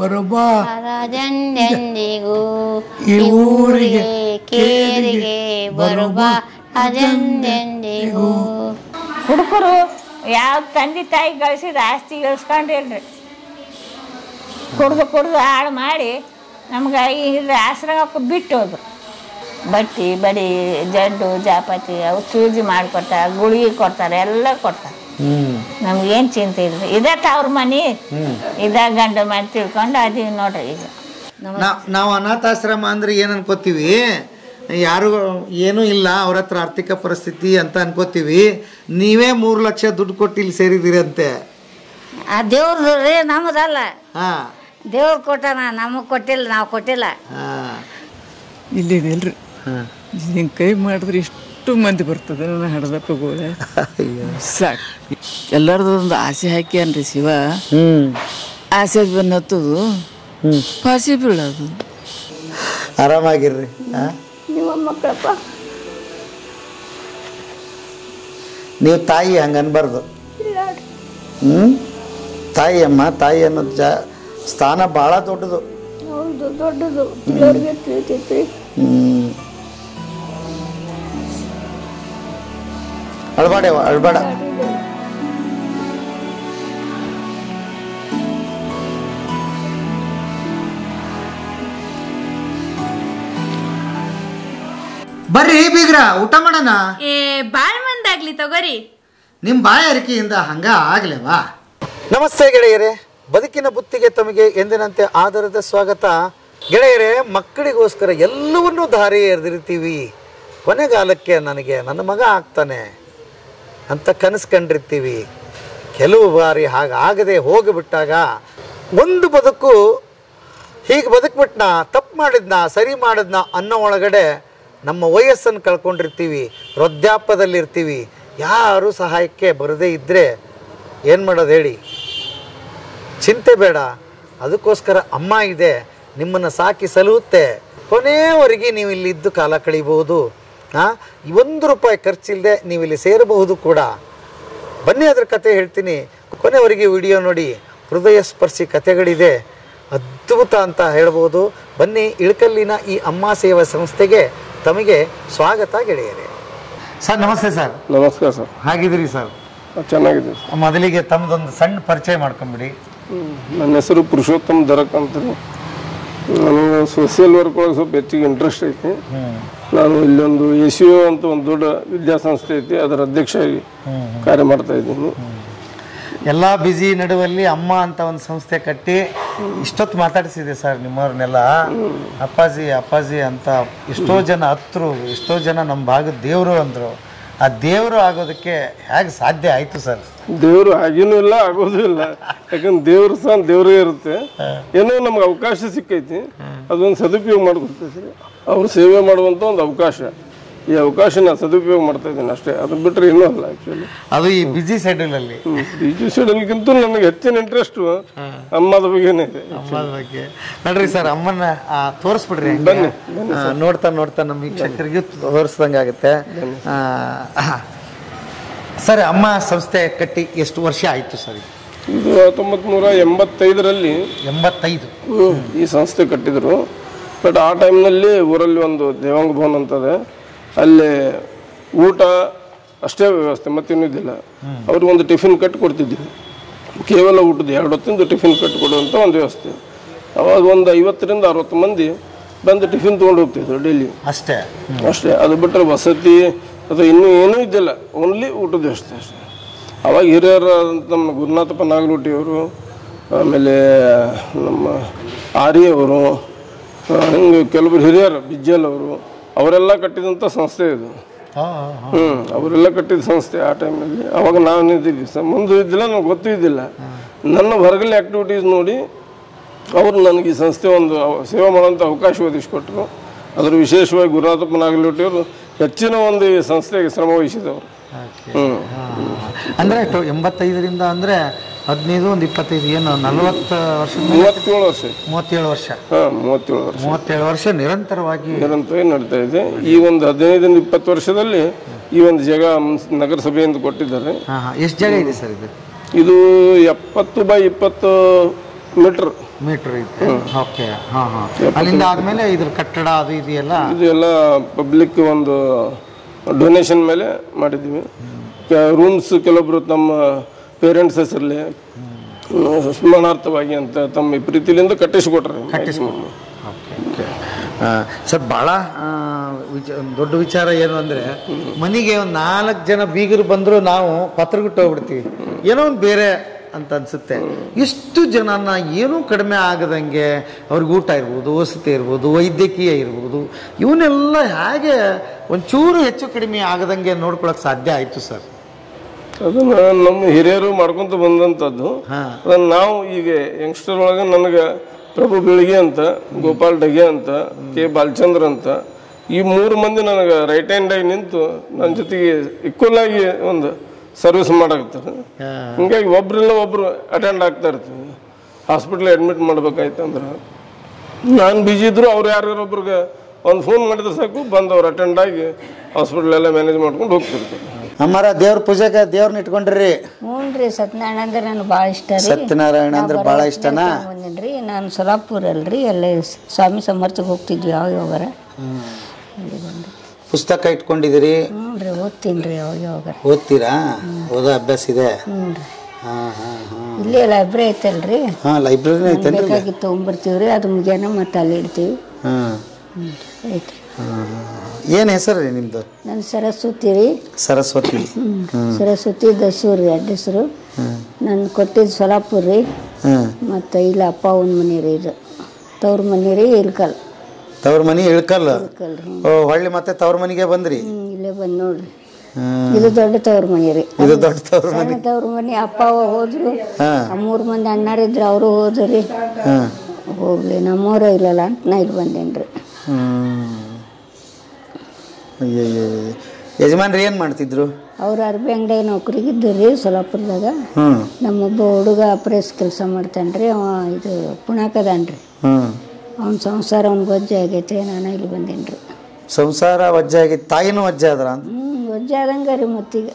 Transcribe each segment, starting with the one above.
ಬರೋಬ್ಬಾ. ರಾಜಂದೆಂದಿಗೂ ಈ ಊರಿಗೆ ಕೇರಿಗೆ ಬರುವ ರಾಜಂದೆಂದಿಗೂ ಹುಡುಗರು ಯಾವ ತಂದೆ ತಾಯಿ ಗಳಿಸಿದ ಆಸ್ತಿ ಗಳಿಸ್ಕೊಂಡಿಲ್ರಿ ಕುಡ್ದು ಕುಡ್ದು ಹಾಳು ಮಾಡಿ ನಮ್ಗೆ ಇಲ್ಲಿ ಆಶ್ರಮಕ್ಕೆ ಬಿಟ್ಟು ಹೋದ್ರು. ಬಟ್ಟಿ ಬಡಿ ಜಡ್ಡು ಜಾಪತಿ ಅವು ಸೂಜಿ ಮಾಡಿಕೊಡ್ತಾರೆ ಗುಳಿಗೆ ಕೊಡ್ತಾರೆ ಎಲ್ಲ ಕೊಡ್ತಾರೆ. ಹ್ಮ್. ನಮ್ಗೇನು ಚಿಂತೆ ಇಲ್ಲ ಇದೇ ತವ್ರ ಮನೆ. ಇದೇ ಗಂಡ ಮನೆ ತಿಳ್ಕೊಂಡು ಅದೀವಿ ನೋಡ್ರಿ ಈಗ. ನಾವು ಅನಾಥಾಶ್ರಮ ಅಂದ್ರೆ ಏನು ಅನ್ಕೋತೀವಿ? ಯಾರು ಏನೂ ಇಲ್ಲ ಅವ್ರ ಹತ್ರ ಆರ್ಥಿಕ ಪರಿಸ್ಥಿತಿ ಅಂತ ಅನ್ಕೋತೀವಿ. ನೀವೇ ಮೂರು ಲಕ್ಷ ದುಡ್ಡು ಕೊಟ್ಟು ಇಲ್ಲಿ ಸೇರಿದಿರಂತೆ. ಆ ದೇವ್ರದು ರೀ ನಮ್ಮದಲ್ಲ ಹಾ. ದೇವ್ರು ಕೊಟ್ಟಾನ ನಮಗೆ ಕೊಟ್ಟಿಲ್ಲ ನಾವು ಕೊಟ್ಟಿಲ್ಲ. ಇಲ್ಲಿ ಇಲ್ಲಿದೆಲ್ರಿ ಹಿಂಗೆ ಕೈ ಮಾಡಿದ್ರೆ ಎಷ್ಟು ಮಂದಿ ಬರ್ತದೆ ನನ್ನ ಹಡದ ಸಾಕು. ಎಲ್ಲರದು ಒಂದು ಆಸೆ ಹಾಕ್ಯಾನ್ರಿ ಶಿವ. ಹ್ಮ್. ಆಸೆ ಬಂದು ಹತ್ತದು ಫಾಸಿ ಬೀಳೋದು. ಆರಾಮಾಗಿರ್ರಿ ಹಾ ನಿಮ್ಮ ಮಕ್ಕಳಪ್ಪ. ನೀವು ತಾಯಿ ಹಂಗೆ ಅನ್ಬಾರ್ದು. ಹ್ಞೂ ತಾಯಿ ಅಮ್ಮ ತಾಯಿ ಅನ್ನೋದು ಜಾ ಸ್ಥಾನ ಭಾಳ ದೊಡ್ಡದು. ಹೌದು ದೊಡ್ಡದು. ದೇವ್ರಿಗೆ ಅಳ್ಬೇಡ ಅಳ್ಬಾಡ. ಬರ್ರಿ ಬೀಗ್ರ ಊಟ ಮಾಡೋಣ? ಏ ಬಾಳ್ ಮಂದಾಗ್ಲಿ ತಗೋರಿ. ನಿಮ್ ಬಾಯ ಅರಿಕೆಯಿಂದ ಹಂಗ ಆಗ್ಲೇವಾ? ನಮಸ್ತೆ ಗೆಳೆಯರೇ. ಬದುಕಿನ ಬುತ್ತಿಗೆ ತಮಗೆ ಎಂದಿನಂತೆ ಆಧಾರದ ಸ್ವಾಗತ. ಗೆಳೆಯರೇ ಮಕ್ಕಳಿಗೋಸ್ಕರ ಎಲ್ಲವನ್ನೂ ದಾರಿ ಎರೆದಿರ್ತೀವಿ ಕೊನೆಗಾಲಕ್ಕೆ ನನಗೆ ನನ್ನ ಮಗ ಆಗ್ತಾನೆ. ಅಂತ ಕನಸು ಕಂಡಿರ್ತೀವಿ ಕೆಲವು ಬಾರಿ ಹಾಗಾಗದೆ ಹೋಗಿಬಿಟ್ಟಾಗ ಒಂದು ಬದುಕು ಹೀಗೆ ಬದುಕ್ಬಿಟ್ನ, ತಪ್ಪು ಮಾಡಿದ್ನ, ಸರಿ ಮಾಡಿದ್ನ ಅನ್ನೋ ಒಳಗಡೆ ನಮ್ಮ ವಯಸ್ಸನ್ನು ಕಳ್ಕೊಂಡಿರ್ತೀವಿ ವೃದ್ಧಾಪದಲ್ಲಿರ್ತೀವಿ ಯಾರು ಸಹಾಯಕ್ಕೆ ಬರದೇ ಇದ್ದರೆ ಏನು ಮಾಡೋದು ಹೇಳಿ? ಚಿಂತೆ ಬೇಡ. ಅದಕ್ಕೋಸ್ಕರ ಅಮ್ಮ ಇದೆ, ನಿಮ್ಮನ್ನು ಸಾಕಿ ಸಲುತ್ತೆ ಕೊನೆಯವರೆಗೆ ನೀವು ಇಲ್ಲಿದ್ದು ಕಾಲ ಕಳೀಬಹುದು ಒಂದು ರೂಪಾಯಿ ಖರ್ಚಿಲ್ಲದೆ ನೀವು ಇಲ್ಲಿ ಸೇರಬಹುದು ಕೂಡ. ಬನ್ನಿ ಅದ್ರ ಕತೆ ಹೇಳ್ತೀನಿ. ಕೊನೆವರೆಗೆ ವಿಡಿಯೋ ನೋಡಿ. ಹೃದಯ ಸ್ಪರ್ಶಿ ಕತೆಗಳಿದೆ. ಅದ್ಭುತ ಅಂತ ಹೇಳ್ಬೋದು. ಬನ್ನಿ ಇಳಕಲ್ಲಿನ ಈ ಅಮ್ಮ ಸೇವಾ ಸಂಸ್ಥೆಗೆ ತಮಗೆ ಸ್ವಾಗತ ಗೆಳೆಯರೆ. ಸರ್ ನಮಸ್ತೆ ಸರ್. ನಮಸ್ಕಾರ ಸರ್. ಹಾಗಿದ್ದೀರಿ ಸರ್? ಚೆನ್ನಾಗಿದೆ ಮೊದಲಿಗೆ ತಮ್ಮದೊಂದು ಸಣ್ಣ ಪರಿಚಯ ಮಾಡ್ಕೊಂಬಿಡಿ. ನನ್ನ ಹೆಸರು ಪುರುಷೋತ್ತಮ್ ದರಕ್ ಅಂತ ನನಗೆ ಸೋಷಿಯಲ್ ವರ್ಕ್ ಒಳಗೆ ಸ್ವಲ್ಪ ಹೆಚ್ಚಿಗೆ ಇಂಟ್ರೆಸ್ಟ್ ಐತಿ. ನಾನು ಇಲ್ಲೊಂದು ಎಸ್ ಯು ಅಂತ ಒಂದು ದೊಡ್ಡ ವಿದ್ಯಾಸಂಸ್ಥೆ ಐತಿ ಅದರ ಅಧ್ಯಕ್ಷರಾಗಿ ಕಾರ್ಯ ಮಾಡ್ತಾ ಇದ್ದೀನಿ. ಎಲ್ಲ ಬ್ಯುಸಿ ನಡುವಲ್ಲಿ ಅಮ್ಮ ಅಂತ ಒಂದು ಸಂಸ್ಥೆ ಕಟ್ಟಿ ಇಷ್ಟೊತ್ತು ಮಾತಾಡಿಸಿದೆ ಸರ್ ನಿಮ್ಮವ್ರನ್ನೆಲ್ಲ. ಅಪ್ಪಾಜಿ ಅಪ್ಪಾಜಿ ಅಂತ ಎಷ್ಟೋ ಜನ ಹತ್ರು ಎಷ್ಟೋ ಜನ ನಮ್ಮ ಭಾಗದ ದೇವರು ಅಂದರು. ಆ ದೇವರು ಆಗೋದಕ್ಕೆ ಹೇಗೆ ಸಾಧ್ಯ ಆಯಿತು ಸರ್ ದೇವರು ಆಗಿನೂ ಇಲ್ಲ ಆಗೋದು ಇಲ್ಲ. ಯಾಕಂದ್ರೆ ದೇವ್ರ ಸಹ ದೇವರೇ ಇರುತ್ತೆ. ಏನೋ ನಮ್ಗೆ ಅವಕಾಶ ಸಿಕ್ಕೈತಿ. ಅದೊಂದು ಸದುಪಯೋಗ ಮಾಡ್ಕೊತೈತಿ ಅವ್ರ ಸೇವೆ ಮಾಡುವಂಥ ಒಂದು ಅವಕಾಶ. ಈ ಅವಕಾಶನ ಸದುಪಯೋಗ ಮಾಡ್ತಾ ಇದ್ದೀನಿ ಅಷ್ಟೇ. ಅದು ಬಿಟ್ಟರೆ ಇನ್ನೂ ಅಲ್ಲ ಆ್ಯಕ್ಚುಲಿ ಅದು ಈ ಬಿಜಿ ಶೆಡ್ಯೂಲಲ್ಲಿ ಬಿಜಿ ಶೆಡ್ಯೂಲ್ಗಿಂತ ನನಗೆ ಹೆಚ್ಚಿನ ಇಂಟ್ರೆಸ್ಟು ಅಮ್ಮದ ಬಗ್ಗೆನೇ ಇದೆ ಅಮ್ಮದ ಬಗ್ಗೆ. ನೋಡ್ರಿ ಸರ್ ಅಮ್ಮನ ತೋರಿಸ್ಬಿಡ್ರಿ ಬನ್ನಿ ನೋಡ್ತಾ ನೋಡ್ತಾ ನಮ್ಮ ವೀಕ್ಷಕರಿಗೂ ತೋರಿಸ್ದಂಗೆ ಆಗುತ್ತೆ. ಸರ್ ಅಮ್ಮ ಸಂಸ್ಥೆ ಕಟ್ಟಿ ಎಷ್ಟು ವರ್ಷ ಆಯಿತು ಸರ್? ಇದು? ಹತ್ತೊಂಬತ್ ಹತ್ತೊಂಬತ್ತು ನೂರ ಎಂಬತ್ತೈದರಲ್ಲಿ ಎಂಬತ್ತೈದು. ಈ ಸಂಸ್ಥೆ ಕಟ್ಟಿದ್ರು. ಬಟ್ ಆ ಟೈಮ್ನಲ್ಲಿ ಊರಲ್ಲಿ ಒಂದು ದೇವಾಂಗ ಭವನ್ ಅಂತದೆ. ಅಲ್ಲಿ ಊಟ ಅಷ್ಟೇ ವ್ಯವಸ್ಥೆ ಮತ್ತೇನು ಇದ್ದಿಲ್ಲ ಅವ್ರಿಗೆ ಒಂದು ಟಿಫಿನ್ ಕಟ್ಟಿ ಕೊಡ್ತಿದ್ವಿ ಕೇವಲ ಊಟದ ಎರಡು ಹೊತ್ತಿಂದ ಟಿಫಿನ್ ಕಟ್ಟಿ ಕೊಡುವಂಥ ಒಂದು ವ್ಯವಸ್ಥೆ. ಅವಾಗ ಒಂದು ಐವತ್ತರಿಂದ ಅರವತ್ತು ಮಂದಿ ಬಂದು ಟಿಫಿನ್ ತೊಗೊಂಡು ಹೋಗ್ತಿದ್ರು ಡೈಲಿ. ಅಷ್ಟೇ. ಅಷ್ಟೇ. ಅದು ಬಿಟ್ಟರೆ ವಸತಿ ಅದು ಇನ್ನೂ ಏನೂ ಇದ್ದಿಲ್ಲ. ಓನ್ಲಿ ಊಟದ ವ್ಯವಸ್ಥೆ ಅಷ್ಟೇ. ಅವಾಗ ಹಿರಿಯರ ನಮ್ಮ ಗುರುನಾಥಪ್ಪ ನಾಗಲೋಟಿಯವರು ಆಮೇಲೆ ನಮ್ಮ ಆರ್ಯವರು ಹಿಂಗೆ ಕೆಲವರು ಹಿರಿಯರು ಬಿಜ್ಜಲ್ ಅವರು ಅವರೆಲ್ಲ ಕಟ್ಟಿದಂಥ ಸಂಸ್ಥೆ ಇದು. ಹ್ಞೂ ಅವರೆಲ್ಲ ಕಟ್ಟಿದ ಸಂಸ್ಥೆ ಆ ಟೈಮಲ್ಲಿ. ಅವಾಗ ನಾನು ಇದ್ದೀವಿ ಮುಂದೆ ಇದ್ದಿಲ್ಲ ನನಗೆ ಗೊತ್ತೂ ಇದ್ದಿಲ್ಲ. ನನ್ನ ಹೊರಗಲ್ಲಿ ಆ್ಯಕ್ಟಿವಿಟೀಸ್ ನೋಡಿ ಅವರು ನನಗೆ ಈ ಸಂಸ್ಥೆ ಒಂದು ಸೇವೆ ಮಾಡುವಂಥ ಅವಕಾಶ ಒದಗಿಸಿಕೊಟ್ರು. ಅದರ ವಿಶೇಷವಾಗಿ ಗುರುನಾಥಪ್ಪ ನಾಗಲೋಟಿಯವರು ಹೆಚ್ಚಿನ ಒಂದು ಈ ಸಂಸ್ಥೆಗೆ ಶ್ರಮ ವಹಿಸಿದವರು. ಅಂದ್ರೆ ಎಂಬತ್ತೈದರಿಂದ ಅಂದ್ರೆ ಹದಿನೈದು ಒಂದು ಇಪ್ಪತ್ತೈದು ಏನು ನಲವತ್ತು ವರ್ಷ ಮೂವತ್ತೇಳು ವರ್ಷ. ಮೂವತ್ತೇಳು ವರ್ಷ. ಹಾಂ ಮೂವತ್ತೇಳು ವರ್ಷ. ಮೂವತ್ತೇಳು ವರ್ಷ ನಿರಂತರವಾಗಿ ನಿರಂತರವಾಗಿ ನಡೀತಾ ಇದೆ? ಈ ಒಂದು ಹದಿನೈದರಿಂದ ಇಪ್ಪತ್ತು ವರ್ಷದಲ್ಲಿ ಈ ಒಂದು ಜಾಗ ನಗರಸಭೆ ನಗರಸಭೆಯಿಂದ ಕೊಟ್ಟಿದ್ದಾರೆ. ಎಷ್ಟು ಜಾಗ ಇದೆ ಸರ್ ಇದು? ಇದು ಎಪ್ಪತ್ತು ಬೈ ಇಪ್ಪತ್ತು ಮೀಟ್ರ್. ಮೀಟರ್ ಐತೆ. ಓಕೆ ಹಾಂ ಹಾಂ. ಅಲ್ಲಿಂದ ಆದಮೇಲೆ ಇದ್ರ ಕಟ್ಟಡ ಅದು ಇದೆಯಲ್ಲ ಎಲ್ಲ? ಇದು ಎಲ್ಲ ಪಬ್ಲಿಕ್ ಒಂದು ಡೊನೇಷನ್ ಮೇಲೆ ಮಾಡಿದ್ದೀವಿ. ರೂಮ್ಸ್ ಕೆಲವೊಬ್ರು ತಮ್ಮ ಪೇರೆಂಟ್ಸ್ ಹೆಸರಲ್ಲಿ ಸ್ಮರಣಾರ್ಥವಾಗಿ ಅಂತ ತಮ್ಮ ಪ್ರೀತಿಲಿಂದ ಕಟ್ಟಿಸ್ಕೊಟ್ರೆ. ಓಕೆ ಸರ್ ಭಾಳ ದೊಡ್ಡ ವಿಚಾರ ಏನು ಅಂದರೆ ಮನೆಗೆ ಒಂದು ನಾಲ್ಕು ಜನ ಬೀಗರು ಬಂದರೂ ನಾವು ಪತ್ರಗಿಟ್ಟು ಹೋಗ್ಬಿಡ್ತೀವಿ. ಏನೋ ಒಂದು ಬೇರೆ ಅಂತ ಅನ್ಸುತ್ತೆ. ಇಷ್ಟು ಜನನ ಏನೂ ಕಡಿಮೆ ಆಗದಂಗೆ ಅವ್ರಿಗೆ ಊಟ ಇರ್ಬೋದು ವಸತಿ ಇರ್ಬೋದು ವೈದ್ಯಕೀಯ ಇರ್ಬೋದು ಇವನ್ನೆಲ್ಲ ಹೇಗೆ ಒಂಚೂರು ಹೆಚ್ಚು ಕಡಿಮೆ ಆಗದಂಗೆ ನೋಡ್ಕೊಳಕ್ಕೆ ಸಾಧ್ಯ ಆಯಿತು ಸರ್? ಅದನ್ನ ನಮ್ಮ ಹಿರಿಯರು ಮಾಡ್ಕೊಂತ ಬಂದಂಥದ್ದು ಅದನ್ನ ನಾವು ಈಗ ಯಂಗ್ಸ್ಟರ್ ಒಳಗೆ ನನಗೆ ಪ್ರಭು ಬೆಳಿಗ್ಗೆ ಅಂತ ಗೋಪಾಲ್ ಡಗೆ ಅಂತ ಕೆ ಬಾಲಚಂದ್ರ ಅಂತ ಈ ಮೂರು ಮಂದಿ ನನಗೆ ರೈಟ್ ಹ್ಯಾಂಡ್ ಆಗಿ ನಿಂತು ನನ್ನ ಜೊತೆಗೆ ಈಕ್ವಲ್ ಆಗಿ ಒಂದು ಸರ್ವಿಸ್ ಮಾಡಾಕತ್ತಾರೆ. ಹಿಂಗಾಗಿ ಒಬ್ರಿಲ್ಲ ಒಬ್ರು ಅಟೆಂಡ್ ಆಗ್ತಾ ಇರ್ತೀವಿ ಹಾಸ್ಪಿಟ್ಲ್ ಅಡ್ಮಿಟ್ ಮಾಡ್ಬೇಕಾಯ್ತು ಅಂದ್ರೆ ನಾನು ಬಿಜಿ ಇದ್ರು ಅವ್ರು ಯಾರ್ಯಾರೊಬ್ರಿಗೆ ಒಂದು ಫೋನ್ ಮಾಡಿದ್ರೆ ಸಾಕು ಬಂದು ಅವ್ರು ಅಟೆಂಡ್ ಆಗಿ ಹಾಸ್ಪಿಟ್ಲ್ ಎಲ್ಲ ಮ್ಯಾನೇಜ್ ಮಾಡ್ಕೊಂಡು ಹೋಗ್ತಿರ್ತೀವಿ ಅಮ್ಮಾರ ದೇವ್ರ ಪೂಜೆಗೆ ದೇವ್ರನ್ನ ಇಟ್ಕೊಂಡ್ರಿ? ಹ್ಞೂ ರೀ ಸತ್ಯನಾರಾಯಣ ಅಂದ್ರೆ ನನಗೆ ಭಾಳ ಇಷ್ಟ ರೀ. ಸತ್ಯನಾರಾಯಣ ಅಂದ್ರೆ ಭಾಳ ಇಷ್ಟನಾ? ಬಂದಿನ್ರಿ ನಾನು ಸೊಲಾಪುರ ಅಲ್ರಿ ಅಲ್ಲಿ ಸ್ವಾಮಿ ಸಮರ್ಥಕ್ಕೆ ಹೋಗ್ತಿದ್ವಿ ಯಾವ ಯಾವಾಗಾರ ಪುಸ್ತಕ ಇಟ್ಕೊಂಡಿದ್ದೀರಿ? ಹ್ಞೂ ರೀ ಓದ್ತೀನಿ ರೀ ಯಾವಾಗ ಯಾವಾಗಾರ ಓದ್ತೀರಾ? ಓದೋ ಅಭ್ಯಾಸ ಇದೆ? ಹ್ಞೂ ರೀ. ಹಾಂ ಹಾಂ ಹಾಂ. ಇಲ್ಲೇ ಲೈಬ್ರರಿ ಐತಲ್ರಿ ಹಾಂ ಲೈಬ್ರರಿ ಐತೇನ್ರಿ ಬೇಕಾಗಿತ್ತು ತೊಗೊಂಬರ್ತೀವಿ ರೀ ಅದು ಮುಗಿಯೋಣ ಮತ್ತೆ ಅಲ್ಲಿ ಇಡ್ತೀವಿ. ಹಾಂ. ಐತ್ರಿ. ಏನು ಹೆಸರು ರೀ ನಿಮ್ಮದು ನನ್ನ ಸರಸ್ವತಿ ರೀ. ಸರಸ್ವತಿ. ಸರಸ್ವತಿ ದಸೂರಿ ಅಡ್ಡ ಹೆಸರು ನಾನು ಕೊಟ್ಟಿದ್ದು ಸೊಲಾಪುರ ರೀ. ಮತ್ತು ಇಲ್ಲ ಅಪ್ಪ ಅವನ ಮನೆ ರೀ ಇದು. ತವ್ರ ಮನೆ ರೀ ಇಲ್ಕಲ್ ತವ್ರ ಮನೆ ಇಳ್ಕಲ್ಲ? ಹೊಳ್ಳಿ ಮತ್ತೆ ತವ್ರ ಮನೆಗೆ ಬಂದ್ರಿ? ಇಲ್ಲೇ ಬಂದು ನೋಡ್ರಿ. ಇದು ದೊಡ್ಡ ತವ್ರ ಮನೆ ರೀ. ಇದು ದೊಡ್ಡ ತವ್ರ ಮನೆ. ತವ್ರ ಮನೆ ಅಪ್ಪ ಹೋದ್ರು. ಮೂರು ಮಂದಿ ಅಣ್ಣರಿದ್ರು ಅವರು ಹೋದ್ರು ರೀ. ಹೋಗ್ಲಿ ನಮ್ಮವ್ರ ಇಲ್ಲಲ್ಲ ಅಂತ ನಾ ಇಲ್ಲಿ ಬಂದೇನ್ರಿ ಯಜಮಾನ್ರಿ ಏನು ಮಾಡ್ತಿದ್ರು? ಅವ್ರು ಅರ್ಬಿ ಅಂಗಡಿಯಾಗ ನೌಕರಿಗಿದ್ದು ರೀ ಸೊಲಾಪುರದಾಗ. ನಮ್ಮೊಬ್ಬ ಹುಡುಗ ಪ್ರೆಸ್ ಕೆಲಸ ಮಾಡ್ತಾನೆ ರೀ ಇದು ಪುಣಾಕದಾನ್ರಿ. ಅವ್ನ ಸಂಸಾರ ಅವ್ನ ಗೊಜ್ಜೆ ಆಗೈತೆ ನಾನು ಇಲ್ಲಿ ಬಂದೇನ್ರಿ. ಸಂಸಾರ ವಜ್ಜೆ ಆಗಿತ್ತು ತಾಯಿನೂ ವಜ್ಜೆ ಆದ್ರ? ಹ್ಞೂ ವಜ್ಜೆ ಆದಂಗೆ ರೀ ಮತ್ತೀಗ.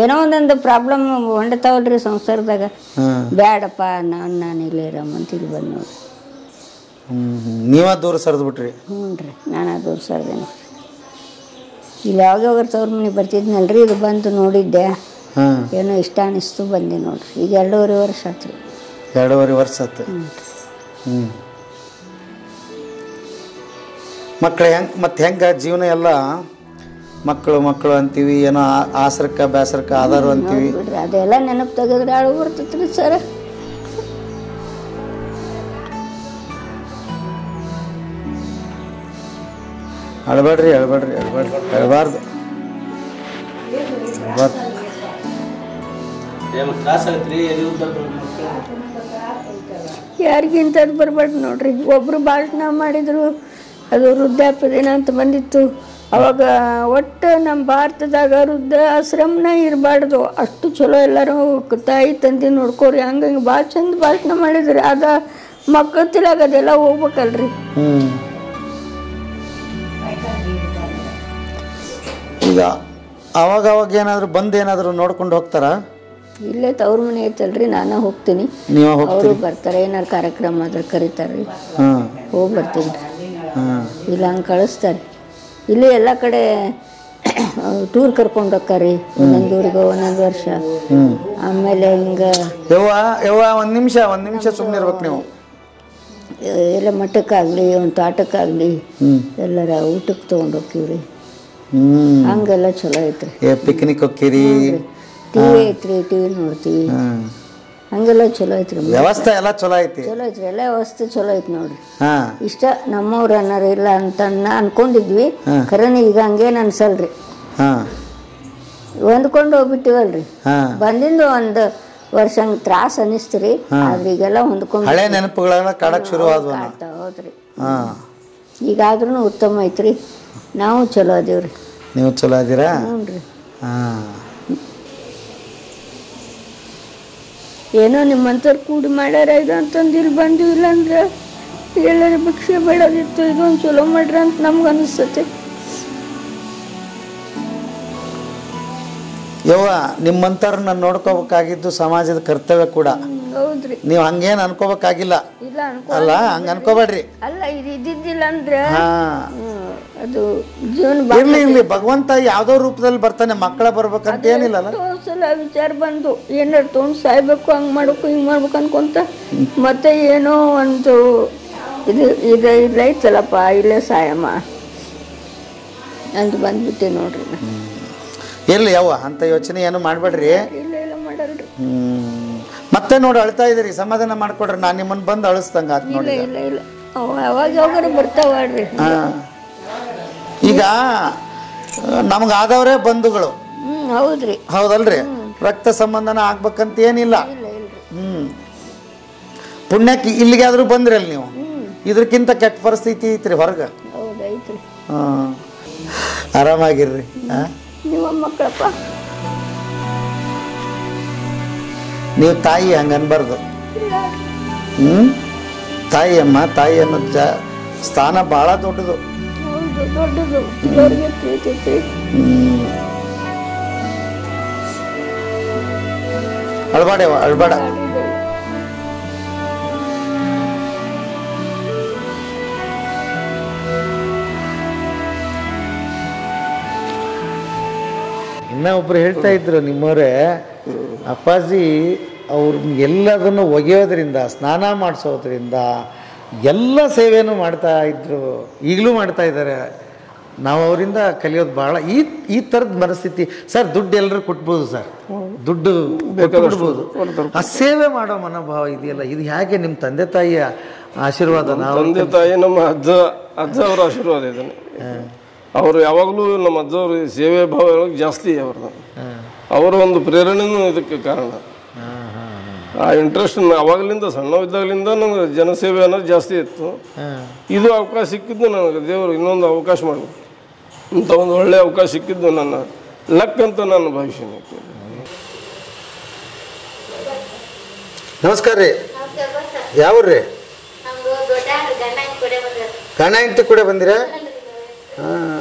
ಏನೋ ಒಂದೊಂದು ಪ್ರಾಬ್ಲಮ್ ಹೊಂಡತಾವಲ್ರಿ ಸಂಸಾರದಾಗ. ಬ್ಯಾಡಪ್ಪ ನಾನು ನಾನು ಇಲ್ಲೇ ಇರಮ್ಮ ಅಂತ ಇಲ್ಲಿ ಬಂದು ನೋಡಿ ಹ್ಞೂ ನೀವ ದೂರ ಸರಿದು ಬಿಟ್ರಿ? ಹ್ಞೂ ರೀ ನಾನು ದೂರ ಸರ್ದೇನೆ. ಇಲ್ಲಿ ಯಾವಾಗ ಯಾವಾಗ ತವ್ರ ಮನೆ ಬರ್ತಿದ್ನಲ್ರಿ ಇದು ಬಂದು ನೋಡಿದ್ದೆ. ಹಾಂ. ಏನೋ ಇಷ್ಟ ಅನಿಸ್ತು ಬಂದೆ ನೋಡ್ರಿ. ಈಗ ಎರಡೂವರೆ ವರ್ಷ ಆತು ಎರಡೂವರೆ ವರ್ಷ ಆತು. ಹ್ಞೂ ಮಕ್ಳು ಹೆಂಗೆ ಮತ್ತು ಹೆಂಗೆ ಜೀವನ ಎಲ್ಲ ಮಕ್ಕಳು ಮಕ್ಕಳು ಅಂತೀವಿ ಏನೋ ಆ- ಆಸರಕ್ಕ ಬೇಸರಕ್ಕ ಆಧಾರ ಅಂತೀವಿ. ಬಿಡ್ರಿ ಅದೆಲ್ಲ ನೆನಪು ತೆಗೆದ್ರೆ ಅಳು ಬರ್ತೈತ್ರಿ ರೀ ಸರ್. ಅಳಬೇಡ್ರಿ ಅಳ್ಬೇಡ್ರಿ ಅಳ್ಬೇಡ್ರಿ ಅಳ್ಬಾರ್ದು. ಯಾರಿಗಿಂತ ಯಾರಿಗಿಂತದ್ದು ಬರ್ಬಾರ್ದು ನೋಡ್ರಿ ಒಬ್ರು ಭಾಷಣ ಮಾಡಿದ್ರು ಅದು ವೃದ್ಧಾಪ್ಯ ದಿನ ಅಂತ ಬಂದಿತ್ತು. ಅವಾಗ ಒಟ್ಟು ನಮ್ಮ ಭಾರತದಾಗ ವೃದ್ಧಾಶ್ರಮನ ಇರಬಾರ್ದು. ಅಷ್ಟು ಚಲೋ ಎಲ್ಲರೂ ತಾಯಿ ತಂದೆ ನೋಡ್ಕೋರಿ ಹಂಗಂಗೆ ಭಾಳ ಚಂದ ಭಾಷಣ ಮಾಡಿದ್ರಿ. ಅದ ಮಕ್ಕಳ ತಿಳಾಗ ಅದೆಲ್ಲ ಹೋಗ್ಬೇಕಲ್ರಿ. ಈಗ ಅವಾಗ ಅವಾಗ ಏನಾದರೂ ಬಂದು ಏನಾದರೂ ನೋಡ್ಕೊಂಡು ಹೋಗ್ತಾರಾ? ಇಲ್ಲೇ ತವ್ರ ಮನೆ ಐತಲ್ರಿ ನಾನು ಹೋಗ್ತೀನಿ. ಅವರು ಬರ್ತಾರೆ ಏನಾರು ಕಾರ್ಯಕ್ರಮ ಆದ್ರೆ ಕರೀತಾರ್ರಿ. ಹಾಂ ಹೋಗಿ ಬರ್ತೀನಿ. ಇಲ್ಲ ಹಂಗೆ ಕಳಿಸ್ತಾರೆ. ಇಲ್ಲಿ ಎಲ್ಲ ಕಡೆ ಟೂರ್ ಕರ್ಕೊಂಡು ಹೋಗ್ತಾರೆ. ಒಂದೊಂದು ಊರಿಗೆ ಒಂದೊಂದು ವರ್ಷ. ಆಮೇಲೆ ಹಿಂಗೆ ಯವ್ವ ಯವ್ವ ಒಂದು ನಿಮಿಷ ಒಂದು ನಿಮಿಷ ಸುಮ್ಮನೆ ಇರ್ಬೇಕು ನೀವು. ಎಲ್ಲ ಮಠಕ್ಕಾಗಲಿ ಒಂದು ತೋಟಕ್ಕಾಗಲಿ ಎಲ್ಲರ ಊಟಕ್ಕೆ ತೊಗೊಂಡು ಹೋಗ್ತೀವ್ರಿ. ಹಂಗೆಲ್ಲ ಚಲೋ ಐತ್ರಿ. ಪಿಕ್ನಿಕ್ ಹೋಗ್ತೀರಿ. ಟಿವಿ ಐತ್ರಿ ಟಿ ವಿ ನೋಡ್ತೀವಿ. ಹಂಗೆಲ್ಲ ಚಲೋ ಐತ್ರಿ ವ್ಯವಸ್ಥೆ ಎಲ್ಲ ಚಲೋ ಐತಿ. ಚಲೋ ಐತ್ರಿ ಎಲ್ಲ ವ್ಯವಸ್ಥೆ ಚಲೋ ಐತಿ ನೋಡ್ರಿ. ಇಷ್ಟ ನಮ್ಮವ್ರ ಅನ್ನೋರು ಇಲ್ಲ ಅಂತ ಅನ್ಕೊಂಡಿದ್ವಿ ಖರೇನೆ ಈಗ ಹಂಗೇನು ಅನ್ಸಲ್ರಿ. ಹೊಂದ್ಕೊಂಡು ಹೋಗ್ಬಿಟ್ಟಿವಲ್ರಿ. ಬಂದಿಂದ ಒಂದು ವರ್ಷ ಹಂಗೆ ತ್ರಾಸ ಅನಿಸ್ತ್ರಿ ಆದ್ರೆ ಈಗೆಲ್ಲ ಹೊಂದ್ಕೊಂಡು ಹಳೆ ನೆನಪುಗಳನ್ನ ಕಾಡಕ್ಕೆ ಶುರು ಹೋದ್ರಿ. ಈಗಾದ್ರೂ ಉತ್ತಮ ಐತ್ರಿ. ನಾವು ಚಲೋ ಅದೀವ್ರಿ. ನೀವು ಚಲೋ ಅದೀರಾ? ಹ್ಞೂ ರೀ ಹಾಂ. ಏನೋ ನಿಮ್ಮಂಥವ್ರು ಕೂಡಿ ಮಾಡ್ಯಾರ ಇದು ಅಂತಂದು ಇಲ್ಲಿ ಬಂದು ಇಲ್ಲಾಂದ್ರೆ ಎಲ್ಲರ ಭಿಕ್ಷೆ ಬೇಡೋದಿತ್ತು ಇದೊಂದು ಚಲೋ ಮಾಡ್ರಿ ಅಂತ ನಮ್ಗೆ ಅನಿಸ್ತತೆ. ಯವ್ವ ನಿಮ್ಮಂಥವ್ರನ್ನ ನೋಡ್ಕೋಬೇಕಾಗಿದ್ದು ಸಮಾಜದ ಕರ್ತವ್ಯ ಕೂಡ. ಹೌದ್ರಿ. ನೀವು ಹಂಗೇನು ಅನ್ಕೋಬೇಕಾಗಿಲ್ಲ. ಇಲ್ಲ ಅನ್ಕೋ ಅಲ್ಲ ಹಂಗ ಅನ್ಕೋಬೇಡ್ರಿ. ಅಲ್ಲ ಇದು ಇದ್ದಿದ್ದಿಲ್ಲ ಅಂದ್ರೆ ಹಾ ಅದು ಜೀವನ ಬಾ ಇರ್ಲಿ ಇರ್ಲಿ ಭಗವಂತ ಯಾವ್ದೋ ರೂಪದಲ್ಲಿ ಬರ್ತಾನೆ ಮಕ್ಕಳ ಬರ್ಬೇಕಂತ ಏನಿಲ್ಲ ಎಷ್ಟೋ ಸಲ ವಿಚಾರ ಬಂದು ಏನಾರು ತೊಗೊಂಡು ಸಾಯ್ಬೇಕು ಹಂಗೆ ಮಾಡ್ಬೇಕು ಹಿಂಗ್ ಮಾಡ್ಬೇಕು ಅನ್ಕೊಂತ ಮತ್ತೆ ಏನೋ ಒಂದು ಇದು ಇದು ಇಲ್ಲೈತಲ್ಲಪ್ಪ ಇಲ್ಲೇ ಸಾಯಮ್ಮ. ಅಂತ ಬಂದ್ಬಿಟ್ಟೆ ನೋಡ್ರಿ. ನಾ. ಇರ್ಲಿ ಯಾವ ಅಂತ ಯೋಚನೆ ಏನು ಮಾಡ್ಬೇಡ್ರಿ. ಇಲ್ಲ ಇಲ್ಲ ಮಾಡಲ್ರಿ. ಹ್ಮ್. ಮತ್ತೆ ನೋಡಿ ಅಳ್ತಾ ಇದೀರಿ ಸಮಾಧಾನ ಮಾಡ್ಕೊಡ್ರಿ ನಾನು ನಿಮ್ಮನ್ನ ಬಂದು ಅಳಿಸ್ದಂಗ ಆತ್ ನೋಡಿ ಇಲ್ಲ ಇಲ್ಲ. ಅವ ಯಾವಾಗ ಯಾವಾಗಾರ ಬರ್ತಾವಾಡ್ರಿ ಈಗ ನಮ್ಗೆ ಆದವರೇ ಬಂಧುಗಳು. ಹ್ಮ್ ಹೌದ್ರಿ. ಹೌದಲ್ರಿ? ರಕ್ತ ಸಂಬಂಧನ ಆಗ್ಬೇಕಂತ ಏನಿಲ್ಲ. ಹ್ಮ್. ಪುಣ್ಯಕ್ಕೆ ಇಲ್ಲಿಗೆ ಆದ್ರೂ ಬಂದ್ರಿ ಅಲ್ಲಿ ನೀವು? ಇದಕ್ಕಿಂತ ಕೆಟ್ಟ ಪರಿಸ್ಥಿತಿ ಐತ್ರಿ ಹೊರಗೆ. ಹ್ಮ್ ಆರಾಮಾಗಿರ್ರಿ ಹಾಂ. ನಿಮ್ಮ ಮಕ್ಕಳಪ್ಪ? ನೀವು ತಾಯಿ ಹಂಗನ್ಬಾರ್ದು. ಹ್ಮ್? ತಾಯಿ ಅಮ್ಮ ತಾಯಿ ಅನ್ನೋ ಜ ಸ್ಥಾನ ಬಹಳ ದೊಡ್ಡದು. ಅಳ್ಬಾಡೆವ ಅಳ್ಬೇಡ. ಇನ್ನ ಒಬ್ರು ಹೇಳ್ತಾ ಇದ್ರು ನಿಮ್ಮವರೇ ಅಪ್ಪಾಜಿ ಅವ್ರ ಎಲ್ಲದನ್ನು ಒಗೆಯೋದ್ರಿಂದ ಸ್ನಾನ ಮಾಡಿಸೋದ್ರಿಂದ ಎಲ್ಲ ಸೇವೆಯನ್ನು ಮಾಡ್ತಾ ಇದ್ರು ಈಗಲೂ ಮಾಡ್ತಾ ಇದ್ದಾರೆ. ನಾವು ಅವರಿಂದ ಕಲಿಯೋದು ಭಾಳ ಈ ಈ ಥರದ ಮನಸ್ಥಿತಿ ಸರ್ ದುಡ್ಡು ಎಲ್ಲರೂ ಕೊಟ್ಬೋದು ಸರ್. ದುಡ್ಡು ಬಿಡ್ಬೋದು ಆ ಸೇವೆ ಮಾಡೋ ಮನೋಭಾವ ಇದೆಯಲ್ಲ ಇದು ಹೇಗೆ ನಿಮ್ಮ ತಂದೆ ತಾಯಿಯ ಆಶೀರ್ವಾದ? ನಾವು ತಂದೆ ತಾಯಿ ನಮ್ಮ ಅಜ್ಜ ಅಜ್ಜ ಅವರ ಆಶೀರ್ವಾದ ಇದನ್ನು. ಅವರು ಯಾವಾಗಲೂ ನಮ್ಮ ಅಜ್ಜವರು ಸೇವೆ ಭಾವ ಹೇಳೋಕೆ ಜಾಸ್ತಿ ಅವ್ರದ್ದು. ಅವರ ಒಂದು ಪ್ರೇರಣೆನೂ ಇದಕ್ಕೆ ಕಾರಣ. ಆ ಇಂಟ್ರೆಸ್ಟ್ ಅವಾಗಲಿಂದ ಸಣ್ಣವಿದ್ದಾಗಲಿಂದ ನನಗೆ ಜನಸೇವೆ ಅನ್ನೋದು ಜಾಸ್ತಿ ಇತ್ತು. ಇದು ಅವಕಾಶ ಸಿಕ್ಕಿದ್ದು ನನಗೆ ದೇವರು ಇನ್ನೊಂದು ಅವಕಾಶ ಮಾಡಬೇಕು. ಇಂಥ ಒಂದು ಒಳ್ಳೆಯ ಅವಕಾಶ ಸಿಕ್ಕಿದ್ದು ನನ್ನ ಲಕ್ ಅಂತ ನಾನು ಭಾವಿಸ್ತೀನಿ ನಮಸ್ಕಾರ ರೀ. ಯಾವ್ರಿ ಕಣ್ಣ ಹೆಂಡತಿ ಕೂಡ ಬಂದಿರಾ? ಹಾ.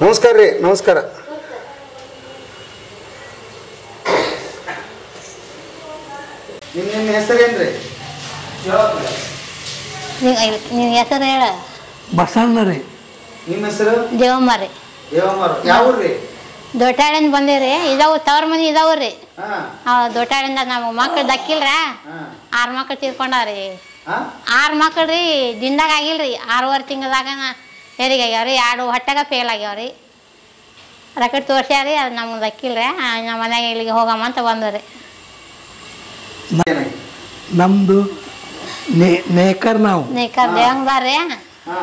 ನಮಸ್ಕಾರ ರೀ ನಮಸ್ಕಾರ. ನಿಮ್ಮ ನಿಮ್ಮ ಹೆಸರೇನ್ರಿ ನೀವು ಹೆಸರು ಹೇಳ. ಬಸಣ್ಣ ರೀ. ನಿಮ್ಮ ಹೆಸರು? ದೇವಮ್ಮ ರೀ. ದೇವಮ್ಮ ಯಾವ ಊರ್ರಿ ದೊಡ್ಡಾಳಿಂದ ಬಂದೇವ್ರಿ ಇದಾವು ತವ್ರ ಮನೆ ಇದಾವ್ರಿ ಹಾ. ದೊಡ್ಡಾಳಿಂದ ನಮ್ಗೆ ಮಕ್ಳು ದಕ್ಕಿಲ್ರ ಆರು ಮಕ್ಳು ತೀರ್ಕೊಂಡವ್ರಿ ಆರು ಮಕ್ಳು ರೀ ದಿನದಾಗ ಆಗಿಲ್ರಿ. ಆರೂವರೆ ತಿಂಗಳದಾಗ ಹೆರಿಗೆ ಆಗ್ಯಾವ್ರಿ? ಎರಡು ಹೊಟ್ಟೆಗ ಫೇಲ್ ಆಗ್ಯಾವ್ರಿ. ರಕೆಟ್ ತೋರ್ಸ್ಯಾರಿ ಅದು ನಮ್ಗೆ ದಕ್ಕಿಲ್ರಿ ನಮ್ಮ ಮನೆಗೆ ಇಲ್ಲಿಗೆ ಹೋಗಮ್ಮ ಅಂತ ಬಂದ್ರಿ ರೀ ನಮ್ದು ನೇ ನೇಕರ್ ನಾವು. ನೇಕರ್ ದೇವಂಗ್ದಾರ್ರಿ ಹಾ.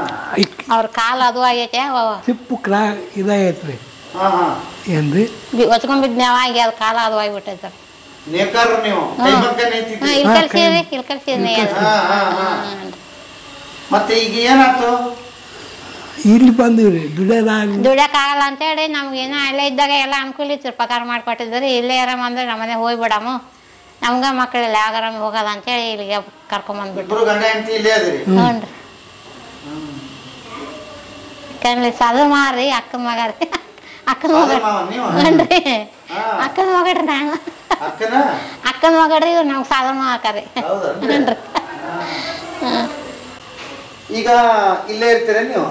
ಅವ್ರ ಕಾಲು ಅದು ಆಗೈತೆ ಚಿಪ್ಪು ಕ್ರಾ ಇದಾಗೈತ್ರಿ. ಹಾ ಹಾ. ಬಿ ಏನ್ರಿ ಒಚ್ಕೊಂಡ್ಬಿದ್ದು ನಾವು ಆಗಿ ಅದು ಕಾಲ ಅದು ಆಗಿಬಿಟ್ಟೈತೆ. ಇಲ್ಲಿ ಕಲ್ಸಿರಿ ಇಲ್ಲಿ ಕಲ್ಸಿರಿ ಅದು ಹಾ ಹಾ ಹಾ. ಮತ್ತೆ ಈಗ ಏನಾಯ್ತು? ಇಲ್ಲಿ ಬಂದಿವ್ರಿ ದುಡಿಯೋದಾಗಲಿ. ದುಡಿಯೋಕ್ಕಾಗಲ್ಲ ಅಂತೇಳಿ ನಮ್ಗೇನೋ ಅಲ್ಲೇ ಇದ್ದಾಗ ಎಲ್ಲ ಅನುಕೂಲ ಇತ್ತು ಪಗಾರ ಮಾಡಿಕೊಟ್ಟಿದ್ರಿ ಇಲ್ಲೇ ಇರಮ್ಮ ಅಂದ್ರೆ ನಮ್ಮನೆ ಹೋಗ್ಬಿಡಮ್ಮ ನಮ್ಗೆ ಮಕ್ಕಳಿಲ್ಲ ಯಾವಾಗ ಹೋಗೋದ ಅಂತೇಳಿ ಇಲ್ಲಿಗೆ ಕರ್ಕೊಂಬಂದ್ಬಿಟ್ಟು. ಹ್ಞೂ ರೀ. ಕಣ್ಲಿ ಸದ ಮಾರಿ ಅಕ್ಕನ ಮಗ ರೀ. ಅಕ್ಕನ ಮಗ? ಹ್ಞೂ ಅಕ್ಕನ ಮಗಡ್ರಿ ನಾನು. ಅಕ್ಕನ? ಮಗಡ್ರಿ ಇವ್ರು ನಮ್ಗೆ ಸಾಧನ ಹಾಕಾರಿ? ಹ್ಞೂ ರೀ. ಈಗ ಇಲ್ಲೇ ಇರ್ತೀರ ನೀವು?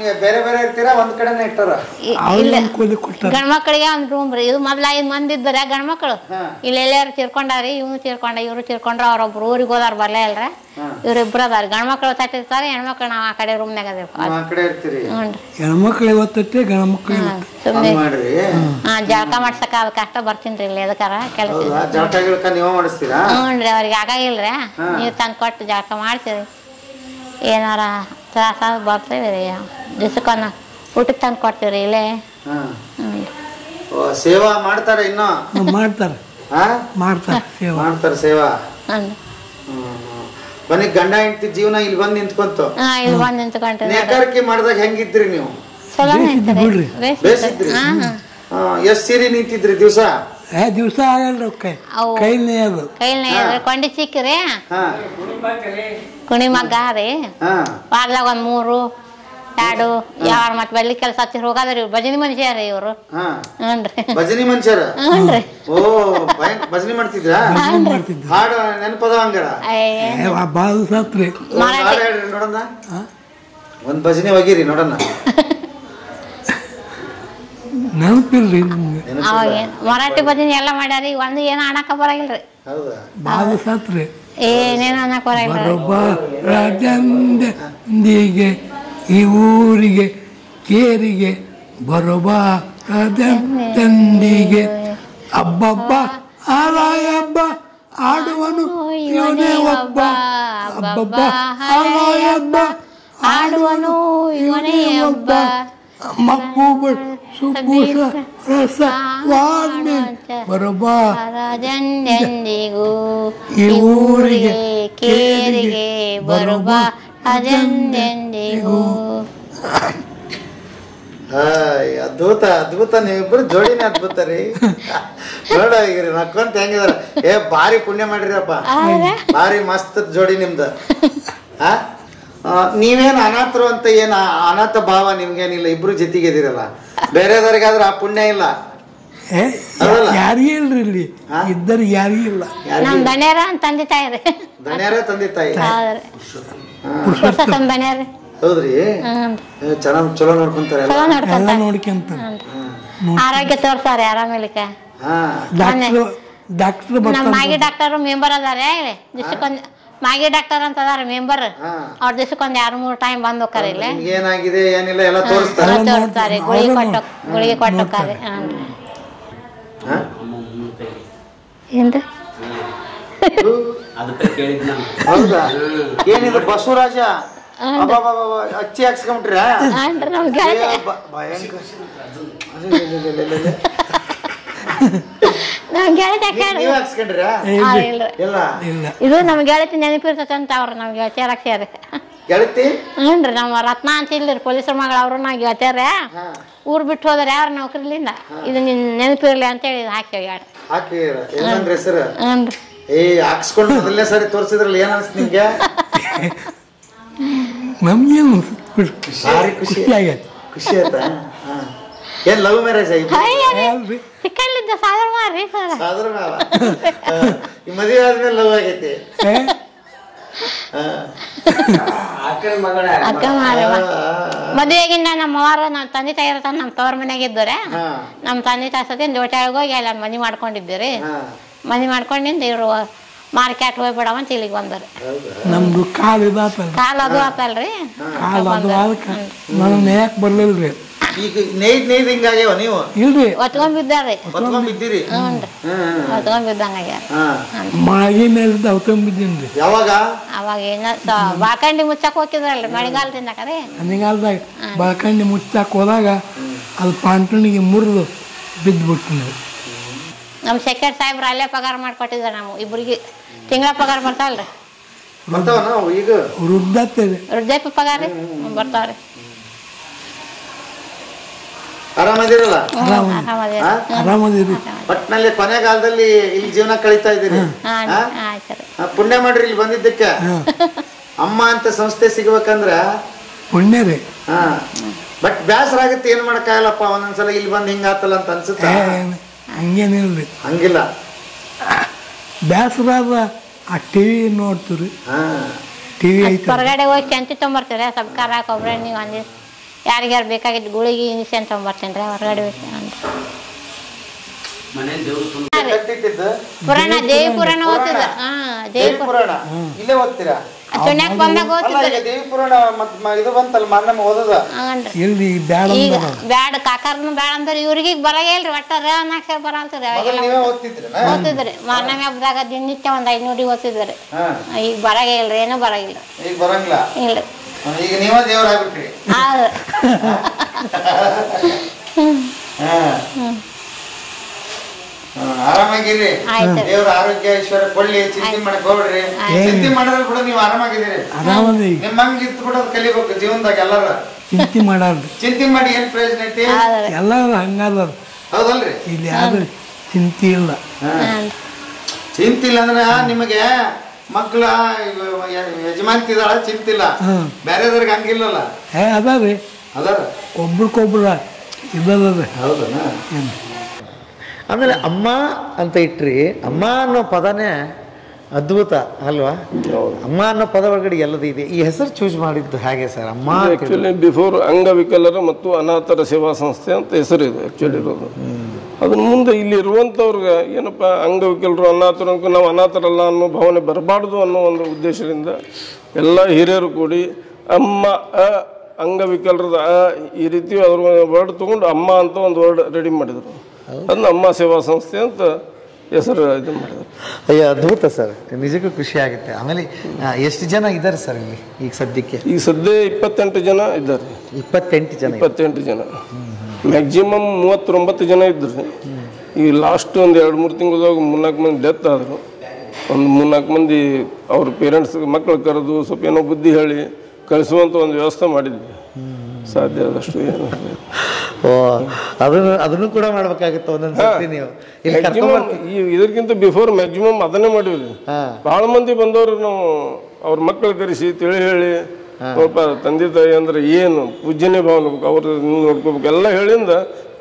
ನೀವು ಬೇರೆ ಬೇರೆ ಇರ್ತೀರಾ ಒಂದ್ ಕಡೆನೇ ಕೊಟ್ಟಾರ ಗಂಡ್ಮಕ್ಳಿಗೆ ಒಂದು ರೂಮ್ ರೀ. ಇದು ಮೊದ್ಲ ಐದು ಮಂದಿ ಇದ್ದಾರೆ ಗಂಡ್ಮಕ್ಳು. ಇಲ್ಲಿ ಎಲ್ಲಾರು ತೀರ್ಕೊಂಡಾರಿ ಇವ್ನು ತೀರ್ಕೊಂಡ ಇವ್ರು ತೀರ್ಕೊಂಡ್ರ ಅವ್ರೊಬ್ರು ಊರಿಗೆ ಹೋದಾರ ಬರಲೇ ಅಲ್ರ ಇವ್ರಿಬ್ರು ಅದಾರ. ಗಂಡ್ಮಕ್ಳು ತಟ್ಟಿರ್ತಾರೆ ಹೆಣ್ಮಕ್ಳು ನಾವು ಆ ಕಡೆ ರೂಮ್ನಾಗ ಇರ್ತೀರಿ. ಮಾಡ್ರಿ. ಹಾಂ ಜಳಕ ಮಾಡ್ಸಕ ಅದಕ್ಕೆ ಅಷ್ಟ ಬರ್ತೀನಿ ರೀ ಇಲ್ಲಿ ಎದಕ್ಕಾರ ಕೆಲಸ ಹ್ಞೂ ರೀ ಅವ್ರಿಗೆ ಆಗಾಗಿಲ್ರ. ನೀವು ತಂದು ಕೊಟ್ಟು ಜಳಕ ಮಾಡ್ತೀರಿ. ಏನಾರ ತ್ರಾಸ ಬರ್ತೀವಿ ರೀ. ದಿವ್ಸಕ್ಕೊನ್ನ ಊಟಕ್ಕೆ ತಂದು ಕೊಡ್ತೀವಿ ರೀ ಇಲ್ಲೇ. ಹಾ. ಓ, ಸೇವಾ ಮಾಡ್ತಾರೆ ಇನ್ನು? ಮಾಡ್ತಾರೆ. ಮಾಡ್ತಾರೆ ಮಾಡ್ತಾರ ಸೇವಾ. ಮಾಡ್ತಾರ ಸೇವಾ. ಬನ್ನಿ ಗಂಡ ಹೆಂಡತಿ ಜೀವನ ಇಲ್ಲಿ ಬಂದು ನಿಂತ್ಕೊಂತು. ಹಾಂ ಇಲ್ಲಿ ಬಂದು ನಿಂತ್ಕೊಂಡ್ರಿ ನೇಕಾರಿಕೆ ಮಾಡಿದಾಗ ಹೆಂಗಿದ್ರಿ ನೀವು? ಚಲೋ. ಬೇಸಿದ್ರಿ ಹಾಂ ಎಷ್ಟ್ ಸೀರೆ ನಿಂತಿದ್ರಿ ದಿವಸ? ದಿವಸ ಆಗಲ್ರಿ ಕೈ ಅವು ಕೈನೇ ಅದು. ಕೈಲಿ ಕೊಂಡಿ ಸಿಕ್ಕ್ರಿ ಹಾ. ಕುಣಿ ಮಗ್ಗ ರೀ. ಹಾ. ವಾರದಾಗ ಒಂದು ಮೂರು ಎರಡು ಯಾರು ಮತ್ತೆ ಬಲ್ಲಿ ಕೆಲಸ ಹಚ್ಚಿ ಹೋಗಾದ್ರಿ ಇವ್ರು. ಭಜನಿ ಮನುಷ್ಯ ರೀ ಇವರು. ಹಾ. ಹ್ಞೂನ್ರಿ ಭಜನಿ ಮನುಷ್ಯರ? ಹ್ಞೂನ್ರಿ ಓ ಭಜನಿ ಮಾಡ್ತಿದ್ರಾ? ಹಾಡು ನೆನಪದ ಹಂಗಾರ ಒಂದ್ ಭಜನೆ ಹೋಗಿರಿ ನೋಡೋಣ ನೆನಪಿಲ್ರಿ ನಿಮ್ಗೆ ಅವಾಗ ಏನ್ ಮರಾಠಿ ಭಜನೆ ಎಲ್ಲ ಮಾಡ್ಯಾರಿ ಒಂದು ಏನು ಅನ್ನಕ ಬರಂಗಿಲ್ರಿ ಹೌದಾ? ಭಾಳ ಸತ್ರಿ. ಏನೇನು ಅನ್ನಕ್ ಬರಂಗಿಲ್ರಿ ಬರೊಬ್ಬ ರಾಜಂದಿಗೆ ಈ ಊರಿಗೆ ಕೇರಿಗೆ ಬರೊಬ್ಬ ರಾಜಂದಿಗೆ ಅಬ್ಬಬ್ಬ ಆರಾಯ ಹಬ್ಬ ಆಡುವನು ಇವನೇ ಒಬ್ಬ ಅಬ್ಬಬ್ಬ ಆರಾಯ ಹಬ್ಬ ಆಡುವನು ಇವನೇ ಒಬ್ಬ ಮಕ್ಕೂಬ ಸುಬ್ಬೂಸ ರಸ ವಾಲ್ಮೀ ಬರೊಬ್ಬ ರಾಜಂದೆಂದಿಗೂ ಈ ಊರಿಗೆ ಕೇರಿಗೆ ಬರುವ ರಾಜಂದೆಂದಿಗೂ ಹಾಯ್ ಅದ್ಭುತ ಅದ್ಭುತ ನೀವಿಬ್ರು ಜೋಡಿನ ಅದ್ಭುತ ರೀ. ನೋಡ ಈಗ ನಕ್ಕೊಂತ ಹೆಂಗಿದಾರ. ಏ ಭಾರಿ ಪುಣ್ಯ ಮಾಡಿರಪ್ಪ ಭಾರಿ ಮಸ್ತ್ ಜೋಡಿ ನಿಮ್ದು. ಆ? ನೀವೇನ್ ಅನಾಥರು ಅಂತ ಏನ ಅನಾಥ ಭಾವ ನಿಮ್ಗೇನಿಲ್ಲ ಇಬ್ರು ಜೊತೆಗೆ ಇದೀರಲ್ಲ ಬೇರೆದವ್ರಿಗಾದ್ರೆ ಆ ಪುಣ್ಯ ಇಲ್ಲ? ಯಾರಿಗೂ ಇಲ್ರಿ ಇಲ್ಲಿ. ಇದ್ದರು ಯಾರಿಗೂ ಇಲ್ಲ. ನಮ್ ದಣ್ಯರ ತಂದೆ ತಾಯಿ ದಣ್ಯಾರ ತಂದೆ ತಾಯಿ? ಹೌದ್ರಿ. ಚೆನ್ನಾಗಿ ಚಲೋ ನೋಡ್ಕೊಂತಾರೆ ಎಲ್ಲ ನೋಡ್ಕೊಂತ ಆರೋಗ್ಯ ತೋರ್ಸಾರೆ ಆರಾಮಿಲಿಕ ಹಾ. ಡಾಕ್ಟರ್ ಡಾಕ್ಟ್ರು ನಮ್ಮ ಮಾಗಿ ಡಾಕ್ಟರ್ ಮೆಂಬರ್ ಅದಾರೆ ದಿವ್ಸಕ್ಕೊಂದ್ ಮಾಗಿ ಡಾಕ್ಟರ್ ಅಂತ ಅದಾರ ಮೆಂಬರ್. ಅವ್ರ ದಿವಸಕ್ಕೊಂದ್ ಎರಡ್ ಮೂರು ಟೈಮ್ ಬಂದ್ ಹೋಗ್ತಾರೆ ಇಲ್ಲಿ. ಏನಾಗಿದೆ ಏನಿಲ್ಲ ಎಲ್ಲ ತೋರಿಸ್ತಾರೆ. ಗುಳಿಗೆ ಕೊಟ್ಟು ಗುಳಿಗೆ ಕೊಟ್ಟು ಹೋಗ್ತಾರೆ ಹಾನ್ರಿ ಹಾ? ಏನ್ರಿ ಅದಕ್ಕೆ ಕೇಳಿದ್ ನಾನು. ಹೌದಾ? ಏನಿದು ಬಸವರಾಜ? ಅಚ್ಚಿ ಹಾಕ್ಸ್ಕೊಂಬಿಟ್ರ? ಭಯಂಕರ. ನಮ್ ಗೆಳತಿ ಇಲ್ಲ. ಇದು ನಮ್ ಗೆಳತಿ ನೆನಪಿರ್ತೈತಂತ ಅವ್ರು ನಮ್ ಗೆಳತಿಯರ ಹಾಕ್ಸ್ಯಾರ ಗೆಳತಿ? ಹ್ಞೂನ್ರಿ ನಮ್ಮ ರತ್ನ ಅಂತ ಇಲ್ರಿ ಪೊಲೀಸರ ಮಗಳು ಅವರು ನಾ ಗೆಳತಿಯರ. ಊರ್ ಬಿಟ್ಟು ಹೋದ್ರೆ ಯಾರು ನೌಕರಿಲಿಂದ? ಇದು ನಿನ್ ನೆನಪಿರ್ಲಿ ಅಂತ ಹೇಳಿ ಹಾಕಿ ಏನಂದ್ರ ಹ್ಞೂನ್ರಿ ಏ ಹಾಕ್ಸ್ಕೊಂಡು ಮೊದಲನೇ ಸಾರಿ ತೋರ್ಸಿದ್ರಲ್ಲ ಏನ್ ಅನ್ಸ್ತು ನಿಮ್ಗೆ ನಮ್ಗೇನು ಖುಷಿ. ಖುಷಿ ಆಗೈತೆ ಖುಷಿ ಆಯ್ತಾ. ಏನ್ ಲವ್ ಮ್ಯಾರೇಜ್ ಆಯ್ತು? ಅಲ್ರಿ. ಚಿಕ್ಕಲ್ಲಿದ್ದ ಸಾಧಾರಣ ಮಾಡ್ರಿ ಸಾಧಾರಣ. ಈ ಮದುವೆ ಆದ್ಮೇಲೆ ಲವ್ ಆಗೈತಿ. ಮದುವೆಗಿಂದ ನಮ್ಮ ಅವ್ವಾರ ನಮ್ಮ ತಂದೆ ತಾಯಿ ಇರ್ತಾನೆ ನಮ್ಮ ತವ್ರ ಮನೆಯಾಗ ಇದ್ದಾರೆ ನಮ್ಮ ತಂದೆ ತಾಯಿ ಸತಿ ದೋಟ್ಯಾಳಿಗೆ ಹೋಗಿ ಅಲ್ಲಿ ಮನೆ ಮಾಡ್ಕೊಂಡಿದ್ದೀರಿ. ಮನೆ ಮಾಡ್ಕೊಂಡಿಂದ ಇವರು ಮಾರ್ಕೆಟ್ ಹೋಗ್ಬಿಡವ ಅಂತ ಇಲ್ಲಿಗೆ ಬಂದರು ನಮ್ದು ಕಾಲು ಇದಲ್ರಿ ಕಾಲು ಅದು ಆತಲ್ರಿ. ಕಾಲು ಅದು ಅದಕ್ಕೆ ನನಗೆ ನೇಯಕ್ ಬರ್ಲಿಲ್ರಿ. ಈಗ ನೇಯ್ದ್ ನೇಯ್ದ್ ಹಿಂಗಾಗ್ಯಾವ ನೀವು? ಇಲ್ರಿ. ಹೊತ್ಕೊಂಡ್ ಬಿದ್ದೀರಿ ಮಾಗಿ ಮೇಲೆ ಯಾವಾಗ? ಅವಾಗ ಏನ ಬಾಕಂಡಿ ಮುಚ್ಚಕ್ ಬಳಕಂಡಿ ಮುಚ್ಚಾಕ್ ಹೋದಾಗ ಅದು ಪಾಂಟಣಿಗೆ ಮುರಿದು ಬಿದ್ದುಬಿಟ್ಟು ನಮ್ಮ ಸೆಕ್ರೆಟ್ ಸಾಹೇಬ್ರು ಅಲ್ಲೇ ಪಗಾರ ಮಾಡ್ಕೊಟ್ಟಿದ್ದಾರೆ ನಾವು ಇಬ್ಬರಿಗೆ ತಿಂಗಳ ಪಗಾರ ಬರ್ತಾವಲ್ರಿ? ಬರ್ತಾವ ನಾವು ಈಗ. ವೃದ್ಧತೆ ವೃದ್ಧಾಪ್ಯ ಪಗಾರ? ರೀ ಬರ್ತಾವ್ರಿ. ಆರಾಮದಿರಲ್ಲ? ಆರಾಮದಿರಿ ಒಟ್ನಲ್ಲಿ ಕೊನೆ ಕಾಲದಲ್ಲಿ ಇಲ್ಲಿ ಜೀವನ ಕಳೀತಾ ಇದ್ದೀರಿ. ಪುಣ್ಯ ಮಾಡ್ರಿ ಇಲ್ಲಿ ಬಂದಿದ್ದಕ್ಕೆ. ಅಮ್ಮ ಅಂತ ಸಂಸ್ಥೆ ಸಿಗ್ಬೇಕಂದ್ರ? ಪುಣ್ಯ ರೀ ಹಾ. ಬಟ್ ಬ್ಯಾಸರ ಆಗುತ್ತೆ ಏನ್ ಮಾಡಕ್ಕಾಗಲ್ಲಪ್ಪ? ಒಂದೊಂದ್ಸಲ ಇಲ್ಲಿ ಬಂದ್ ಹಿಂಗಾತಲ್ಲ ಅಂತ ಅನ್ಸುತ್ತ? ಹಂಗೇನಿಲ್ರಿ. ಹಂಗಿಲ್ಲ. ಬೇಸರಾದ ಆ ಟಿವಿ ನೋಡ್ತೀರಿ. ಹಾ. ಟಿವಿ ಹೊರಗಡೆ ಹೋಗಿ ಚಂತಿ ತೊಂಬರ್ತೀರ? ಸಬ್ಕಾರ ಕೊಬ್ಬರಿ ನೀವು ಅಂದಿ ಯಾರಿಗ್ಯಾರು ಬೇಕಾಗಿದ್ದು ಗುಳಿಗೆ ಇಂಜೆಕ್ಷನ್ ತಗೊಂಡ್ಬರ್ತೇನೆ ರೀ ಹೊರಗಡೆ ಪುರಾಣ ದೇವಿ ಪುರಾಣ ಓದ್ತಿದ್ದ ಹಾ ದೇವಿ ಪುರಾಣ. ಇಲ್ಲೇ ಓದ್ತೀರಾ? ಬಂದಾಗ ದೇವಿ ಪುರಾಣ ಇದು ಬಂತಲ್ಲ ಓದದ? ಇಲ್ಲಿ ಬ್ಯಾಡ ಈಗ ಬ್ಯಾಡ ಕಾಕರ್ನು ಬ್ಯಾಡ ಅಂದ್ರೆ ಇವ್ರಿಗೆ ಬರಗೇ ಇಲ್ರಿ ಒಟ್ಟ ರ ಬರ ನೀವೇ ಓದ್ತಿದ್ರಿ ಮಾರ್ನಮಿ ಹಬ್ಬದಾಗ ದಿನನಿತ್ಯ ಒಂದ್ ಐನೂರಿಗೆ ಓದ್ತಿದ್ರಿ. ಹಾ. ಈಗ ಬರಗೇ ಇಲ್ರಿ ಏನೂ ಬರಗಿಲ್ಲ. ಈಗ ಬರಂಗಿಲ್ಲ? ಇಲ್ಲ. ಈಗ ನೀವ ದೇವ್ರಾಗ್ಬಿಟ್ರಿ ಆಗ್ಬಿಟ್ರಿ. ಆರಾಮಾಗಿರಿ. ದೇವ್ರ ಆರೋಗ್ಯ ಐಶ್ವರ್ಯ ಕೊಳ್ಳಿ ಚಿಂತೆ ಮಾಡಕ್ ಹೋಗ್ಬಿಡ್ರಿ ಚಿಂತೆ ಮಾಡಿದ್ರೆ ಕೂಡ ನೀವು ಆರಾಮಾಗಿದ್ದೀರಿ. ನಿಮ್ಮ ನಿಮ್ಮಂಗ್ ಇತ್ತು ಕೂಡ ಕಲಿಬೇಕು ಜೀವನದಾಗ ಎಲ್ಲಾರ. ಚಿಂತೆ ಮಾಡಾರ ಚಿಂತೆ ಮಾಡಿ ಏನ್ ಪ್ರಯೋಜನ ಐತಿ? ಎಲ್ಲಾರು ಹಂಗಲ್ಲ ಹೌದಲ್ರಿ? ಇಲ್ಲಿ ಯಾರು ಚಿಂತೆ ಇಲ್ಲ. ಚಿಂತಿಲ್ಲ ಅಂದ್ರೆ ನಿಮಗೆ ಮಕ್ಕಳ ಯಜಮಾನ್ತಿ ಇದಾಳ ಚಿಂತಿಲ್ಲ. ಬೇರೆದವ್ರಿಗೆ ಹಂಗಿಲ್ಲಲ್ಲ. ಏ ಅದ ರೀ ಅಲ್ಲ ಒಬ್ರಿಗೊಬ್ರ ಇದಲ್ಲದ ಹೌದನ ಆಮೇಲೆ ಅಮ್ಮ ಅಂತ ಇಟ್ರಿ ಅಮ್ಮ ಅನ್ನೋ ಪದನೇ ಅದ್ಭುತ ಅಲ್ವಾ? ಅಮ್ಮ ಅನ್ನೋ ಪದ ಒಳಗಡೆ ಎಲ್ಲದೂ ಇದೆ. ಈ ಹೆಸರು ಚೂಸ್ ಮಾಡಿದ್ದು ಹಾಗೆ ಸರ್? ಅಮ್ಮ ಆ್ಯಕ್ಚುಲಿ ಬಿಫೋರ್ ಅಂಗವಿಕಲರ ಮತ್ತು ಅನಾಥರ ಸೇವಾ ಸಂಸ್ಥೆ ಅಂತ ಹೆಸರು ಇದೆ ಆ್ಯಕ್ಚುಲಿ ಇರೋದು ಅದನ್ನ ಮುಂದೆ ಇಲ್ಲಿ ಇರುವಂಥವ್ರಿಗೆ ಏನಪ್ಪ ಅಂಗವಿಕಲರು ಅನಾಥರು ಅನ್ಕೊ ನಾವು ಅನಾಥರಲ್ಲ ಅನ್ನೋ ಭಾವನೆ ಬರಬಾರ್ದು ಅನ್ನೋ ಒಂದು ಉದ್ದೇಶದಿಂದ ಎಲ್ಲ ಹಿರಿಯರು ಕೂಡಿ ಅಮ್ಮ ಅ ಅಂಗವಿಕಲರದ ಅ ಈ ರೀತಿ ಅದ್ರ ವರ್ಡ್ ತೊಗೊಂಡು ಅಮ್ಮ ಅಂತ ಒಂದು ವರ್ಡ್ ರೆಡಿ ಮಾಡಿದರು. ಅದನ್ನ ಅಮ್ಮ ಸೇವಾ ಸಂಸ್ಥೆ ಅಂತ ಹೆಸರು ಇದು ಮಾಡಿದ್ರು. ಅಯ್ಯೋ ಅದ್ಭುತ ಸರ್. ನಿಜಕ್ಕೂ ಖುಷಿ ಆಗುತ್ತೆ. ಆಮೇಲೆ ಎಷ್ಟು ಜನ ಇದ್ದಾರೆ ಸರ್ ಇಲ್ಲಿ ಈಗ ಸದ್ಯಕ್ಕೆ? ಈಗ ಸದ್ಯ ಇಪ್ಪತ್ತೆಂಟು ಜನ ಇದ್ದಾರೆ. ಇಪ್ಪತ್ತೆಂಟು ಜನ ಇಪ್ಪತ್ತೆಂಟು ಜನ. ಮ್ಯಾಕ್ಸಿಮಮ್ ಮೂವತ್ತೊಂಬತ್ತು ಜನ ಇದ್ರು. ಈ ಲಾಸ್ಟ್ ಒಂದು ಎರಡು ಮೂರು ತಿಂಗಳದಾಗ ಮೂರ್ನಾಲ್ಕು ಮಂದಿ ಡೆತ್ ಆದರು. ಒಂದು ಮೂರ್ನಾಲ್ಕು ಮಂದಿ ಅವ್ರ ಪೇರೆಂಟ್ಸ್ ಮಕ್ಕಳು ಕರೆದು ಸ್ವಲ್ಪ ಏನೋ ಬುದ್ಧಿ ಹೇಳಿ ಕಳಿಸುವಂಥ ಒಂದು ವ್ಯವಸ್ಥೆ ಮಾಡಿದ್ವಿ. ಸಾಧ್ಯ ಆದಷ್ಟು ಏನು. ಓ ಅದನ್ನು ಅದನ್ನು ಕೂಡ ಮಾಡಬೇಕಾಗಿತ್ತು ಒಂದೊಂದು ನೀವು. ಈ ಇದಕ್ಕಿಂತ ಬಿಫೋರ್ ಮ್ಯಾಕ್ಸಿಮಮ್ ಅದನ್ನೇ ಮಾಡಿವಿ ಭಾಳ ಮಂದಿ ಬಂದವರು ನಾವು ಅವ್ರ ಮಕ್ಕಳು ಕರೆಸಿ ತಿಳಿ ಹೇಳಿ ಸ್ವಲ್ಪ ತಂದೆ ತಾಯಿ ಅಂದ್ರೆ ಏನು? ಪೂಜ್ಯನೇ ಭಾವನೆ ಅವ್ರ ನೋಡ್ಕೋಬೇಕು. ಎಲ್ಲ ಹೇಳಿಂದ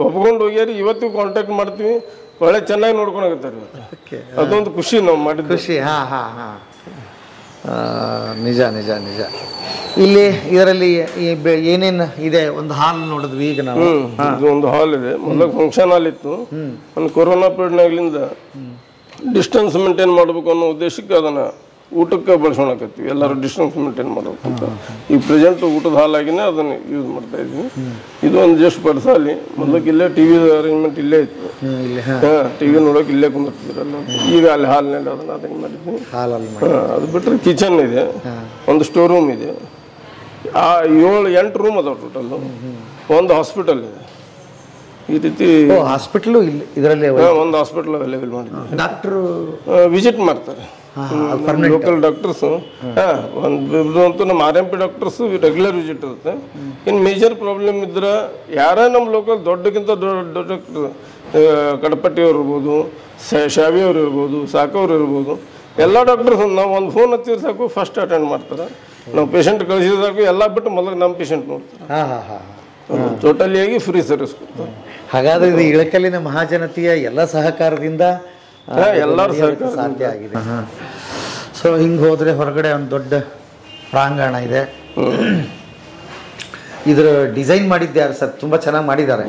ಒಪ್ಕೊಂಡು ಹೋಗ್ಯಾರಿ. ಇವತ್ತಿಗೂ ಕಾಂಟ್ಯಾಕ್ಟ್ ಮಾಡ್ತೀವಿ. ಒಳ್ಳೆ ಚೆನ್ನಾಗಿ ನೋಡ್ಕೊಂಡು ಹೋಗ್ತಾರೆ ಅದೊಂದು ಖುಷಿ ನಾವು ಮಾಡಿದ ಖುಷಿ. ಹಾ ಹಾ ಹಾ. ನಿಜ ನಿಜ ನಿಜ. ಇಲ್ಲಿ ಇದರಲ್ಲಿ ಏನೇನು ಇದೆ? ಒಂದು ಹಾಲ್ ನೋಡಿದ್ವಿ ಈಗ ನಾವು. ಒಂದು ಹಾಲ್ ಇದೆ. ಮೊದಲು ಫಂಕ್ಷನ್ ಹಾಲ್ ಇತ್ತು. ಒಂದು ಕೊರೋನಾ ಪೀರಿಯಡ್ನಾಗ್ಲಿಂದ ಡಿಸ್ಟೆನ್ಸ್ ಮೇಂಟೈನ್ ಮಾಡಬೇಕು ಅನ್ನೋ ಉದ್ದೇಶಕ್ಕೆ ಅದನ್ನ ಊಟಕ್ಕೆ ಬಳಸೋಣಕತ್ತೀವಿ ಎಲ್ಲರೂ ಡಿಸ್ಟೆನ್ಸ್ ಮೇಂಟೈನ್ ಮಾಡೋಕ್ಕಂತ ಈಗ ಪ್ರೆಸೆಂಟ್ ಊಟದ ಹಾಲಾಗಿನೇ ಅದನ್ನು ಯೂಸ್ ಮಾಡ್ತಾ ಇದ್ವಿ. ಇದು ಒಂದು ಜಸ್ಟ್ ಪರ್ಸಾಲಿ ಮೊದಲಕ್ಕೆ ಇಲ್ಲೇ ಟಿವಿ ಅರೇಂಜ್ಮೆಂಟ್ ಇಲ್ಲೇ ಇತ್ತು. ಟಿ ಟಿವಿ ನೋಡೋಕೆ ಇಲ್ಲೇ ಕುಂದಿರ್ತಿದ್ರಲ್ಲ. ಈಗ ಅಲ್ಲಿ ಹಾಲ್ನಲ್ಲಿ ಅದನ್ನ ಅರೇಂಜ್ ಮಾಡಿದ್ವಿ. ಹಾ, ಅದು ಬಿಟ್ಟರೆ ಕಿಚನ್ ಇದೆ. ಒಂದು ಸ್ಟೋರ್ ರೂಮ್ ಇದೆ. ಆ ಏಳು ಎಂಟು ರೂಮ್ ಅದಾವ ಟೋಟಲ್ ಒಂದು ಹಾಸ್ಪಿಟಲ್ ಇದೆ. ಈ ರೀತಿ ಹಾಸ್ಪಿಟ್ಲು ಇಲ್ಲಿ ಇದರಲ್ಲಿ ಒಂದು ಹಾಸ್ಪಿಟಲ್ ಅವೈಲೇಬಲ್ ಮಾಡಿದ್ವಿ. ಡಾಕ್ಟ್ರು ವಿಸಿಟ್ ಮಾಡ್ತಾರೆ. ಲೋಕಲ್ ಡಾಕ್ಟರ್ಸ್ ಒಂದು ಅಂತೂ ನಮ್ಮ R M P doctors regular visit ಇರುತ್ತೆ. ಇನ್ನು ಮೇಜರ್ ಪ್ರಾಬ್ಲಮ್ ಇದ್ರೆ ಯಾರೇ ನಮ್ಮ ಲೋಕಲ್ ದೊಡ್ಡಕ್ಕಿಂತ ದೊಡ್ಡ ಡಾಕ್ಟರ್ ಕಡಪಟ್ಟಿಯವ್ರು ಇರ್ಬೋದು ಶಾವಿಯವ್ರು ಇರ್ಬೋದು ಸಾಕವ್ರು ಇರ್ಬೋದು ಎಲ್ಲ ಡಾಕ್ಟರ್ಸ್ ನಾವು ಒಂದು ಫೋನ್ ಹಚ್ಚಿದ್ರೆ ಸಾಕು ಫಸ್ಟ್ ಅಟೆಂಡ್ ಮಾಡ್ತಾರೆ. ನಾವು ಪೇಷಂಟ್ ಕಳಿಸಿದ್ರೆ ಸಾಕು ಎಲ್ಲ ಬಿಟ್ಟು ಮೊದಲು ನಮ್ಮ ಪೇಷಂಟ್ ನೋಡ್ತಾರೆ. ಹಾ ಹಾ ಹಾ. ಟೋಟಲಿಯಾಗಿ ಫ್ರೀ ಸರ್ವಿಸ್ ಕೊಡ್ತಾರೆ. ಹಾಗಾದ್ರೆ ಇದು ಇಳಕಲ್ಲಿನ ಮಹಾಜನತೆಯ ಎಲ್ಲ ಸಹಕಾರದಿಂದ ಎಲ್ಲರ. ಸಾಧ್ಯ ಆಗಿದೆ. ಸೊ ಹಿಂಗೆ ಹೋದರೆ ಹೊರಗಡೆ ಒಂದು ದೊಡ್ಡ ಪ್ರಾಂಗಣ ಇದೆ. ಇದ್ರ ಡಿಸೈನ್ ಮಾಡಿದ್ದು ಯಾರು ಸರ್? ತುಂಬಾ ಚೆನ್ನಾಗಿ ಮಾಡಿದ್ದಾರೆ.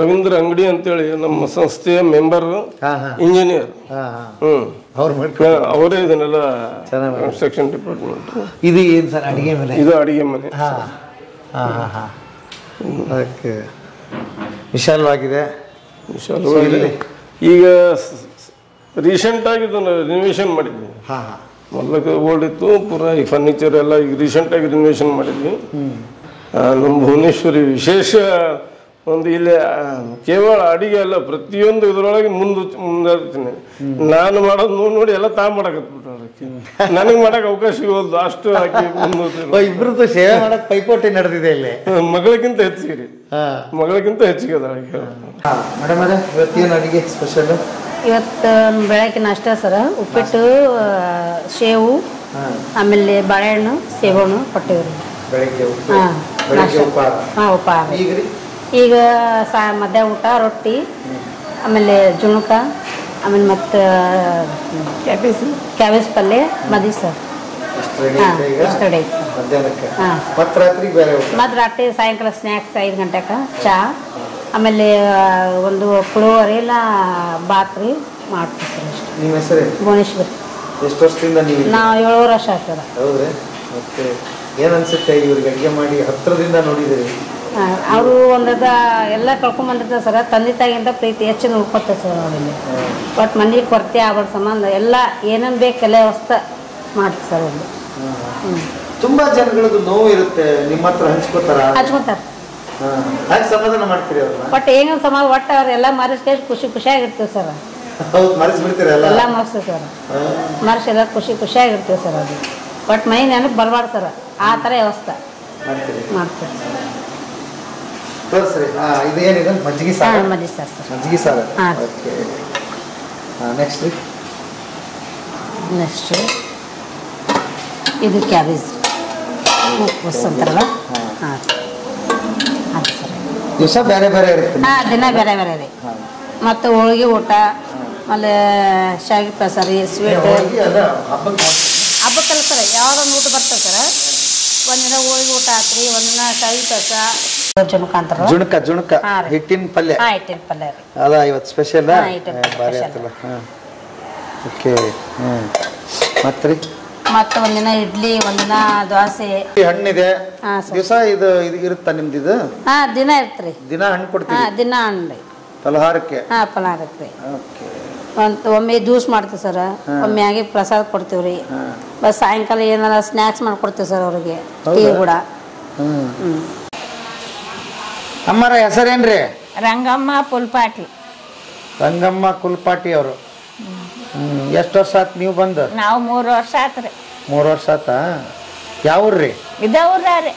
ರವೀಂದ್ರ ಅಂಗಡಿ ಅಂತೇಳಿ ನಮ್ಮ ಸಂಸ್ಥೆಯ ಮೆಂಬರ್ ಇಂಜಿನಿಯರ್. ಅವ್ರು ಇದನ್ನೆಲ್ಲ ಕನ್ಸ್ಟ್ರಕ್ಷನ್ ಡಿಪಾರ್ಟ್ಮೆಂಟ್ ಇದು ಏನು ಸರ್ ಅಡಿಗೆ ಮನೆ? ಇದು ಅಡಿಗೆ ಮನೆ. ಅದಕ್ಕೆ ವಿಶಾಲವಾಗಿದೆ. ವಿಶಾಲವಾಗಿದೆ. ಈಗ ರೀಸೆಂಟ್ ಆಗಿ ಇದನ್ನು ರಿನೋವೇಷನ್ ಮಾಡಿದ್ವಿ. ಹಾ ಹಾ. ಮೊದಲಕ್ಕೆ ಓಲ್ಡ್ ಇತ್ತು ಪೂರ ಈ ಫರ್ನಿಚರ್ ಎಲ್ಲ ಈಗ ರೀಸೆಂಟ್ ಆಗಿ ರಿನೋವೇಷನ್ ಮಾಡಿದ್ವಿ. ನಮ್ಮ ಭುವನೇಶ್ವರಿ ವಿಶೇಷ ಒಂದು ಇಲ್ಲಿ ಕೇವಲ ಅಡಿಗೆ ಅಲ್ಲ ಪ್ರತಿಯೊಂದು ಇದರೊಳಗೆ ಮುಂದೆ ಮುಂದಿರ್ತೀನಿ ನಾನು ಮಾಡೋದು ನೋಡಿ ನೋಡಿ ಎಲ್ಲ ತಾ ಮಾಡಕತ್ಬಿಟ್ಟು ನನಗೆ ಮಾಡಕ್ ಅವಕಾಶ ಸಿಗೋದು ಅಷ್ಟು ಇಬ್ರದ್ದು ಸೇವೆ ಮಾಡಕ್ ಪೈಪೋಟಿ ನಡೆದಿದೆ ಇಲ್ಲಿ. ಮಗಳಿಗಿಂತ ಹೆಚ್ಚಿಗೆ. ರೀ ಮಗಳಿಗಿಂತ ಹೆಚ್ಚಿಗೆ ಅದ ಮೇಡಮ್ ಅವರೇ ಇವತ್ತೇನು ಅಡಿಗೆ ಸ್ಪೆಷಲ್ ಇವತ್ತು ಬೆಳಗ್ಗೆ ನಾಷ್ಟ ಸರ. ಉಪ್ಪಿಟ್ಟು ಸೇವು ಆಮೇಲೆ ಬಾಳೆಹಣ್ಣು ಸೇಬಣ್ಣು ಕೊಟ್ಟಿವ್ರಿ. ಬೆಳಗ್ಗೆ ಹಾಂ ಬೆಳಿಗ್ಗೆ ಉಪಹಾರ ಹಾಂ ಉಪಹಾರ ಈಗ ರೀ ಈಗ ಸಾ ಮಧ್ಯಾಹ್ನ ಊಟ ರೊಟ್ಟಿ ಆಮೇಲೆ ಜುಣುಕ ಆಮೇಲೆ ಮತ್ತು ಕ್ಯಾಬೇಜ್. ಕ್ಯಾಬೇಜ್ ಪಲ್ಯ ಮದಿ ಸರ್. ಹಾಂ ಎಷ್ಟು ಹಾಂ. ಮತ್ತು ರಾತ್ರಿ ಸಾಯಂಕಾಲ ಸ್ನ್ಯಾಕ್ಸ್ ಐದು ಗಂಟೆಗೆ ಚಾ ಆಮೇಲೆ ಒಂದು ಪುಳೋರಿ ಇಲ್ಲ ಬಾತ್ರಿ ಮಾಡ್ತೀವಿ ಸರ್ ಅಷ್ಟು. ನಿಮ್ಮ ಹೆಸರೇ? ಭುವನೇಶ್ವರಿ. ಎಷ್ಟು ವರ್ಷದಿಂದ ನೀವು? ನಾವು ಏಳು ವರ್ಷ ಸರ್. ಹೌದ್ರಿ? ಮತ್ತೆ ಏನನ್ಸುತ್ತೆ ಅನ್ಸುತ್ತೆ ಇವ್ರಿಗೆ ಅಡುಗೆ ಮಾಡಿ ಹತ್ರದಿಂದ ನೋಡಿದಿರಿ? ಅವರು ಒಂದದ ಎಲ್ಲ ಕಳ್ಕೊಂಬಂದಿರ್ತಾರೆ ಸರ್. ತಂದೆ ತಾಯಿಗಿಂತ ಪ್ರೀತಿ ಹೆಚ್ಚು ನೋಡ್ಕೊತಾರೆ ಸರ್ ಅವರಲ್ಲಿ ಬಟ್ ಮನೆಗೆ ಕೊರತೆ ಆಗೋದು ಸಂಬಂಧ. ಎಲ್ಲ ಏನೇನು ಬೇಕೆಲ್ಲ ವ್ಯವಸ್ಥೆ ಮಾಡ್ತೀವಿ ಸರ್ ಹ್ಞೂ ತುಂಬಾ ಜನಗಳದ್ದು ನೋವು ಇರುತ್ತೆ. ನಿಮ್ಮ ಹತ್ರ ಹಂಚ್ಕೋತಾರ? ಹಚ್ಕೊತಾರೆ. ಸಮಾಧಾನ ಮಾಡ್ತೀರಿ ಬಟ್ ಏನು ಸಮ ಒಟ್ಟು ಅವ್ರೆಲ್ಲ ಮರೆಸ್ಕೊಂಡು ಖುಷಿ ಖುಷಿಯಾಗಿರ್ತೀವಿ ಸರ್. ಎಲ್ಲ? ಮರೆಸ್ತೀವಿ ಸರ್. ಮರ್ಸಿ ಎಲ್ಲ ಖುಷಿ ಖುಷಿಯಾಗಿರ್ತೀವಿ ಸರ್ ಅದು ಬಟ್ ಮೈ ನೆನಪು ಬರಬಾರ್ದು ಸರ್. ಆ ಥರ ವ್ಯವಸ್ಥೆ ಮಾಡ್ತೀರಿ. ಮಾಡ್ತೀವಿ ತೋರಿಸ್ರಿ. ಇದು ಏನಿದೆ? ಮಜ್ಜಿಗೆ ಸಾರು. ಮಜ್ಜಿಗೆ ಸಾರು ಸರ್. ಮಜ್ಜಿಗೆ ಸಾರು. ಓಕೆ. ನೆಕ್ಸ್ಟ್ ರೀ. ನೆಕ್ಸ್ಟು ಇದು ಕ್ಯಾಬೇಜ್. ಉಪ್ಪು ಅಂತಾರಲ್ಲ ಹಾಂ. ದಿವಸ ಬೇರೆ ಬೇರೆ ಇರುತ್ತೆ. ಹಾಂ ದಿನ ಬೇರೆ ಬೇರೆ ರೀ. ಮತ್ತು ಹೋಳಿಗೆ ಊಟ ಆಮೇಲೆ ಶಾವಿಗೆ ಪಸರಿ ಸ್ವೀಟ್ ಹಬ್ಬಕ್ಕಲ್ಲ ಸರ್ ಯಾವ್ದೊಂದು ಊಟ ಬರ್ತದೆ ಸರ್. ಒಂದಿನ ಹೋಳಿಗೆ ಊಟ ಆತ್ರಿ ಒಂದಿನ ಶಾವಿಗೆ ಪಸ ಜುಣಕ ಅಂತಾರ ಜುಣಕ ಜುಣಕ. ಹಿಟ್ಟಿನ ಪಲ್ಯ. ಹಾ ಇಟ್ಟಿನ ಪಲ್ಯ ರೀ. ಅದ ಇವತ್ತು ಸ್ಪೆಷಲ್ ಹಿಟ್ಟಿನ special. ಆಯ್ತಲ್ಲ. ಓಕೆ ಮತ್ತೆ ರೀ ಮತ್ತು ಒಂದಿನ ಇಡ್ಲಿ ಒಂದಿನ ದೋಸೆ. ಹಣ್ಣಿದೆ. ದಿವಸ ಇದು ಇದು ಇರುತ್ತಾ ನಿಮ್ದು ಇದು? ಹಾಂ ದಿನ ಇರ್ತ್ರಿ ದಿನ ಹಣ್ಣು ಕೊಡ್ತೀವಿ ಹಾ ದಿನ ಹಣ್ಣು ರೀ. ಫಲಹಾರಕ್ಕೆ ಹಾಂ ಫಲಹಾರಕ್ಕೆ ಇರ್ತ್ರಿ ಓಕೆ ಅಂತ ಒಮ್ಮೆ ಜ್ಯೂಸ್ ಮಾಡ್ತೀವಿ ಸರ್. ಒಮ್ಮೆ ಆಗಿ ಪ್ರಸಾದ ಕೊಡ್ತೀವಿ ರೀ. ಬಸ್ ಸಾಯಂಕಾಲ ಏನಾರ ಸ್ನ್ಯಾಕ್ಸ್ ಮಾಡ್ಕೊಡ್ತೀವಿ ಸರ್ ಅವ್ರಿಗೆ. ಟೀ ಕೂಡ. ಹ್ಞೂ ಅಮ್ಮರ ಹೆಸರೇನ್ರಿ? ರಂಗಮ್ಮ ಪುಲ್ಪಾಟಿ ರಂಗಮ್ಮ ಕುಲ್ಪಾಟಿ ಅವರು. ಎಷ್ಟು ವರ್ಷ ಆತ್ ನೀವು ಬಂದು? ನಾವು ಮೂರು ವರ್ಷ ಆತ್ರಿ ಮೂರು ವರ್ಷ ಆತ? ಯಾವ್ರಿ ಇದವ್ರ ರೀ.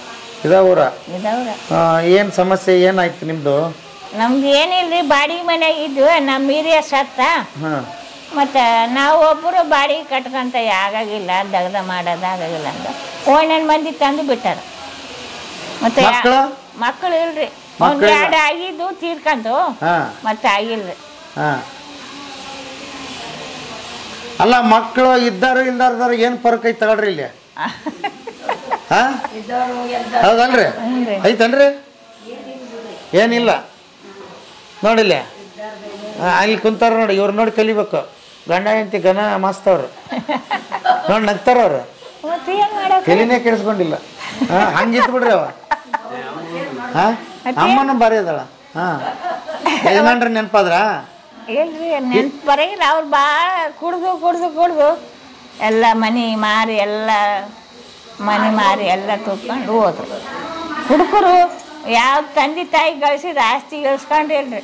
ಇದವ್ರ? ಏನು ಸಮಸ್ಯೆ ಏನಾಯ್ತು ನಿಮ್ಮದು ನಮ್ದು ಏನಿಲ್ರಿ ಬಾಡಿಗೆ ಮನ್ಯಾಗ ಇದ್ವಿ ನಮ್ಮ ಹಿರಿಯ ಸತ್ತ. ಮತ್ತೆ ನಾವು ಒಬ್ಬರು ಬಾಡಿಗೆ ಕಟ್ಕೊಂತ ಆಗಾಗಿಲ್ಲ ದಗದ ಮಾಡೋದು ಆಗಾಗಿಲ್ಲ ಅಂತ. ಓಣೆನ್ ಮಂದಿ ತಂದು ಬಿಟ್ಟಾರ. ಮತ್ತೆ? ಮಕ್ಕಳು ಇಲ್ರಿ. ಒಂದ್ ಮಕ್ಳಿಲ್ಲ? ಎರಡು ಆಗಿದ್ದು ತೀರ್ಕೊಂಡು ಹಾಂ. ಮತ್ತೆ ಆಗಿಲ್ರಿ ಹಾಂ. ಅಲ್ಲ ಮಕ್ಕಳು ಇದ್ದಾರು ಇಲ್ದಾರ್ದಾರ ಏನು ಫರ್ಕ್ ಐತೆ ತಗೊಳ್ರಿ ಇಲ್ಲಿ? ಹಾಂ? ಹೌದಲ್ರಿ? ಐತನ್ರಿ? ಏನಿಲ್ಲ. ನೋಡಿಲ್ಲ. ಅಲ್ಲಿ ಕುಂತಾರ ನೋಡಿ ಇವ್ರು ನೋಡಿ ಕಲಿಬೇಕು. ಗಂಡ ಹೆಂಡತಿ ಗನ ಮಾಸ್ತವ್ರು. ನೋಡಿ ನಗ್ತಾರ ಅವ್ರು. ತಲೆನೇ ಕೆಡಿಸ್ಕೊಂಡಿಲ್ಲ. ಹಾಂ ಹಂಗಿತ್ತು ಬಿಡ್ರಿ ಅವ. ಹಾಂ? ಅಮ್ಮನೂ ಬಾರಿ ಅದಾಳ. ಹಾಂ. ಯಜಮಾನ್ರ ನೆನಪಾದ್ರ? ಇಲ್ರಿ ನೆನ್ಪು ಬರಂಗಿಲ್ಲ ಅವ್ರು ಭಾಳ ಕುಡ್ದು ಕುಡ್ದು ಕುಡ್ದು ಎಲ್ಲ ಮನೆ ಮಾರಿ ಎಲ್ಲ ಮನೆ ಮಾರಿ ಎಲ್ಲ ತುತ್ಕೊಂಡು ಹೋದ್ರು. ಹುಡುಕರು ಯಾವ ತಂದೆ ತಾಯಿ ಗಳಿಸಿದ ಆಸ್ತಿ ಗಳಿಸ್ಕೊಂಡಿಲ್ರಿ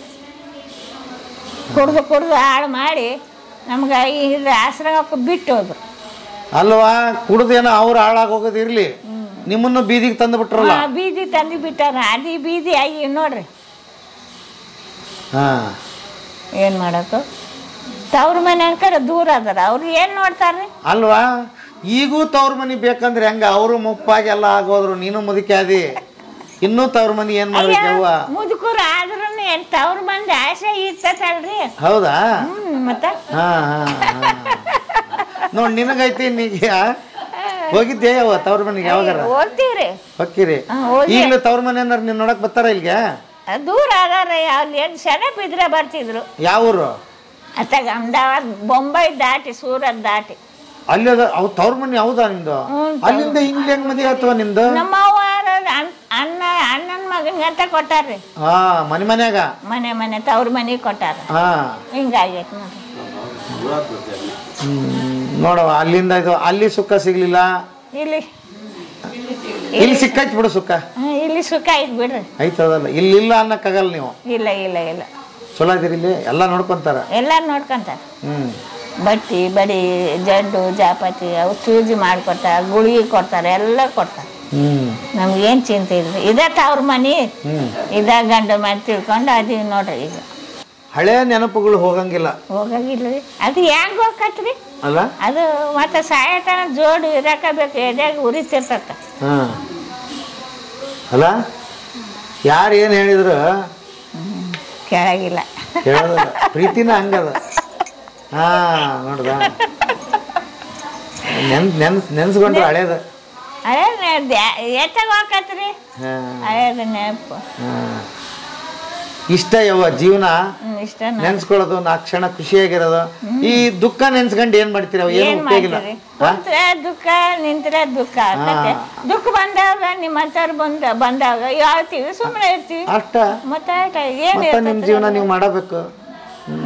ಕುಡ್ದು ಕುಡ್ದು ಹಾಳು ಮಾಡಿ ನಮ್ಗೆ ಈ ಆಶ್ರಮಕ್ಕೆ ಬಿಟ್ಟು ಹೋದ್ರು ಅಲ್ವಾ? ಕುಡ್ದೇನೋ ಅವ್ರು ಹಾಳಾಗಿ ಹೋಗೋದು ಇರ್ಲಿ ನಿಮ್ಮನ್ನು ಬೀದಿಗೆ ತಂದು ಬಿಟ್ರಲ್ಲ? ಆ, ಬೀದಿ ತಂದು ಬಿಟ್ಟಾರ. ಅಲ್ಲಿ ಬೀದಿ ಆಗಿ ನೋಡ್ರಿ. ಹಾ. ಏನು ಮಾಡೋದು ತವ್ರ ಮನೆ ಅನ್ಕರ ದೂರ ಅದಾರ. ಅವ್ರು ಏನು ನೋಡ್ತಾರ್ರಿ? ಅಲ್ವಾ? ಈಗೂ ತವ್ರ ಮನೆ ಬೇಕಂದ್ರೆ ಹೆಂಗ? ಅವರು ಮುಪ್ಪಾಗಿ ಎಲ್ಲ ಆಗೋದ್ರು. ನೀನು ಮುದುಕಿ ಇನ್ನು ಇನ್ನೂ ತವ್ರ ಮನಿ ಏನ್ ಮಾಡ್ಬೇಕವ್ವ ಮುದುಕರು ಆದ್ರೂ ಏನು ತವ್ರ ಮಂದಿ ಆಸೆ ಇರ್ತೈತಲ್ರಿ ಹೌದಾ? ಹ್ಮ್ ಮತ್ತೆ? ಹಾ ಹಾ ಹಾ. ನೋಡ್ ನಿನಗೈತಿ ನೀಗ ಹೋಗಿದ್ದೆ ಯಾವ ತವ್ರ ಮನೆಗೆ ಯಾವಾಗಾರ? ಹೋಗ್ತೀರಿ? ಹೊಕ್ಕಿರಿ ಹೋಗಿ. ಈಗಲೂ ತವ್ರ ಮನೆ ಏನಾರ ನೀನ್ ನೋಡಕ್ ಬರ್ತಾರ ಇಲ್ಲಿಗೆ ದೂರ ಆಗಾರ ಅಲ್ಲಿ ಏನು ಸೆನಪ್ ಇದ್ರೆ ಬರ್ತಿದ್ರು. ಯಾವ ಊರು? ಅತ್ತಾಗ ಅಹಮದಾಬಾದ್ ಬೊಂಬೈ ದಾಟಿ ಸೂರತ್ ದಾಟಿ. ಅಲ್ಲಿ ಅವ್ ತವ್ರ ಮನಿ ಹೌದಾ ನಿಮ್ದು ಅಲ್ಲಿಂದ ಹಿಂಗ್ ಹೆಂಗ್ ಮದಿ ಆತವ ನಿಮ್ದು ನಮ್ಮ ಅಣ್ಣ ಅಣ್ಣನ ಮಗನ್ ಅಂತ ಕೊಟ್ಟಾರ್ರಿ. ಹಾ ಮನೆ ಮನ್ಯಾಗ? ಮನೆ ಮನೆ ತವ್ರ ಮನೆಗೆ ಕೊಟ್ಟಾರ. ಹಿಂಗಾಗೈತೆ ನೋಡ್ರಿ. ಹ್ಮ್. ನೋಡವ ಅಲ್ಲಿಂದ ಇದು ಅಲ್ಲಿ ಸುಖ ಸಿಗ್ಲಿಲ್ಲ. ಇಲ್ಲಿ. ಇಲ್ಲಿ ಸಿಕ್ಕೈತ್ ಬಿಡು ಸುಖ. ಇಲ್ಲಿ ಸುಖ ಐತ್ ಬಿಡ್ರಿ. ಐತದಲ್ಲ ಇಲ್ಲಿ ಇಲ್ಲ ಅನ್ನಕ್ಕಾಗಲ್ಲ ನೀವು. ಇಲ್ಲ ಇಲ್ಲ ಇಲ್ಲ. ಚಲೋ ಅದಿರಿ ಇಲ್ಲಿ? ಎಲ್ಲ ನೋಡ್ಕೊಂತಾರ? ಎಲ್ಲ ನೋಡ್ಕೊಂತಾರ. ಹ್ಮ್. ಬಟ್ಟಿ ಬಡಿ ಜಡ್ಡು ಜಾಪತಿ ಅವು ಸೂಜಿ ಮಾಡ್ಕೊಡ್ತಾರ ಗುಳಿಗೆ ಕೊಡ್ತಾರೆ ಎಲ್ಲ ಕೊಡ್ತಾರೆ. ನಮ್ಗೇನು ಚಿಂತೆ ಇಲ್ಲ. ಇದೇ ತವ್ರ ಮನೆ. ಇದ ಗಂಡ ಮನೆ ತಿಳ್ಕೊಂಡು ಅದೀವಿ ನೋಡ್ರಿ ಈಗ. ಹಳೆ ನೆನಪುಗಳು ಹೋಗಂಗಿಲ್ಲ. ಹೋಗಂಗಿಲ್ಲ ರೀ. ಅದು ಹೆಂಗ್ ಹೋಗತ್ರಿ ಅಲ್ಲ? ಅದು ಮತ್ತೆ ಸಾಯತನ ಜೋಡಿ ಇರಕಬೇಕು ಎದ್ಯಾಗ ಉರಿತಿರ್ತತ. ಹಾ. ಅಲ್ಲ? ಯಾರು ಏನು ಹೇಳಿದ್ರು? ಕೆಳಗಿಲ್ಲ. ಕೇಳೋದಿಲ್ಲ. ಪ್ರೀತಿನ ಹಂಗದ. ಹಾಂ ನೋಡ್ದ? ನೆನ್ ನೆನ್ ನೆನ್ಸ್ಕೊಂಡ್ರೆ ಹಳೇದ. ಅದೇ ಎತ್ತಾಗ ಹೋಗತ್ರಿ ಹಾ. ಅದೇದು ನೆನಪು. ಹಾ. ಇಷ್ಟ ಯಾವ ಜೀವನ. ನೆನ್ಸ್ಕೊಳ್ಳೋದು ನಾಲ್ಕು ಕ್ಷಣ ಖುಷಿಯಾಗಿರೋದು. ಈ ದುಃಖ ನೆನ್ಸ್ಕೊಂಡು ಏನ್ ಮಾಡ್ತೀರ? ಏನು ಉಪಯೋಗಿಲ್ಲ ದುಃಖ ನಿಂತ್ರೆ ದುಃಖ. ದುಃಖ ಬಂದಾಗ ನಿಮ್ಮ ಹತ್ತಾರ ಬಂದ ಬಂದಾಗ ಯಾಳ್ತೀವಿ ಸುಮ್ಮನೆ ಇರ್ತೀವಿ. ಅಷ್ಟ. ಮತ್ತೆ ಏನು ನಿಮ್ಮ ನಿಮ್ ಜೀವನ ನೀವು ಮಾಡಬೇಕು.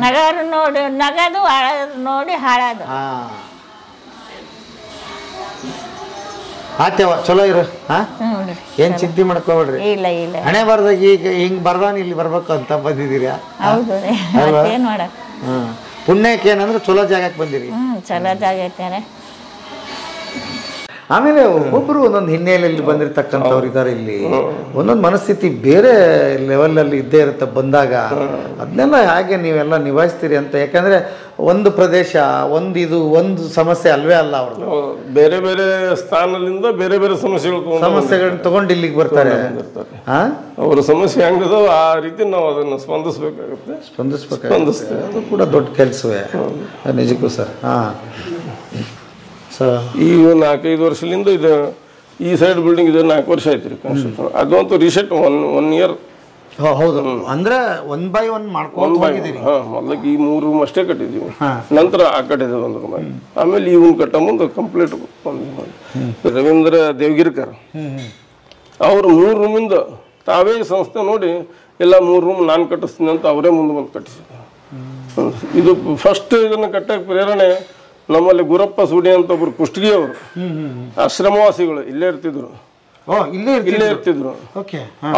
ನಗರು ನೋಡಿ ನಗದು ಹಾಳಾದ್ರು ನೋಡಿ ಹಾಳೋದು ಹಾ ಆತ್ಯವ ಚಲೋ ಇರು ಹಾ? ಏನ್ ಚಿಂತೆ ಮಾಡ್ಕೋಬೇಡ್ರಿ. ಇಲ್ಲ ಇಲ್ಲ. ಹಣೆ ಬರ್ದಾಗ ಈಗ ಹಿಂಗ್ ಬರ್ದಾನ ಇಲ್ಲಿ ಬರ್ಬೇಕು ಅಂತ ಬಂದಿದ್ದೀರಾ ಹೌದು ಪುಣ್ಯಕ್ಕೆ ಏನಂದ್ರೆ ಚಲೋ ಜಾಗಕ್ಕೆ ಬಂದಿರಿ. ಹ್ಮ್ ಚಲೋದಾಗೈತೆ ಆಮೇಲೆ ಒಬ್ಬೊಬ್ರು ಒಂದೊಂದು ಹಿನ್ನೆಲೆಯಲ್ಲಿ ಬಂದಿರತಕ್ಕಂಥವ್ರು ಇದ್ದಾರೆ ಇಲ್ಲಿ. ಒಂದೊಂದು ಮನಸ್ಥಿತಿ ಬೇರೆ ಲೆವೆಲಲ್ಲಿ ಇದ್ದೇ ಇರುತ್ತೆ ಬಂದಾಗ. ಅದನ್ನೆಲ್ಲ ಹಾಗೆ ನೀವೆಲ್ಲ ನಿಭಾಯಿಸ್ತೀರಿ ಅಂತ. ಯಾಕಂದ್ರೆ ಒಂದು ಪ್ರದೇಶ ಒಂದು ಇದು ಒಂದು ಸಮಸ್ಯೆ ಅಲ್ವೇ ಅಲ್ಲ ಅವ್ರದ್ದು. ಬೇರೆ ಬೇರೆ ಸ್ಥಾನದಿಂದ ಬೇರೆ ಬೇರೆ ಸಮಸ್ಯೆಗಳು ಸಮಸ್ಯೆಗಳನ್ನ ತಗೊಂಡು ಇಲ್ಲಿಗೆ ಬರ್ತಾರೆ. ಅವರ ಸಮಸ್ಯೆ ಹೆಂಗದೋ ಆ ರೀತಿ ನಾವು ಅದನ್ನು ಸ್ಪಂದಿಸಬೇಕಾಗುತ್ತೆ. ಸ್ಪಂದಿಸ್ಬೇಕಾಗುತ್ತೆ. ಅದು ಕೂಡ ದೊಡ್ಡ ಕೆಲಸವೇ. ನಿಜಕ್ಕೂ ಸರ್. ಹಾ. ಈಗ ನಾಲ್ಕೈದು ವರ್ಷದಿಂದ ಇದು ಈ ಸೈಡ್ ಬಿಲ್ಡಿಂಗ್ ಇದು ನಾಲ್ಕು ವರ್ಷ ಆಯ್ತು ರೀ ಕನ್ಸ್ಟ್ರಕ್ಷನ್ ಅದಂತೂ ರೀಸೆಂಟ್ ಒನ್ ಒನ್ ಇಯರ್ ಹೌದು. ಅಂದ್ರೆ ಒನ್ ಬೈ ಒನ್ ಮಾಡ್ಕೊಂಡು ಹೋಗಿದ್ದೀರಿ. ಹಾ ಮೊದಲಿಗೆ ಈ ಮೂರು ರೂಮ್ ಅಷ್ಟೇ ಕಟ್ಟಿದೀವಿ ನಂತರ ಆ ಕಟ್ಟಿದ ಒಂದು ರೂಮ್ ಆಮೇಲೆ ಈ ಒಂದು ಕಟ್ಟ ಮುಂದೆ ಕಂಪ್ಲೀಟ್ ರವೀಂದ್ರ ದೇವಗಿರ್ಕರ್. ಅವ್ರು ಮೂರು ರೂಮಿಂದ ತಾವೇ ಸಂಸ್ಥೆ ನೋಡಿ ಎಲ್ಲ ಮೂರು ರೂಮ್ ನಾನು ಕಟ್ಟಿಸ್ತೀನಿ ಅಂತ ಅವರೇ ಮುಂದೆ ಬಂದು ಕಟ್ಟಿಸಿದ್ರು. ಇದು ಫಸ್ಟ್ ಇದನ್ನ ಕಟ್ಟಕ್ಕೆ ಪ್ರೇರಣೆ ನಮ್ಮಲ್ಲಿ ಗುರಪ್ಪ ಸುಡಿ ಅಂತ ಒಬ್ರು ಕುಷ್ಟಗಿ ಅವರು ಆಶ್ರಮವಾಸಿಗಳು ಇಲ್ಲೇ ಇರ್ತಿದ್ರು. ಇಲ್ಲೇ ಇಲ್ಲೇ ಇರ್ತಿದ್ರು.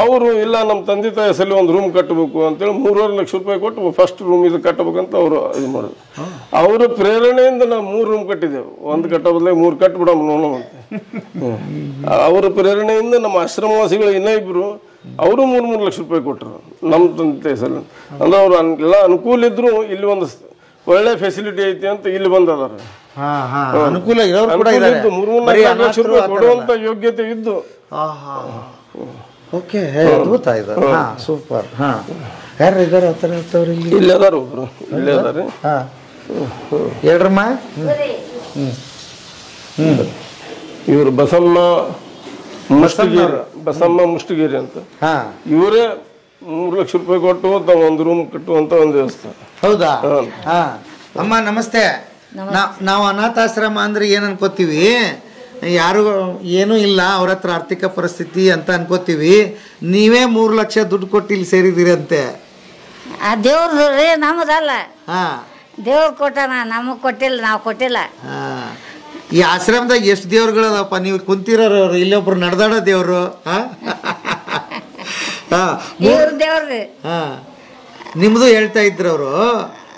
ಅವರು ಇಲ್ಲ ನಮ್ಮ ತಂದೆ ತಾಯಿ ಸಲ ಒಂದು ರೂಮ್ ಕಟ್ಟಬೇಕು ಅಂತೇಳಿ ಮೂರುವರೆ ಲಕ್ಷ ರೂಪಾಯಿ ಕೊಟ್ಟು ಫಸ್ಟ್ ರೂಮ್ ಇದು ಕಟ್ಟಬೇಕಂತ ಅವರು ಇದು ಮಾಡಿದ್ರು. ಅವರ ಪ್ರೇರಣೆಯಿಂದ ನಾವು ಮೂರು ರೂಮ್ ಕಟ್ಟಿದ್ದೆವು. ಒಂದು ಕಟ್ಟೋ ಬದಲಾಗಿ ಮೂರು ಕಟ್ಬಿಡಮ್ ನೋಡೋಣ ಅಂತ. ಅವರ ಪ್ರೇರಣೆಯಿಂದ ನಮ್ಮ ಆಶ್ರಮವಾಸಿಗಳು ಇನ್ನೂ ಇಬ್ರು ಅವರು ಮೂರು ಮೂರು ಲಕ್ಷ ರೂಪಾಯಿ ಕೊಟ್ಟರು ನಮ್ಮ ತಂದೆ ತಾಯಿ ಸಲ ಅಂದ್ರೆ ಅವ್ರು ಎಲ್ಲ ಅನುಕೂಲ ಇದ್ರು ಇಲ್ಲಿ ಒಂದು ಒಳ್ಳೆ ಫೆಸಿಲಿಟಿ ಐತಿ ಅಂತ ಇಲ್ಲಿ ಬಂದದಾರ ಹಾ ಹಾ ಅನುಕೂಲ ಇದ್ದಾರೆ. ಕೊಡುವಂತ ಯೋಗ್ಯತೆ ಇದ್ದು. ಓಕೆ ಅದ್ಭುತ ಇದು. ಹಾ. ಸೂಪರ್. ಹಾ. ಯಾರು ಇದ್ದಾರೆ ಆ ಥರ ಇರ್ತವ್ರು ಇಲ್ಲಿ? ಇಲ್ಲೇ ಅದಾರ ಒಬ್ರು. ಇಲ್ಲೇ ಅದಾರೆ. ಹಾ. ಹೇಳ್ರಮ್ಮ? ಇವರು. ಬಸಮ್ಮ ಮುಷ್ಟಗಿರಿ. ಬಸಮ್ಮ ಮುಷ್ಟಗಿರಿ ಅಂತ. ಹಾ. ಇವರೇ ಮೂರು ಲಕ್ಷ ರೂಪಾಯಿ ಕೊಟ್ಟು ತಾವು ಒಂದು ರೂಮ್ ಕಟ್ಟುವಂತ ಒಂದು ವ್ಯವಸ್ಥೆ. ಹೌದಾ? ಹಾ. ಅಮ್ಮ ನಮಸ್ತೆ. ನಾ- ನಾವು ಅನಾಥಾಶ್ರಮ ಅಂದ್ರೆ ಏನ್ ಅನ್ಕೋತೀವಿ? ಯಾರು ಏನೂ ಇಲ್ಲ ಅವ್ರ ಹತ್ರ ಆರ್ಥಿಕ ಪರಿಸ್ಥಿತಿ ಅಂತ ಅನ್ಕೋತೀವಿ. ನೀವೇ ಮೂರು ಲಕ್ಷ ದುಡ್ಡು ಕೊಟ್ಟು ಇಲ್ಲಿ ಸೇರಿದಿರಂತೆ. ಆ ದೇವ್ರದು ರೀ ನಮ್ದಲ್ಲ. ಹಾ. ದೇವ್ರು ಕೊಟ್ಟಾನ ನಮಗೆ ಕೊಟ್ಟಿಲ್ಲ ನಾವು ಕೊಟ್ಟಿಲ್ಲ. ಹಾ. ಈ ಆಶ್ರಮದಾಗ ಎಷ್ಟು ದೇವ್ರುಗಳದಪ್ಪ ನೀವು ಕುಂತಿರೋರು ಇಲ್ಲೊಬ್ರು ನಡೆದಾಡೋ ದೇವರು. ಹಾ? ಹಾ ನಿಮ್ದು ಹೇಳ್ತಾ ಇದ್ರು ಅವರು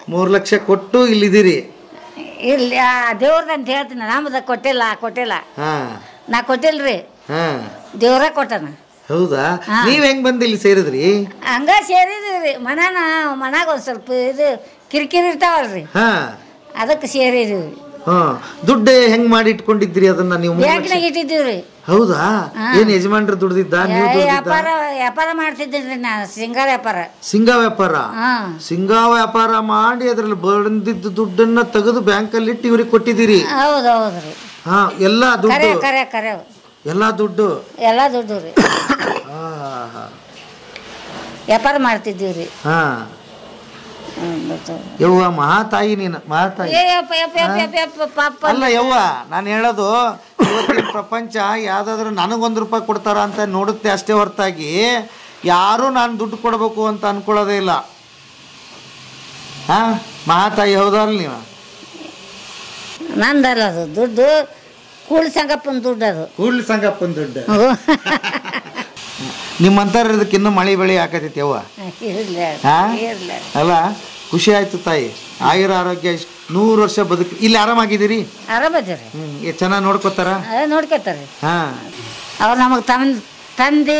ಮೂರು ಲಕ್ಷ ಕೊಟ್ಟು ಇಲ್ಲಿದ್ದೀರಿ. ಇಲ್ಲ ದೇವ್ರದಂತ ಹೇಳ್ತೀನಿ ನಮ್ದು ಕೊಟ್ಟಿಲ್ಲ ಕೊಟ್ಟಿಲ್ಲ. ನಾ ಕೊಟ್ಟಿಲ್ರಿ. ದೇವ್ರ ಕೊಟ್ಟನ. ಹೌದಾ? ನೀವ್ ಹೆಂಗ್ ಬಂದು ಇಲ್ಲಿ ಸೇರಿದ್ರಿ? ಹಂಗ ಸೇರಿದ್ರಿ ಮನಾನ ಮನಾಗ ಒಂದ್ ಸ್ವಲ್ಪ ಇದು ಕಿರಿಕಿರಿ ಇರ್ತಾವಲ್ರಿ. ಹಾ. ಅದಕ್ಕೆ ಸೇರಿದ್ವಿ ಹಾ ದುಡ್ಡು ಹೆಂಗ್ ಮಾಡಿ ಇಟ್ಕೊಂಡಿದ್ರಿ ಅದನ್ನ ನೀವು? ಬ್ಯಾಂಕ್ನಾಗ ಇಟ್ಟಿದ್ದೀವ್ರಿ. ಹೌದಾ. ಏನ್ ಯಜಮಾನ್ರು ದುಡ್ದಿದ್ದ? ನೀವು ದುಡ್ದಿದ್ದ? ವ್ಯಾಪಾರ ವ್ಯಾಪಾರ ಮಾಡ್ತಿದ್ದೀನಿ ನಾನು ಸಿಂಗಾರ ವ್ಯಾಪಾರ. ಸಿಂಗಾ ವ್ಯಾಪಾರ? ಹಾ. ಸಿಂಗಾ ವ್ಯಾಪಾರ ಮಾಡಿ ಅದ್ರಲ್ಲಿ ಬಂದಿದ್ದ ದುಡ್ಡನ್ನ ತೆಗೆದು ಬ್ಯಾಂಕಲ್ಲಿ ಇಟ್ಟು ಇವ್ರಿಗೆ ಕೊಟ್ಟಿದ್ದೀರಿ. ಹೌದು ಹೌದ್ರಿ ಹಾ ಎಲ್ಲಾ ಕರೆ ದುಡ್ಡು. ಕರೆ ಕರೆ ಎಲ್ಲಾ ದುಡ್ಡು? ಎಲ್ಲ ದುಡ್ಡು ರೀ ಹಾ. ವ್ಯಾಪಾರ ಮಾಡ್ತಿದ್ದೀವ್ರಿ. ಹಾ. ಯವ್ವ ಮಹಾತಾಯಿ ನೀನು ಮಹಾತಾಯಿ. ಅಲ್ಲ ಯವ್ವ ನಾನು ಹೇಳೋದು ಇವತ್ತಿನ ಪ್ರಪಂಚ ಯಾವ್ದಾದ್ರು ನನಗೊಂದು ರೂಪಾಯಿ ಕೊಡ್ತಾರ ಅಂತ ನೋಡುತ್ತೆ ಅಷ್ಟೇ ಹೊರತಾಗಿ ಯಾರೂ ನಾನು ದುಡ್ಡು ಕೊಡಬೇಕು ಅಂತ ಅನ್ಕೊಳ್ಳೋದೇ ಇಲ್ಲ. ಹಾ ಮಹಾತಾಯಿ ಹೌದಲ್ಲ ನೀವು? ನಂದಲ್ಲ ಅದು ದುಡ್ಡು ಕೂಡ್ಲಿ ಸಂಗಪ್ಪನ ದುಡ್ಡು ಅದು. ಕೂಡ್ಲಿ ಸಂಗಪ್ಪನ ದುಡ್ಡು ನಿಮ್ಮಂತರ ಇದಕ್ಕೆ ಇನ್ನೂ ಮಳೆ ಬೆಳೆ ಹಾಕತೈತಿ ಅವ್ವ? ಹಾ ಅಲ್ಲ ಖುಷಿ ಆಯ್ತು ತಾಯಿ. ಆಯುರ ಆರೋಗ್ಯ ನೂರು ವರ್ಷ ಬದುಕು ಇಲ್ಲಿ ಆರಾಮಾಗಿದ್ದೀರಿ? ಆರಾಮದಿರಿ ಹ್ಮ್ ಚೆನ್ನಾಗಿ ನೋಡ್ಕೋತಾರ? ನೋಡ್ಕೋತಾರೆ ಹಾ. ಅವ್ರು ನಮಗೆ ತಂದ್ ತಂದೆ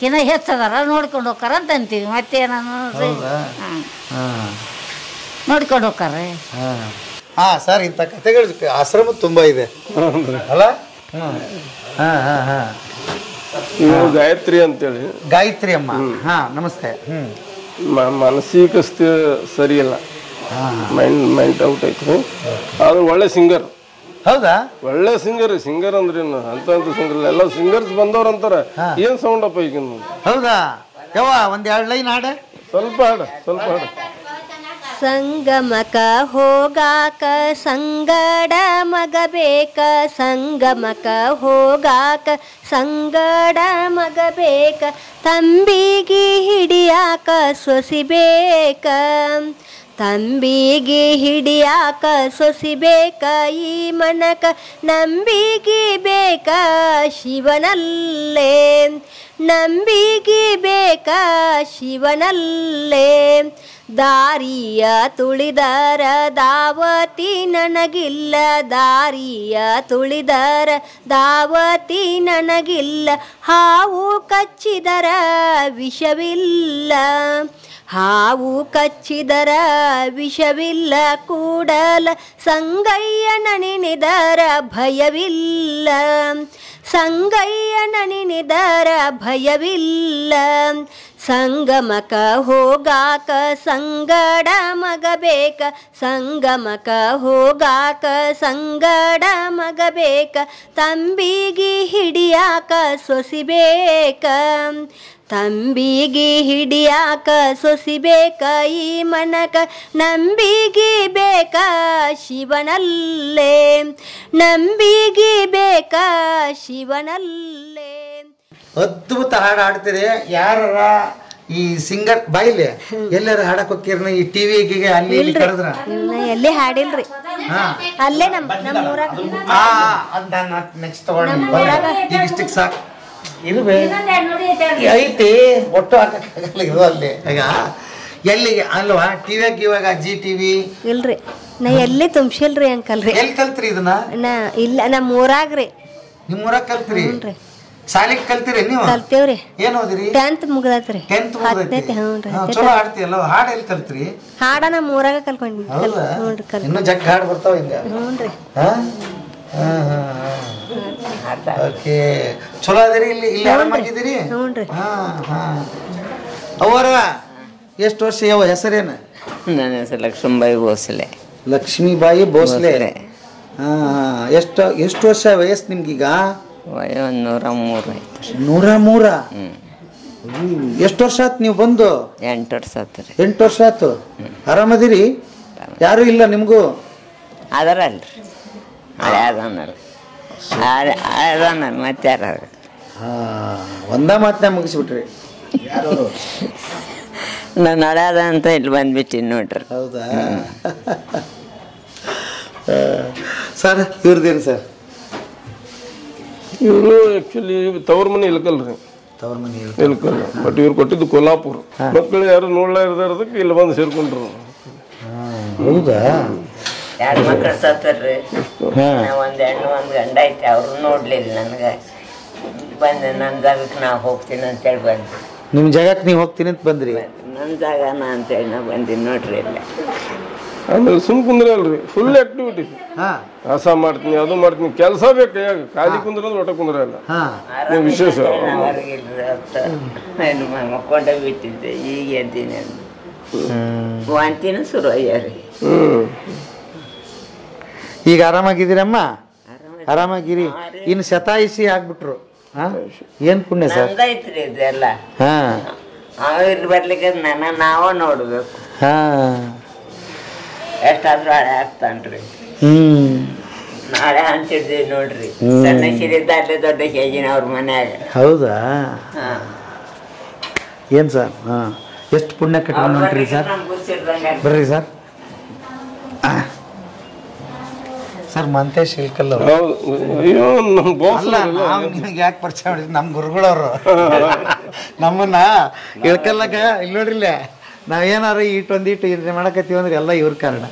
ಕಿನ್ನ ಹೆಚ್ಚದಾರ ನೋಡ್ಕೊಂಡು ಹೋಗ್ತಾರ ಅಂತ ಅಂತೀವಿ. ಮತ್ತೆ ಹಾ. ನೋಡ್ಕೊಂಡು ಹೋಗ್ತಾರೆ ಹಾ. ಹಾ ಸರ್ ಇಂಥ ಕಥೆಗಳು ಆಶ್ರಮ ತುಂಬ ಇದೆ. ಅಲ್ಲ? ಹಾ ಹಾ ಹಾ. ಇವರು ಗಾಯತ್ರಿ ಅಂತೇಳಿ. ಗಾಯತ್ರಿ ಅಮ್ಮ. ಹಾ ನಮಸ್ತೆ. ಹ್ಮ್. ಮಾನಸಿಕ ಸ್ಥಿತಿ ಸರಿ ಇಲ್ಲ ಮೈಂಡ್ ಮೈಂಡ್ ಔಟ್ ಐತ್ರಿ ಆದ್ರೆ ಒಳ್ಳೆ ಸಿಂಗರ್. ಹೌದಾ? ಒಳ್ಳೆ ಸಿಂಗರ್ ಸಿಂಗರ್ ಅಂದ್ರೆ ಅಂತ ಸಿಂಗರ್ ಎಲ್ಲ ಸಿಂಗರ್ಸ್ ಬಂದವ್ರ ಅಂತಾರ. ಏನ್ ಸೌಂಡ್ ಅಪ್ಪ ಈಗ ಹೌದಾ? ಯಾವ ಒಂದ್ ಎರಡು ಲೈನ್ ಹಾಡ. ಸ್ವಲ್ಪ ಹಾಡ ಸ್ವಲ್ಪ ಹಾಡ. ಸಂಗಮಕ ಹೋಗಾಕ ಸಂಗಡ ಮಗಬೇಕ ಸಂಗಮಕ ಹೋಗಾಕ ಸಂಗಡ ಮಗಬೇಕ ತಂಬಿಗಿ ಹಿಡಿಯಾಕ ಸೊಸಿ ಬೇಕ. ತಂಬಿಗಿ ಹಿಡಿಯಾಕ ಸೊಸಿ ಬೇಕ, ಈ ಮನಕ ನಂಬಿಗೆ ಬೇಕ, ಶಿವನಲ್ಲೇ. ನಂಬಿಗೆ ಬೇಕ, ಶಿವನಲ್ಲೇ. ದಾರಿಯ ತುಳಿದರ ದಾವತಿ ನನಗಿಲ್ಲ, ದಾರಿಯ ತುಳಿದರ ದಾವತಿ ನನಗಿಲ್ಲ, ಹಾವು ಕಚ್ಚಿದರ ವಿಷವಿಲ್ಲ. ಹಾವು ಕಚ್ಚಿದರ ವಿಷವಿಲ್ಲ ಕೂಡಲ ಸಂಗಯ್ಯ ನಣಿನಿದರ ಭಯವಿಲ್ಲ. ಸಂಗಯ್ಯ ನಣಿನಿದರ ಭಯವಿಲ್ಲ. ಸಂಗಮಕ ಹೋಗಾಕ ಸಂಗಡ ಮಗಬೇಕ, ಸಂಗಮಕ ಹೋಗಾಕ ಸಂಗಡ ಮಗಬೇಕ, ತಂಬಿಗಿ ಹಿಡಿಯಾಕ ಸೊಸಿಬೇಕ. ತಂಬಿಗಿ ಹಿಡಿಯಾಕ ಸೊಸಿಬೇಕ ಈ ಮನಕ ನಂಬಿಗೆ ಬೇಕ ಶಿವನಲ್ಲೇ. ನಂಬಿಗೆ ಬೇಕ ಶಿವನಲ್ಲೇ. ಅದ್ಭುತ ಹಾಡು ಹಾಡ್ತೀರಿ. ಯಾರ ಈ ಸಿಂಗರ್ ಬಾಯಿಲೆ ಎಲ್ಲಾರ ಹಾಡಕ್ ಹೋಗ್ತೀರಿ ಈ ಟಿವಿ ಅಲ್ಲಿ ಇಲ್ಲಿ ಕರೆದ್ರ? ಎಲ್ಲಿ ಹಾಡಿಲ್ರಿ? ಅಲ್ಲೇ ನಮ್ಮ ನಮ್ಮ ಊರಾಗ ನೆಕ್ಸ್ಟ್ ತಗೊಂಡು ಈಗ ಇಷ್ಟಕ್ಕೆ ಸಾಕು. ಇದು ಬೇ ಐತಿ. ಒಟ್ಟು ಹಾಕಕ್ಕಾಗಲ್ಲ ಇದು ಅಲ್ಲಿ. ಈಗ ಎಲ್ಲಿಗೆ ಅಲ್ವಾ? ಟಿವಿಯಾಗ ಇವಾಗ ಜಿ ಟಿವಿ ಇಲ್ರಿ. ನಾ ಎಲ್ಲಿ ತುಂಬಿಸಿಲ್ರಿ ಅಂಕಲ್ರಿ ಎಲ್ಲಿ ಕಲ್ತ್ರಿ ಇದನ್ನ? ನಾ ಇಲ್ಲ ನಮ್ಮ ಊರಾಗ್ರಿ ನಿಮ್ಮ ಊರಾಗ ಕಲ್ತ್ರಿ? ಶಾಲೆಗೆ ಕಲ್ತಿರಿ ನೀವು? ಕಲ್ತೇವ್ರಿ ಏನ್ ಓದಿರಿ? ಟೆಂತ್ ಮುಗ್ದತ್ರಿ ಟೆಂತ್ ಹಾ, ಚಲೋ ಹಾಡ್ತಿಯಲ್ಲ ಹಾಡು ಎಲ್ಲಿ ಕಲ್ತ್ರಿ? ಹಾಡ ನಮ್ಮ ಊರಾಗ ಕಲ್ಕೊಂಡ್ವಿ ಹೌದಾ? ಇನ್ನು ಜಗ್ ಹಾಡು ಬರ್ತಾವ ಹಿಂಗ. ಹ್ಞೂ ಹಾ? ಓಕೆ. ಚಲೋ ಅದಿರಿ ಇಲ್ಲಿ ಇಲ್ಲಿ ಆರಾಮಾಗಿದ್ದೀರಿ ಹಾ ಹಾ. ಅವರ ಎಷ್ಟು ವರ್ಷ ಯಾವ ಹೆಸರೇನು? ನನ್ನ ಹೆಸರು ಲಕ್ಷ್ಮೀಬಾಯಿ ಭೋಸಲೆ. ಲಕ್ಷ್ಮೀಬಾಯಿ ಭೋಸ್ಲೆ. ಹಾ ಎಷ್ಟು ಎಷ್ಟು ವರ್ಷ ವಯಸ್ಸು ನಿಮ್ಗೀಗ? ವಯ ನೂರ ಮೂರು. ಆಯ್ತು ನೂರ ಮೂರ? ಎಷ್ಟು ವರ್ಷ ಆಯ್ತು ನೀವು ಬಂದು? ಎಂಟು ವರ್ಷ ಆತು ರೀ. ಎಂಟು ವರ್ಷ ಆಯ್ತು ಆರಾಮದಿರಿ? ಯಾರು ಇಲ್ಲ ನಿಮಗೂ? ಅದರಲ್ರಿ. ಹಳೆ ಅದನ್ನಲ್ಲ ಹಳೆ ಅದನ್ನಲ್ಲ ಮತ್ತೆ ಯಾರು ಹಾ ಒಂದ ಮಾತನ್ನ ಮುಗಿಸ್ಬಿಟ್ರಿ ನಾನು ಹಳೆ ಅದ ಅಂತ ಇಲ್ಲಿ ಬಂದ್ಬಿಟ್ಟಿನಿ ನೋಡ್ರಿ ಹೌದಾ ಸರ್ ಇವ್ರದ್ದೇನು ಸರ್ ಇವರು ಆ್ಯಕ್ಚುಲಿ ತವ್ರ ಮನೆ ಇಲ್ಕಲ್ರಿ ತವ್ರ ಮನೆ ಇಲ್ಕಲ್ಲ ಬಟ್ ಇವ್ರು ಕೊಟ್ಟಿದ್ದು ಕೊಲ್ಲಾಪುರ ಮಕ್ಕಳು ಯಾರು ನೋಡ್ಲಾ ಇರ್ದಾರದಕ್ಕೆ ಇಲ್ಲಿ ಬಂದು ಸೇರ್ಕೊಂಡ್ರು ಹೌದಾ ಎರಡು ಮಕ್ಕಳು ಸತ್ತರ್ರಿ? ಒಂದು ಹೆಣ್ಣು ಒಂದು ಗಂಡ ಐತೆ ಅವ್ರು ನೋಡ್ಲಿಲ್ಲ ನನಗೆ. ಬಂದೆ ನನ್ನ ಜಾಗಕ್ಕೆ ನಾ ಹೋಗ್ತೀನಿ ಅಂತೇಳಿ ಬಂದೆ ನಿಮ್ಮ ಜಾಗಕ್ಕೆ ನೀವು ಹೋಗ್ತೀನಿ ಅಂತ ಬಂದ್ರಿ? ನನ್ನ ಜಾಗನ ಅಂತೇಳಿ ನಾ ಬಂದೀನಿ ನೋಡ್ರಿ ಇಲ್ಲ. ಅಂದ್ರೆ ಸುಮ್ ಕುಂದ್ರೆ ಅಲ್ರಿ ಫುಲ್ ಆಕ್ಟಿವಿಟಿ ಕಸ ಮಾಡ್ತೀನಿ ಅದು ಮಾಡ್ತೀನಿ ಕೆಲಸ ಬೇಕು ಕಾಲಿ ಖಾಲಿ ಕುಂದ್ರೆ ಒಟ್ಟ ಕುಂದ್ರ ಅಲ್ಲ ನೀವು ವಿಶೇಷ ಮಕ್ಕೊಂಡ ಬಿಟ್ಟಿದ್ದೆ ಈಗ ಎದ್ದೀನಿ ವಾಂತಿನೂ ಶುರು ಆಗ್ಯಾರಿ ಹ್ಮ್. ಈಗ ಆರಾಮಾಗಿದ್ದೀರಮ್ಮ? ಆರಾಮಾಗಿರಿ. ಇನ್ನು ಶತಾಯಿಸಿ ಆಗ್ಬಿಟ್ರು. ಹಾ ಏನ್ ಪುಣ್ಯ ಸರ್? ಐತ್ರಿ ಇದೆಲ್ಲ. ಹಾ. ಅವ್ರು ಬರ್ಲಿಕ್ಕೆ ನನ್ನ ನಾವ ನೋಡ್ಬೇಕು. ಹಾ. ಎಷ್ಟಾದ್ರೂ ಹಳೆ ಆಗ್ತಾನ್ರಿ. ಹ್ಮ್. ನಾಳೆ ಹಂಚಿಡ್ತೀವಿ ನೋಡ್ರಿ. ಸಣ್ಣ ಸಿರಿದ್ದ ಅಲ್ಲೇ ದೊಡ್ಡ ಕೇಜಿನ ಅವ್ರ ಮನ್ಯಾಗ. ಹೌದಾ? ಹಾ. ಏನ್ ಸರ್? ಹಾ. ಎಷ್ಟು ಪುಣ್ಯ ಕಟ್ಕೊಂಡು ಹೊಂಟ್ರಿ ಸರ್? ಬರ್ರಿ ಸರ್. ಸರ್ ಮಂತೆ. ಹೌದು ಅಯ್ಯೋ ನಮ್ಮ ಬಾಸ್ ನಿಮ್ಗೆ ಯಾಕೆ ಪರಿಚಯ ಮಾಡಿದ್ರು ನಮ್ಮ ಗುರುಗಳವರು. ನಮ್ಮನ್ನ ಇಳ್ಕಲ್ಲಾಗ ಇಲ್ಲಿ ನೋಡ್ರಿ ಇಲ್ಲೇ ಇಟ್ಟೊಂದು ಇಟ್ಟು ಇದು ಮಾಡಕತ್ತೀವಿ ಅಂದ್ರೆ ಎಲ್ಲ ಇವ್ರ ಕಾರಣ.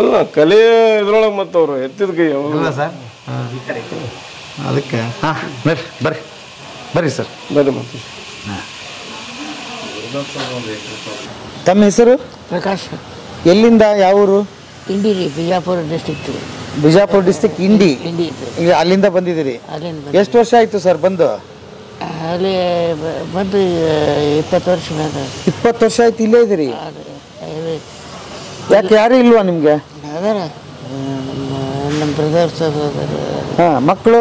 ಅಲ್ಲ ಕಲೆ ಇದ್ರೊಳಗೆ ಮತ್ತೆ ಅವರು ಎತ್ತಿದ ಕೈ ಅವ್ರು. ಅಲ್ಲ ಸರ್. ಅದಕ್ಕೆ ಹಾಂ ಬರ್ರಿ ಬರ್ರಿ ಬರ್ರಿ ಸರ್. ಬರ್ರಿ ಮತ್ತೆ ತಮ್ಮ ಹೆಸರು? ಪ್ರಕಾಶ್. ಎಲ್ಲಿಂದ ಯಾವ ಊರು ಇಂಡಿ ರೀ ಬಿಜಾಪುರ ಡಿಸ್ಟಿಕ್ ಬಿಜಾಪುರ ಡಿಸ್ಟಿಕ್ ಇಂಡಿ ಇಂಡಿ ಈಗ ಅಲ್ಲಿಂದ ಬಂದಿದ್ದೀರಿ? ಅಲ್ಲಿಂದ ಎಷ್ಟು ವರ್ಷ ಆಯ್ತು ಸರ್ ಬಂದು? ಅಲ್ಲಿ ಬಂದು ಇಪ್ಪತ್ತು ವರ್ಷ ಇಪ್ಪತ್ತು ವರ್ಷ ಆಯ್ತು ಇಲ್ಲೇ ಇದ್ದೀರಿ? ಯಾಕೆ ಯಾರು ಇಲ್ವಾ ನಿಮಗೆ? ಅದಾರ ನಮ್ಮ ಬ್ರದರ್ಸ್ ಹಾ ಮಕ್ಕಳು?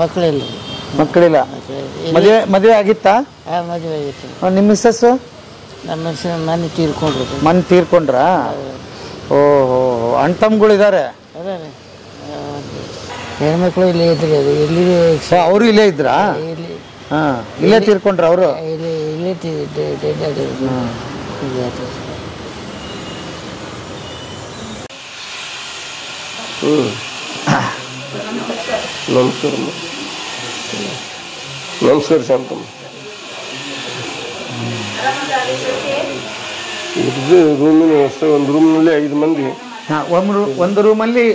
ಮಕ್ಕಳಿಲ್ಲ. ಮಕ್ಕಳಿಲ್ಲ. ಮದುವೆ ಮದುವೆ ಆಗಿತ್ತಾ? ಮದುವೆ ಆಗಿತ್ತು. ನಿಮ್ಮ ಮಿಸ್ಸಸ್ಸು ನಮ್ಮ ಹೆಸರು ಮನೆ ತೀರ್ಕೊಂಡ್ರು. ಮನೆ ತೀರ್ಕೊಂಡ್ರಾ? ಓಹೋ ಅಣ್ಣ ತಮ್ಗಳಿದ್ದಾರೆ ಅದಾರ ಹೆಣ್ಮಕ್ಳು ಇಲ್ಲೇ ಇದ್ರಿ ಅದು ಎಲ್ಲಿ ಅವರು ಇಲ್ಲೇ ಇದ್ರಾ? ಇಲ್ಲಿ ಹಾಂ ಇಲ್ಲೇ ತೀರ್ಕೊಂಡ್ರ ಅವರು? ಇಲ್ಲಿ ಇಲ್ಲೇ ತಿ- ಡೆ- ಡೆಡ್ ಆಗಿರೋದು. ಇದು ಆಯ್ತು. ಹ್ಮ್. ನಮಸ್ಕಾರ ಅಮ್ಮ. ನಮಸ್ಕಾರ ಶಾಂತಮ್ಮ. ಇದು ರೂಮಿನ ವ್ಯವಸ್ಥೆ ಒಂದು ರೂಮ್ನಲ್ಲಿ ಐದು ಮಂದಿ. ಹಾ, ಒಂದು ಒಂದು ರೂಮಲ್ಲಿ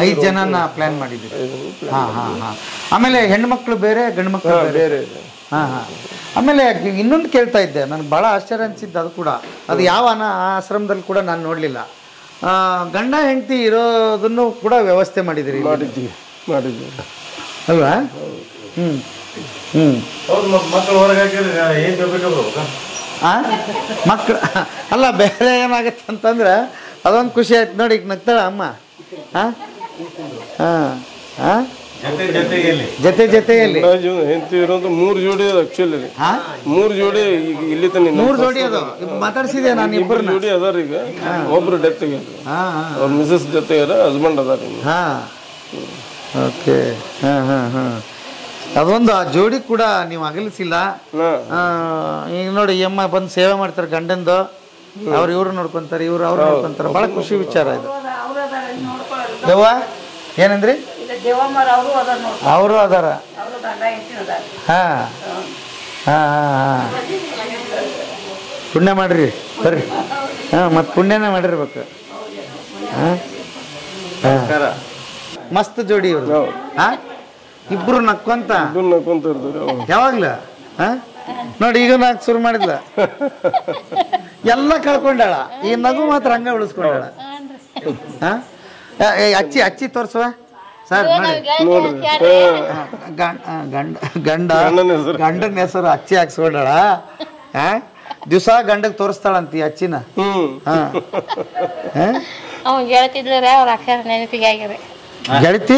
ಐದು- ಜನನ ಪ್ಲಾನ್ ಮಾಡಿದ್ದೀರಿ. ಹಾ ಹಾ ಹಾ. ಆಮೇಲೆ ಹೆಣ್ಮಕ್ಳು ಬೇರೆ ಗಂಡು ಮಕ್ಕಳು ಬೇರೆ. ಹಾ ಹಾ. ಆಮೇಲೆ ಇನ್ನೊಂದು ಕೇಳ್ತಾ ಇದ್ದೆ ನನಗೆ ಭಾಳ ಆಶ್ಚರ್ಯ ಅನಿಸಿದ್ದು ಅದು ಕೂಡ. ಅದು ಯಾವ ಆಶ್ರಮದಲ್ಲಿ ಕೂಡ ನಾನು ನೋಡಲಿಲ್ಲ. ಗಂಡ ಹೆಂಡತಿ ಇರೋದನ್ನು ಕೂಡ ವ್ಯವಸ್ಥೆ ಮಾಡಿದಿರಿ ಮಾಡಿದ್ದೀವಿ ಮಾಡಿದ್ದೀವಿ. ಅಲ್ವಾ? ಹ್ಞೂ ಹ್ಞೂ ಹೌದು ಮತ್ತೆ ಮಕ್ಕಳು ಹೊರಗೆ ಹಾಕಿದ್ರೆ ಏನು ಬೇಕಾಗ್ಬೇಕು ಆ ಮಕ್ಕಳು ಅಲ್ಲ ಬೇರೆ ಏನಾಗತ್ತೆ ಅಂತಂದ್ರೆ ಅದೊಂದು ಖುಷಿ ಆಯ್ತು ನೋಡಿ ಈಗ ನಗ್ತಾಳ ಅಮ್ಮ. ಹಾಂ ಹಾಂ ಹಾಂ ಜೊತೆ ಜೊತೆಯಲ್ಲಿ. ಜೊತೆ ಜೊತೆಯಲ್ಲಿ. ಹೆಂಡತಿ ಇರೋದು ಮೂರು ಜೋಡಿ ಅದ ಆಕ್ಚುಲಿ ಮೂರು ಜೋಡಿ ಈಗ ಇಲ್ಲಿ ತನ ಮೂರು ಜೋಡಿ ಅದು ಮಾತಾಡ್ಸಿದೆ ನಾನು ಇಬ್ಬರು ಜೋಡಿ ಅದಾರ ಈಗ. ಒಬ್ರು ಡೆತ್ ಅವ್ರ ಮಿಸಸ್ ಜೊತೆ ಹಸ್ಬೆಂಡ್ ಅದಾರ ಓಕೆ ಹಾಂ ಹಾಂ ಹಾಂ. ಅದೊಂದು ಆ ಜೋಡಿ ಕೂಡ ನೀವು ಅಗಲಿಸಿಲ್ಲ. ಈಗ ನೋಡಿ ಈ ಅಮ್ಮ ಬಂದು ಸೇವೆ ಮಾಡ್ತಾರೆ ಗಂಡಂದು. ಅವ್ರು ಇವ್ರು ನೋಡ್ಕೊಂತಾರೆ ಇವ್ರು ಅವ್ರು ನೋಡ್ಕೊಂತಾರೆ. ಬಹಳ ಖುಷಿ ವಿಚಾರ ಇದು. ಯವ್ವ ಏನಂದ್ರಿ? ಅವರು ಅದಾರ ಹಾಂ. ಹಾಂ ಪುಣ್ಯ ಮಾಡ್ರಿ. ಬರ್ರಿ. ಹಾಂ ಮತ್ತೆ ಪುಣ್ಯನೇ ಮಾಡಿರ್ಬೇಕು. ಹಾಂ. ಮಸ್ತ್ ಜೋಡಿ ಇವ್ರು. ಹಾಂ? ಇಬ್ರು ನಕ್ಕೊಂತ? ನಕ್ಕೊಂತ ಇರ್ತಾರೆ ಯಾವಾಗ್ಲ? ನೋಡಿ ಈಗ ನಾಕ್ ಶುರು ಮಾಡಿದ್ಲ. ಎಲ್ಲ ಕಳ್ಕೊಂಡಾಳ. ಈ ನಗು ಮಾತ್ರ ಹಂಗ ಉಳಿಸ್ಕೊಂಡಾಳ. ಅಚ್ಚಿ ಅಚ್ಚಿ ತೋರ್ಸುವ? ಸರ್ ನೋಡಿ. ಗಂಡ ಗಂಡನ ಹೆಸರು. ಅಚ್ಚಿ ಹಾಕ್ಸ್ಕೊಂಡಾಳ. ಹಾ? ದಿವಸ ಗಂಡಗ್ ತೋರಿಸ್ತಾಳಂತಿ ಅಚ್ಚಿನ. ಹ್ಮ್. ಹಾ? ಅವ್ನು ಗೆಳತಿದ್ಲರಿ ಅವ್ರ ಅಕ್ಷರ ನೆನಪಿಗೆ ಆಗ್ಯಾರ ಗೆಳತಿ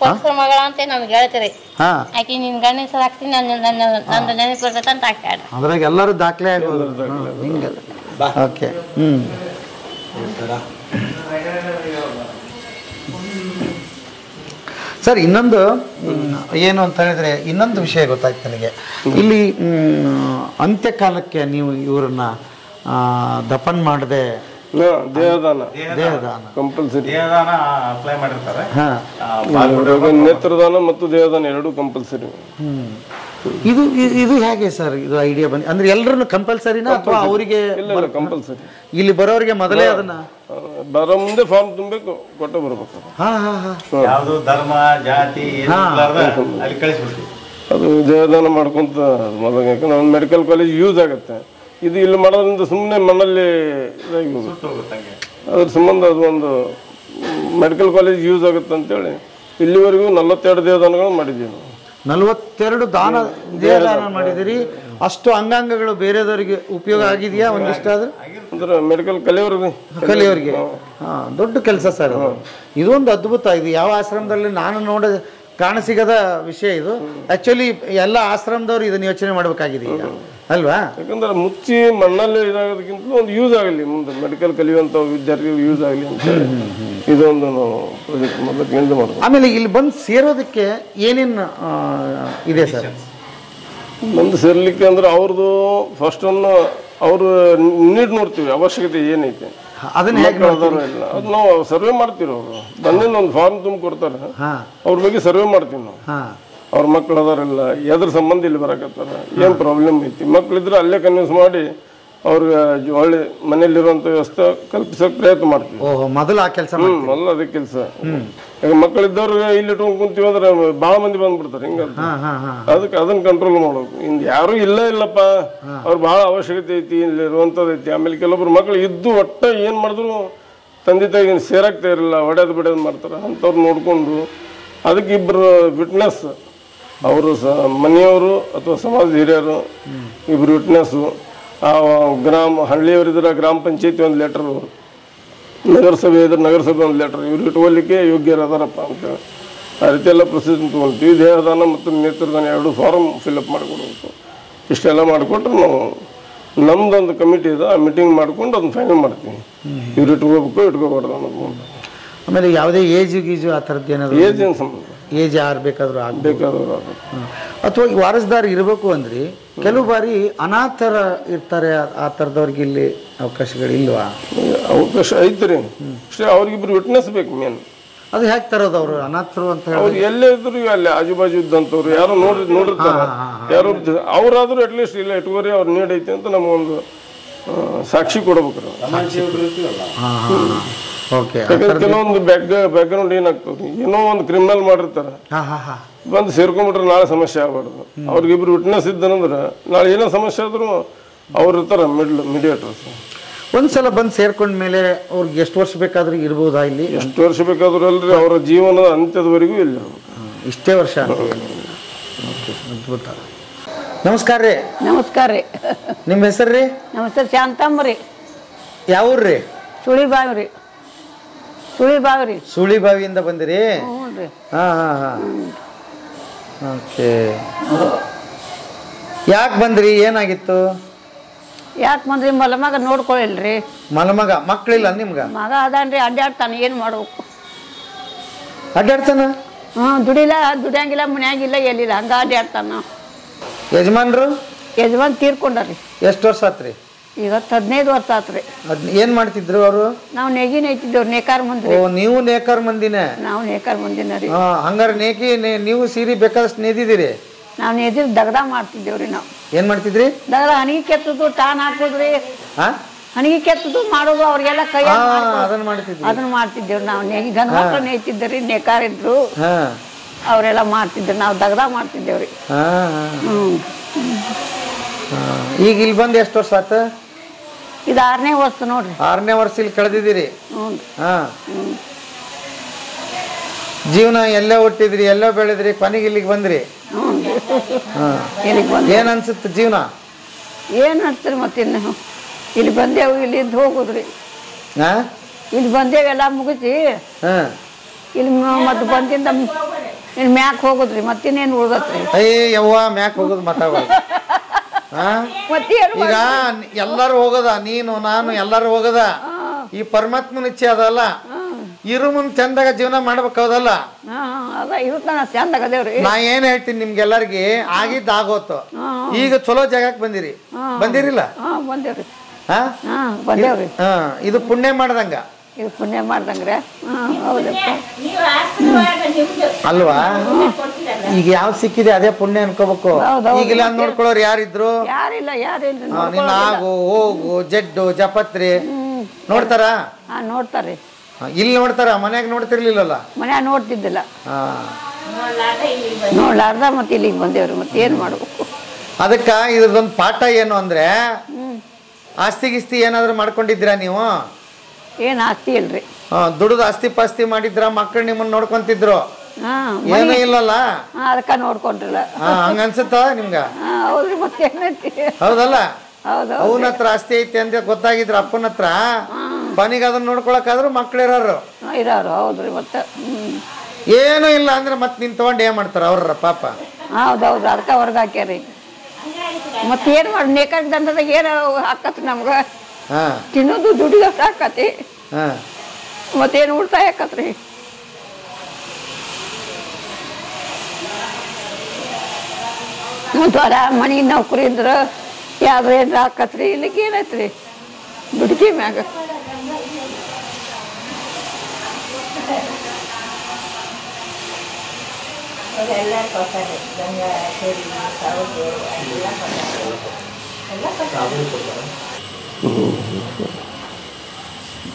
ಹ್ಞೂ ಮಗಳ ಅಂತ ನಮ್ಗೆ ಗೆಳತಿರಿ ಹಾ. ಆಕಿ ನಿನ್ ಗಂಡ ಹೆಸರು ಹಾಕ್ತೀನಿ ನನ್ನ ನನ್ನ ನಂದು ನೆನಪು ಬರ್ತೈತೆ ಅಂತ ಹಾಕ್ಯಾಡ ಅದ್ರಾಗ ಎಲ್ಲರೂ ದಾಖಲೆ ಆಗೋದು ಹಿಂಗೆ. ಓಕೆ. ಹ್ಮ್. ಸರ್ ಇನ್ನೊಂದು ಏನು ಅಂತ ಹೇಳಿದ್ರೆ ಇನ್ನೊಂದು ವಿಷಯ ಗೊತ್ತಾಯ್ತು ನನಗೆ. ಇಲ್ಲಿ ಅಂತ್ಯಕಾಲಕ್ಕೆ ನೀವು ಇವರನ್ನ ದಫನ್ ಮಾಡದೆ ದೇಹದಾನ ದೇಹದಾನ ಕಂಪಲ್ಸರಿ ದೇಹದಾನ ಅಪ್ಲೈ ಮಾಡಿರ್ತಾರೆ. ನೇತ್ರದಾನ ಮತ್ತು ದೇಹದಾನ ಎರಡು ಕಂಪಲ್ಸರಿ ಹ್ಮ್. ಇದು ಇದು ಹೇಗೆ ಸರ್ ಇದು ಐಡಿಯಾ ಬಂದು ಅಂದ್ರೆ ಎಲ್ಲರನ್ನು ಕಂಪಲ್ಸರಿನಾ ಅಥವಾ ಅವರಿಗೆ ಇಲ್ಲ ಇಲ್ಲ ಕಂಪಲ್ಸರಿ ಇಲ್ಲಿ ಬರೋರಿಗೆ ಮೊದಲೇ ಅದನ್ನ? ಬರೋ ಮುಂದೆ ಫಾರ್ಮ್ ತುಂಬಬೇಕು ಕೊಟ್ಟು ಬರ್ಬೇಕು. ಹಾ ಹಾ ಹಾ. ಯಾವುದು ಧರ್ಮ ಜಾತಿ ಅಲ್ಲಿ ಕಳಿಸ್ಬಿಡ್ತೀವಿ. ಅದು ದೇಹದಾನ ಮಾಡ್ಕೊಂತ ಮೊದಲು ಯಾಕಂದ್ರೆ ಮೆಡಿಕಲ್ ಕಾಲೇಜ್ ಯೂಸ್ ಆಗುತ್ತೆ. ಇದು ಇಲ್ಲಿ ಮಾಡೋದ್ರಿಂದ ಸುಮ್ಮನೆ ಮಣ್ಣಲ್ಲಿ ಇದಾಗಿ ಅದ್ರ ಸಂಬಂಧ ಅದು ಒಂದು ಮೆಡಿಕಲ್ ಕಾಲೇಜ್ ಯೂಸ್ ಆಗುತ್ತೆ ಅಂತೇಳಿ ಇಲ್ಲಿವರೆಗೂ ನಲವತ್ತೆರಡು ದೇವದಾನಗಳು ಮಾಡಿದ್ದೀವಿ ನಾವು. ನಲವತ್ತೆರಡು ದಾನ ದೇವದಾನ ಮಾಡಿದಿರಿ ಅಷ್ಟು ಅಂಗಾಂಗಗಳು ಬೇರೆದವರಿಗೆ ಉಪಯೋಗ ಆಗಿದೆಯಾ ಒಂದಿಷ್ಟಾದ್ರೂ? ಅಂದ್ರೆ ಮೆಡಿಕಲ್ ಕಲಿಯೋರಿಗೆ ಕಲಿಯೋರಿಗೆ ಹಾ ದೊಡ್ಡ ಕೆಲಸ ಸರ್ ಇದೊಂದು ಅದ್ಭುತ ಇದು ಯಾವ ಆಶ್ರಮದಲ್ಲಿ ನಾನು ನೋಡ ಕಾಣಸಿಗದ ವಿಷಯ ಇದು. ಆಕ್ಚುಲಿ ಎಲ್ಲ ಆಶ್ರಮದವ್ರು ಇದನ್ನ ಯೋಚನೆ ಮಾಡಬೇಕಾಗಿದೆ ಈಗ. ಅಲ್ವಾ? ಯಾಕಂದ್ರೆ ಮುಚ್ಚಿ ಮಣ್ಣಲ್ಲೇ ಇದಾಗೋದಕ್ಕಿಂತ ಒಂದು ಯೂಸ್ ಆಗಲಿ ಮುಂದೆ ಮೆಡಿಕಲ್ ಕಲಿಯುವಂಥ ವಿದ್ಯಾರ್ಥಿಗಳು ಯೂಸ್ ಆಗಲಿ ಅಂತ ಇದೊಂದು ಪ್ರಾಜೆಕ್ಟ್ ಮೊದಲು ಮಾಡ್ತೀವಿ ಆಮೇಲೆ ಇಲ್ಲಿ ಬಂದು ಸೇರೋದಕ್ಕೆ ಏನೇನು ಇದೆ ಸರ್? ಬಂದು ಸೇರ್ಲಿಕ್ಕೆ ಅಂದ್ರೆ ಅವ್ರದ್ದು ಫಸ್ಟ್ ಒಂದು ಅವರು ನೀಡ್ ನೋಡ್ತೀವಿ ಅವಶ್ಯಕತೆ ಏನೈತೆ. ಅದನ್ನ ಹೇಗೆ ಇಲ್ಲ. ಅದು ನಾವು ಸರ್ವೆ ಮಾಡ್ತೀವಿ ಅವರು. ಬಂದಿಂದ ಒಂದು ಫಾರ್ಮ್ ತುಂಬ ಕೊಡ್ತಾರೆ ಅವ್ರ ಬಗ್ಗೆ ಸರ್ವೆ ಮಾಡ್ತೀವಿ ನಾವು. ಅವ್ರ ಮಕ್ಳು ಅದಾರಿಲ್ಲ ಎದ್ರ ಸಂಬಂಧ ಇಲ್ಲಿ ಬರಕತ್ತಾರ ಏನು ಪ್ರಾಬ್ಲಮ್ ಐತಿ? ಮಕ್ಳಿದ್ರೆ ಅಲ್ಲೇ ಕನ್ವಿನ್ಸ್ ಮಾಡಿ ಅವ್ರಿಗೆ ಒಳ್ಳೆ ಮನೇಲಿರುವಂಥ ವ್ಯವಸ್ಥೆ ಕಲ್ಪಿಸೋಕೆ ಪ್ರಯತ್ನ ಮಾಡ್ತೀವಿ. ಮೊದಲು ಆ ಕೆಲಸ ಮೊದಲು ಅದೇ ಕೆಲಸ. ಈಗ ಮಕ್ಕಳಿದ್ದವ್ರು ಇಲ್ಲಿ ಇಟ್ಕೊಂಡು ಕುಂತೀವಿ ಅಂದ್ರೆ ಭಾಳ ಮಂದಿ ಬಂದ್ಬಿಡ್ತಾರೆ ಹಿಂಗ ಅದಕ್ಕೆ ಅದನ್ನ ಕಂಟ್ರೋಲ್ ಮಾಡ್ಬೇಕು. ಇನ್ ಯಾರು ಇಲ್ಲ ಇಲ್ಲಪ್ಪ. ಅವ್ರು ಭಾಳ ಅವಶ್ಯಕತೆ ಐತಿ ಇಲ್ಲಿ ಇರುವಂಥದ್ದು ಐತಿ. ಆಮೇಲೆ ಕೆಲವೊಬ್ರು ಮಕ್ಳು ಇದ್ದು ಒಟ್ಟ ಏನು ಮಾಡಿದ್ರು ತಂದೆ ತಾಯಿಗೆ ಸೇರಾಗ್ತಾ ಇರಲಿಲ್ಲ ಹೊಡೆದು ಬಿಡೋದು ಮಾಡ್ತಾರೆ. ಅಂಥವ್ರು ನೋಡ್ಕೊಂಡು ಅದಕ್ಕೆ ಇಬ್ಬರು ವಿಟ್ನೆಸ್ ಅವರು ಸ ಮನೆಯವರು ಅಥವಾ ಸಮಾಜ ಹಿರಿಯರು ಇಬ್ಬರು ವಿಟ್ನೆಸ್ಸು ಆ ಗ್ರಾಮ ಹಳ್ಳಿಯವರಿದ್ರೆ ಗ್ರಾಮ ಪಂಚಾಯತಿ ಒಂದು ಲೆಟರು ನಗರಸಭೆ ಇದ್ರೆ ನಗರಸಭೆ ಒಂದು ಲೆಟರ್ ಇವ್ರು ಇಟ್ಕೊಳ್ಳಿಕ್ಕೆ ಯೋಗ್ಯರದಾರಪ್ಪ ಅಂತೇಳಿ ಆ ರೀತಿ ಎಲ್ಲ ಪ್ರೊಸೀಜರ್ ತೊಗೊಳ್ತೀವಿ ದೇಹದಾನ ಮತ್ತು ನೇತೃದಾನ ಎರಡು ಫಾರಮ್ ಫಿಲಪ್ ಮಾಡಿಕೊಡ್ಬೇಕು. ಇಷ್ಟೆಲ್ಲ ಮಾಡಿಕೊಟ್ರೆ ನಾವು ನಮ್ದೊಂದು ಕಮಿಟಿ ಇದೆ ಆ ಮೀಟಿಂಗ್ ಮಾಡ್ಕೊಂಡು ಅದನ್ನ ಫೈನಲ್ ಮಾಡ್ತೀವಿ. ಇವ್ರು ಇಟ್ಕೋಬೇಕು ಇಟ್ಕೋಬಾರ್ದು ಅನ್ನೋದು. ಆಮೇಲೆ ಯಾವುದೇ ಏಜ್ ಗೀಜು ಆ ಥರದ್ದು ಏನಾದ್ರು ಏಜ್ ಏನು ಸಂಬಂಧ? ಏಜ್ ಯಾರು ಬೇಕಾದರೂ ಆಗ್ಬೇಕು ಬೇಕಾದವರು ಅಥವಾ ಈ ವಾರಸ್ದಾರ ಇರಬೇಕು ಅಂದ್ರೆ ಕೆಲವು ಬಾರಿ ಅನಾಥರ ಇರ್ತಾರೆ ಆ- ಥರದವ್ರಿಗೆ ಇಲ್ಲಿ ಅವಕಾಶಗಳು ಇಲ್ವಾ? ಅವಕಾಶ ಐತ್ರಿ. ಅಷ್ಟೇ ಅವ್ರಿಗಿಬ್ರು ವಿಟ್ನೆಸ್ ಬೇಕು ಮೇನ್ ಅದು ಹೇಗೆ ತರೋದು ಅವರು? ಅನಾಥರು ಅಂತ ಹೇಳಿ ಎಲ್ಲೇ ಇದ್ರು ಅಲ್ಲಿ ಆಜು ಬಾಜು ಇದ್ದಂಥವ್ರು. ಯಾರು ನೋಡಿ ನೋಡಿರ್ತಾರೆ. ಯಾರು ಅವರಾದ್ರೂ ಅಟ್ಲೀಸ್ಟ್ ಇಲ್ಲ ಇಟ್ಕೋರಿ ಅವ್ರು ನೀಡೈತೆ ಐತಿ ಅಂತ ನಮಗೊಂದು ಸಾಕ್ಷಿ ಓಕೆ ಯಾಕಂದ್ರೆ ಕೆಲವೊಂದು ಬ್ಯಾಕ್ ಬ್ಯಾಕ್ಗ್ರೌಂಡ್ ಏನಾಗ್ತದೆ? ಏನೋ ಒಂದು ಕ್ರಿಮಿನಲ್ ಮಾಡಿರ್ತಾರೆ. ಹಾಂ ಹಾಂ ಹಾಂ. ಬಂದು ಸೇರ್ಕೊಂಡ್ಬಿಟ್ರೆ ನಾಳೆ ಸಮಸ್ಯೆ ಆಗ್ಬಾರ್ದು. ಅವ್ರಿಗಿಬ್ರು ವಿಟ್ನೆಸ್ ಇದ್ದನಂದ್ರೆ ನಾಳೆ ಏನೋ ಸಮಸ್ಯೆ ಆದ್ರೂ ಅವ್ರು ಇರ್ತಾರೆ ಮಿಡ್ಲ್ ಮೀಡಿಯೇಟರ್ಸ್ ಒಂದ್ಸಲ ಬಂದು ಸೇರ್ಕೊಂಡ ಮೇಲೆ ಅವ್ರಿಗೆ ಎಷ್ಟು ವರ್ಷ ಬೇಕಾದ್ರೂ ಇರ್ಬೋದಾ ಇಲ್ಲಿ? ಎಷ್ಟು ವರ್ಷ ಬೇಕಾದ್ರೂ ಅಲ್ರಿ ಅವರ ಜೀವನದ ಅಂತ್ಯದವರೆಗೂ ಇಲ್ಲ ಇಷ್ಟೇ ವರ್ಷ ಅಂತ ಓಕೆ ಅದ್ಭುತ. ನಮಸ್ಕಾರ ರೀ. ನಮಸ್ಕಾರ ರೀ. ನಿಮ್ಮ ಹೆಸರು ರೀ? ನಮಸ್ಕಾರ ಶಾಂತಮ್ಮ ರೀ. ಯಾವ ರೀ? ಸುಳಿಬಾವಿ ರೀ. ರೀ ಸುಳಿಬಾವಿಯಿಂದ ಬಂದಿರಿ? ಹಾಂ ಹಾಂ ಹಾಂ. ಓಕೆ. ಯಾಕೆ ಬಂದ್ರಿ? ಏನಾಗಿತ್ತು? ಯಾಕೆ ಬಂದ್ರಿ? ಮಲಮಗ ನೋಡ್ಕೊಳ್ಳಿ ನೋಡ್ಕೊಳ್ಳಿಲ್ರಿ ಮಲಮಗ ಮಕ್ಕಳಿಲ್ಲ ನಿಮ್ಗ? ಮಗ ಅದಾನ್ರಿ ಅಡ್ಡಾಡ್ತಾನೆ ಏನು ಮಾಡ್ಬೇಕು? ಅಡ್ಡಾಡ್ತಾನ ಹ್ಞೂ ದುಡಿಲ್ಲ ದುಡಿಯಂಗಿಲ್ಲ ಮನ್ಯಾಗಿಲ್ಲ ಎಲ್ಲಿಲ್ಲ ಹಂಗ ಅಡ್ಡಾಡ್ತಾನ ಯಜಮಾನ್ರು? ಯಜಮಾನ್ ತೀರ್ಕೊಂಡ್ರಿ. ಎಷ್ಟು ವರ್ಷ ಆತ್ರಿ? ಇವತ್ತು ಹದಿನೈದು ವರ್ಷ ಆತ್ರಿ. ಅದ್ ಏನ್ ಮಾಡ್ತಿದ್ರು ಅವರು? ನಾವು ನೇಗಿ ನೇಯ್ತಿದ್ದೇವ್ರಿ ನೇಕಾರ ಓ ನೀವು ನೇಕಾರ ಮಂದಿನೇ? ನಾವು ನೇಕಾರ ಮಂದಿನ ರೀ. ಹಾ ಹಂಗಾರೆ ನೇಕಿ ನೇ- ನೀವು ಸೀರೆ ಬೇಕಾದಷ್ಟು ನೇದಿದ್ದೀರಿ ನಾವು ನೆದಿರ್ ದಗದ ಮಾಡ್ತಿದ್ದೇವ್ರಿ ನಾವು. ಏನ್ ಮಾಡ್ತಿದ್ರಿ? ದಗದ ಹನಿಗೆ ಕೆತ್ತದು ಟಾನ್ ಹಾಕೋದ್ರಿ ಹಾ? ಹನಿಗೆ ಕೆತ್ತದು ಮಾಡೋದು ಅವ್ರಿಗೆಲ್ಲ ಕೈ ಹಾ, ಅದನ್ನ ಮಾಡ್ತಿದ್ವಿ. ಅದನ್ನ ಮಾಡ್ತಿದ್ದೇವ್ರಿ ನಾವು. ನೇಗಿ ಗಂಡ ಮಕ್ಳು ನೇಯ್ತಿದ್ದರಿ ನೇಕಾರ ಇದ್ರು. ಹಾ. ಅವರೆಲ್ಲ ಮಾಡ್ತಿದ್ರು. ನಾವು ದಗದ ಮಾಡ್ತಿದ್ದೇವ್ರಿ ಹಾ ಹಾ. ಹ್ಮ್. ಈಗ ಇಲ್ಲಿ ಬಂದು ಎಷ್ಟು ವರ್ಷ ಆತ? ಇದು ಆರನೇ ವರ್ಷ ನೋಡ್ರಿ. ಆರನೇ ವರ್ಷ ಇಲ್ಲಿ ಕಳೆದಿದ್ದೀರಿ. ಹಾ. ಜೀವನ ಎಲ್ಲೋ ಹುಟ್ಟಿದ್ರಿ ಎಲ್ಲೋ ಬೆಳೆದ್ರಿ ಕೊನೆಗೆ ಇಲ್ಲಿಗೆ ಬಂದ್ರಿ? ಏನ್ ಅನ್ಸುತ್ತೆ ಜೀವನ? ಏನು ಅನ್ಸ್ತೀರಿ ಮತ್ತಿನ್ನು ಇಲ್ಲಿ ಬಂದೇವು ಇಲ್ಲಿಂದ ಹೋಗುದ್ರಿ. ಹಾ? ಇಲ್ಲಿ ಬಂದೇವು ಎಲ್ಲ ಮುಗಿಸಿ. ಹಾ. ಇಲ್ಲಿ ಮತ್ತೆ ಬಂದಿಂದ ಮ್ಯಾಕ್ ಹೋಗುದ್ರಿ ಮತ್ತಿನ್ನೇನು ಉಳ್ದತ್ರಿ? ಅಯ್ಯ ಯವ್ವ ಮ್ಯಾಕ್ ಹೋಗುದು ಮತ್ತೇನು ಈಗ ಎಲ್ಲರೂ ಹೋಗದ ನೀನು ನಾನು ಎಲ್ಲರೂ ಹೋಗದ. ಈ ಪರಮಾತ್ಮನ ಇಚ್ಛೆ ಅದಲ್ಲ. ಇರು ಮುಂದ್ ಚಂದಾಗ ಜೀವನ ಮಾಡ್ಬೇಕು ಹೌದಲ್ಲ? ನಾ ಏನ್ ಹೇಳ್ತೀನಿ ನಿಮ್ಗೆಲ್ಲರಿಗೆ ಆಗಿದ್ದ ಆಗೋತು ಈಗ ಚಲೋ ಜಾಗಕ್ಕೆ ಬಂದಿರಿ. ಬಂದಿರಿಲ್ಲ? ಇದು ಪುಣ್ಯ ಮಾಡ್ದಂಗ. ಇದು ಪುಣ್ಯ ಮಾಡ್ದಂಗ್ರೆ. ಹೌದಪ್ಪ. ಅಲ್ವಾ? ಈಗ ಯಾವ ಸಿಕ್ಕಿದೆ ಅದೇ ಪುಣ್ಯ ಅನ್ಕೋಬೇಕು. ಈಗಿಲ್ಲ ನೋಡ್ಕೊಳ್ಳೋರು ಯಾರಿದ್ರು? ಯಾರಿಲ್ಲ ಯಾರಿಲ್ರಿ ಹಾ, ನಿನ್ನ ಆಗು ಹೋಗು ಜಡ್ಡು ಜಪತ್ರಿ. ನೋಡ್ತಾರ? ನೋಡ್ತಾರೆ. ಇಲ್ಲಿ ನೋಡ್ತಾರ? ಮನ್ಯಾಗ ನೋಡ್ತಿರ್ಲಿಲ್ಲಲ್ಲ? ಮನ್ಯಾಗ ನೋಡ್ತಿದ್ದಿಲ್ಲ. ನೋಡ್ಲಾರ್ದ ಮತ್ತೆ ಇಲ್ಲಿಗೆ ಬಂದೇವ್ರಿ ಮತ್ತೆ ಏನು ಮಾಡ್ಬೇಕು? ಅದಕ್ಕ ಇದ್ರದೊಂದು ಪಾಠ ಏನು ಅಂದ್ರೆ ಆಸ್ತಿ ಗಿಸ್ತಿ ಏನಾದ್ರು ಮಾಡ್ಕೊಂಡಿದ್ದೀರಾ ನೀವು? ಏನು ಆಸ್ತಿ ಇಲ್ರಿ? ದುಡ್ದು ಆಸ್ತಿ ಪಾಸ್ತಿ ಮಾಡಿದ್ರ ಮಕ್ಕಳು ನಿಮ್ಮನ್ನ ನೋಡ್ಕೊಂತಿದ್ರು. ಹಾಂ ಏನೂ ಇಲ್ಲಲ್ಲ? ಅದಕ್ಕೆ ನೋಡ್ಕೊಂಡ್ರಲ್ಲ. ಹಂಗ ಅನ್ಸುತ್ತ ನಿಮ್ಗ? ಹಾಂ ಹೌದ್ರಿ ಮತ್ತೆ ಏನೈತಿ ಹೌದಲ್ಲ? ಹೌದು ಅವನ ಹತ್ರ ಆಸ್ತಿ ಐತಿ ಅಂತ ಗೊತ್ತಾಗಿದ್ರ ಅಪ್ಪನ ಹತ್ರ? ಕೊನೆಗೆ ಅದನ್ನ ನೋಡ್ಕೊಳಕಾದ್ರು ಮಕ್ಳು ಇರೋರು. ಇರೋರು ಹೌದ್ರಿ ಮತ್ತೆ ಏನು ಇಲ್ಲ ಅಂದ್ರೆ ಮತ್ತೆ ನಿನ್ ತಗೊಂಡು ಏನ್ ಮಾಡ್ತಾರ ಅವ್ರ ಪಾಪ? ಹೌದೌದು ಅದಕ್ಕೆ ಹೊರಗಾಕ್ಯಾರಿ ಮತ್ತೆ ಏನು ಮಾಡಿ ನೇಕಾಗ ದಂಧದಾಗ ಏನು ಹಾಕತ್ ನಮ್ಗೆ? ತಿನ್ನೋದು ದುಡಿಯೋದು ಹಾಕತಿ ಹಾ. ಮತ್ತೇನು ಉಳ್ತಾಯ ಆಕತ್ರಿ ಮತ್ತು ಅದ ಮನೆ ನೌಕರಿ ಅಂದ್ರ ಯಾವ್ದು ಏನ್ರ ಹಾಕತ್ರಿ ಇಲ್ಲಿಗೆ ಏನೈತ್ರಿ? ದುಡ್ಕಿ ಮ್ಯಾಗ. ಎಲ್ಲ